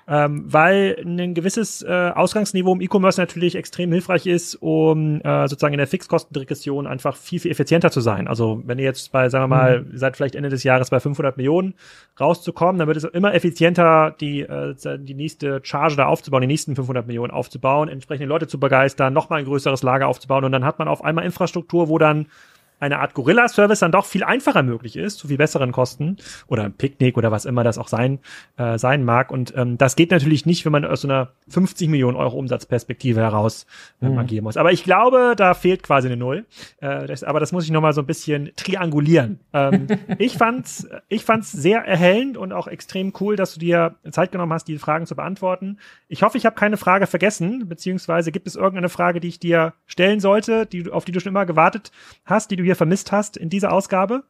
Ähm, weil ein gewisses äh, Ausgangsniveau im E-Commerce natürlich extrem hilfreich ist, um äh, sozusagen in der Fixkostenregression einfach viel, viel effizienter zu sein. Also wenn ihr jetzt bei, sagen wir mal, mhm. seid vielleicht Ende des Jahres bei 500 Millionen rauszukommen, dann wird es immer effizienter, die, äh, die nächste Charge da aufzubauen, die nächsten 500 Millionen aufzubauen, entsprechende Leute zu begeistern, nochmal ein größeres Lager aufzubauen und dann hat man auf einmal Infrastruktur, wo dann eine Art Gorilla-Service dann doch viel einfacher möglich ist, zu viel besseren Kosten oder ein Picknick oder was immer das auch sein, äh, sein mag. Und ähm, das geht natürlich nicht, wenn man aus so einer 50 Millionen Euro Umsatzperspektive heraus äh, mhm. agieren muss. Aber ich glaube, da fehlt quasi eine Null. Äh, das, aber das muss ich nochmal so ein bisschen triangulieren. Ähm, ich fand's, ich fand's sehr erhellend und auch extrem cool, dass du dir Zeit genommen hast, die Fragen zu beantworten. Ich hoffe, ich habe keine Frage vergessen, beziehungsweise gibt es irgendeine Frage, die ich dir stellen sollte, die, auf die du schon immer gewartet hast, die du hier hier vermisst hast in dieser Ausgabe?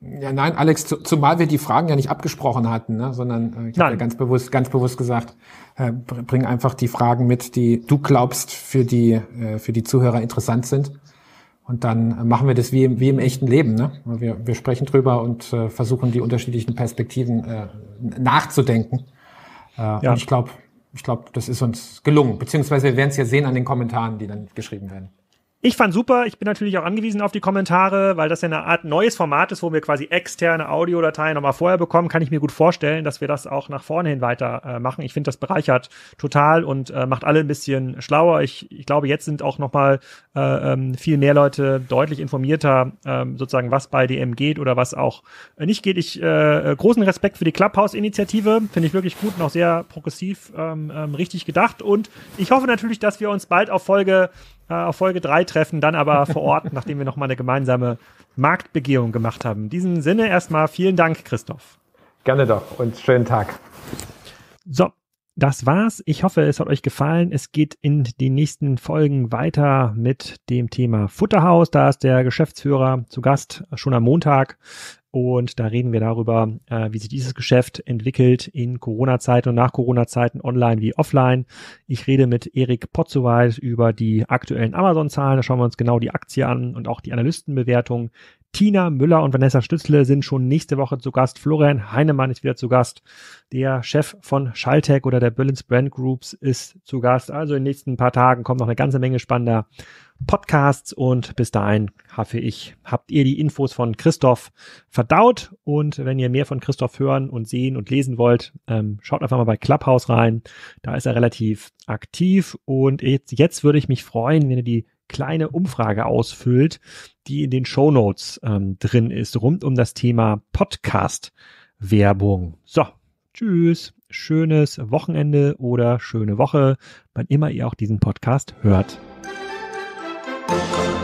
Ja, nein, Alex, zumal wir die Fragen ja nicht abgesprochen hatten, ne, sondern äh, ich habe ja ganz bewusst, ganz bewusst gesagt, äh, bring einfach die Fragen mit, die du glaubst für die äh, für die Zuhörer interessant sind. Und dann machen wir das wie im, wie im echten Leben. Ne? Wir, wir sprechen drüber und äh, versuchen die unterschiedlichen Perspektiven äh, nachzudenken. Äh, ja. Und ich glaube, ich glaube, das ist uns gelungen. Beziehungsweise wir werden es ja sehen an den Kommentaren, die dann geschrieben werden. Ich fand super. Ich bin natürlich auch angewiesen auf die Kommentare, weil das ja eine Art neues Format ist, wo wir quasi externe Audiodateien nochmal vorher bekommen. Kann ich mir gut vorstellen, dass wir das auch nach vorne hin weiter äh, machen. Ich finde, das bereichert total und äh, macht alle ein bisschen schlauer. Ich, ich glaube, jetzt sind auch nochmal äh, ähm, viel mehr Leute deutlich informierter, äh, sozusagen, was bei DM geht oder was auch nicht geht. Ich äh, großen Respekt für die Clubhouse-Initiative. Finde ich wirklich gut auch sehr progressiv ähm, ähm, richtig gedacht. Und ich hoffe natürlich, dass wir uns bald auf Folge äh, auf Folge 3 treffen, dann aber vor Ort, nachdem wir nochmal eine gemeinsame Marktbegehung gemacht haben. In diesem Sinne erstmal vielen Dank, Christoph. Gerne doch und schönen Tag. So, das war's. Ich hoffe, es hat euch gefallen. Es geht in den nächsten Folgen weiter mit dem Thema Futterhaus. Da ist der Geschäftsführer zu Gast schon am Montag. Und da reden wir darüber, äh, wie sich dieses Geschäft entwickelt in Corona-Zeiten und nach Corona-Zeiten, online wie offline. Ich rede mit Erik Potzowait über die aktuellen Amazon-Zahlen. Da schauen wir uns genau die Aktie an und auch die Analystenbewertung. Tina Müller und Vanessa Stützle sind schon nächste Woche zu Gast. Florian Heinemann ist wieder zu Gast. Der Chef von Schalltech oder der Berlin's Brand Groups ist zu Gast. Also in den nächsten paar Tagen kommt noch eine ganze Menge spannender Podcasts und bis dahin hoffe ich, habt ihr die Infos von Christoph verdaut und wenn ihr mehr von Christoph hören und sehen und lesen wollt, ähm, schaut einfach mal bei Clubhouse rein. Da ist er relativ aktiv und jetzt, jetzt würde ich mich freuen, wenn ihr die kleine Umfrage ausfüllt, die in den Show Notes ähm, drin ist, rund um das Thema Podcast-Werbung. So, tschüss, schönes Wochenende oder schöne Woche, wann immer ihr auch diesen Podcast hört. Thank you.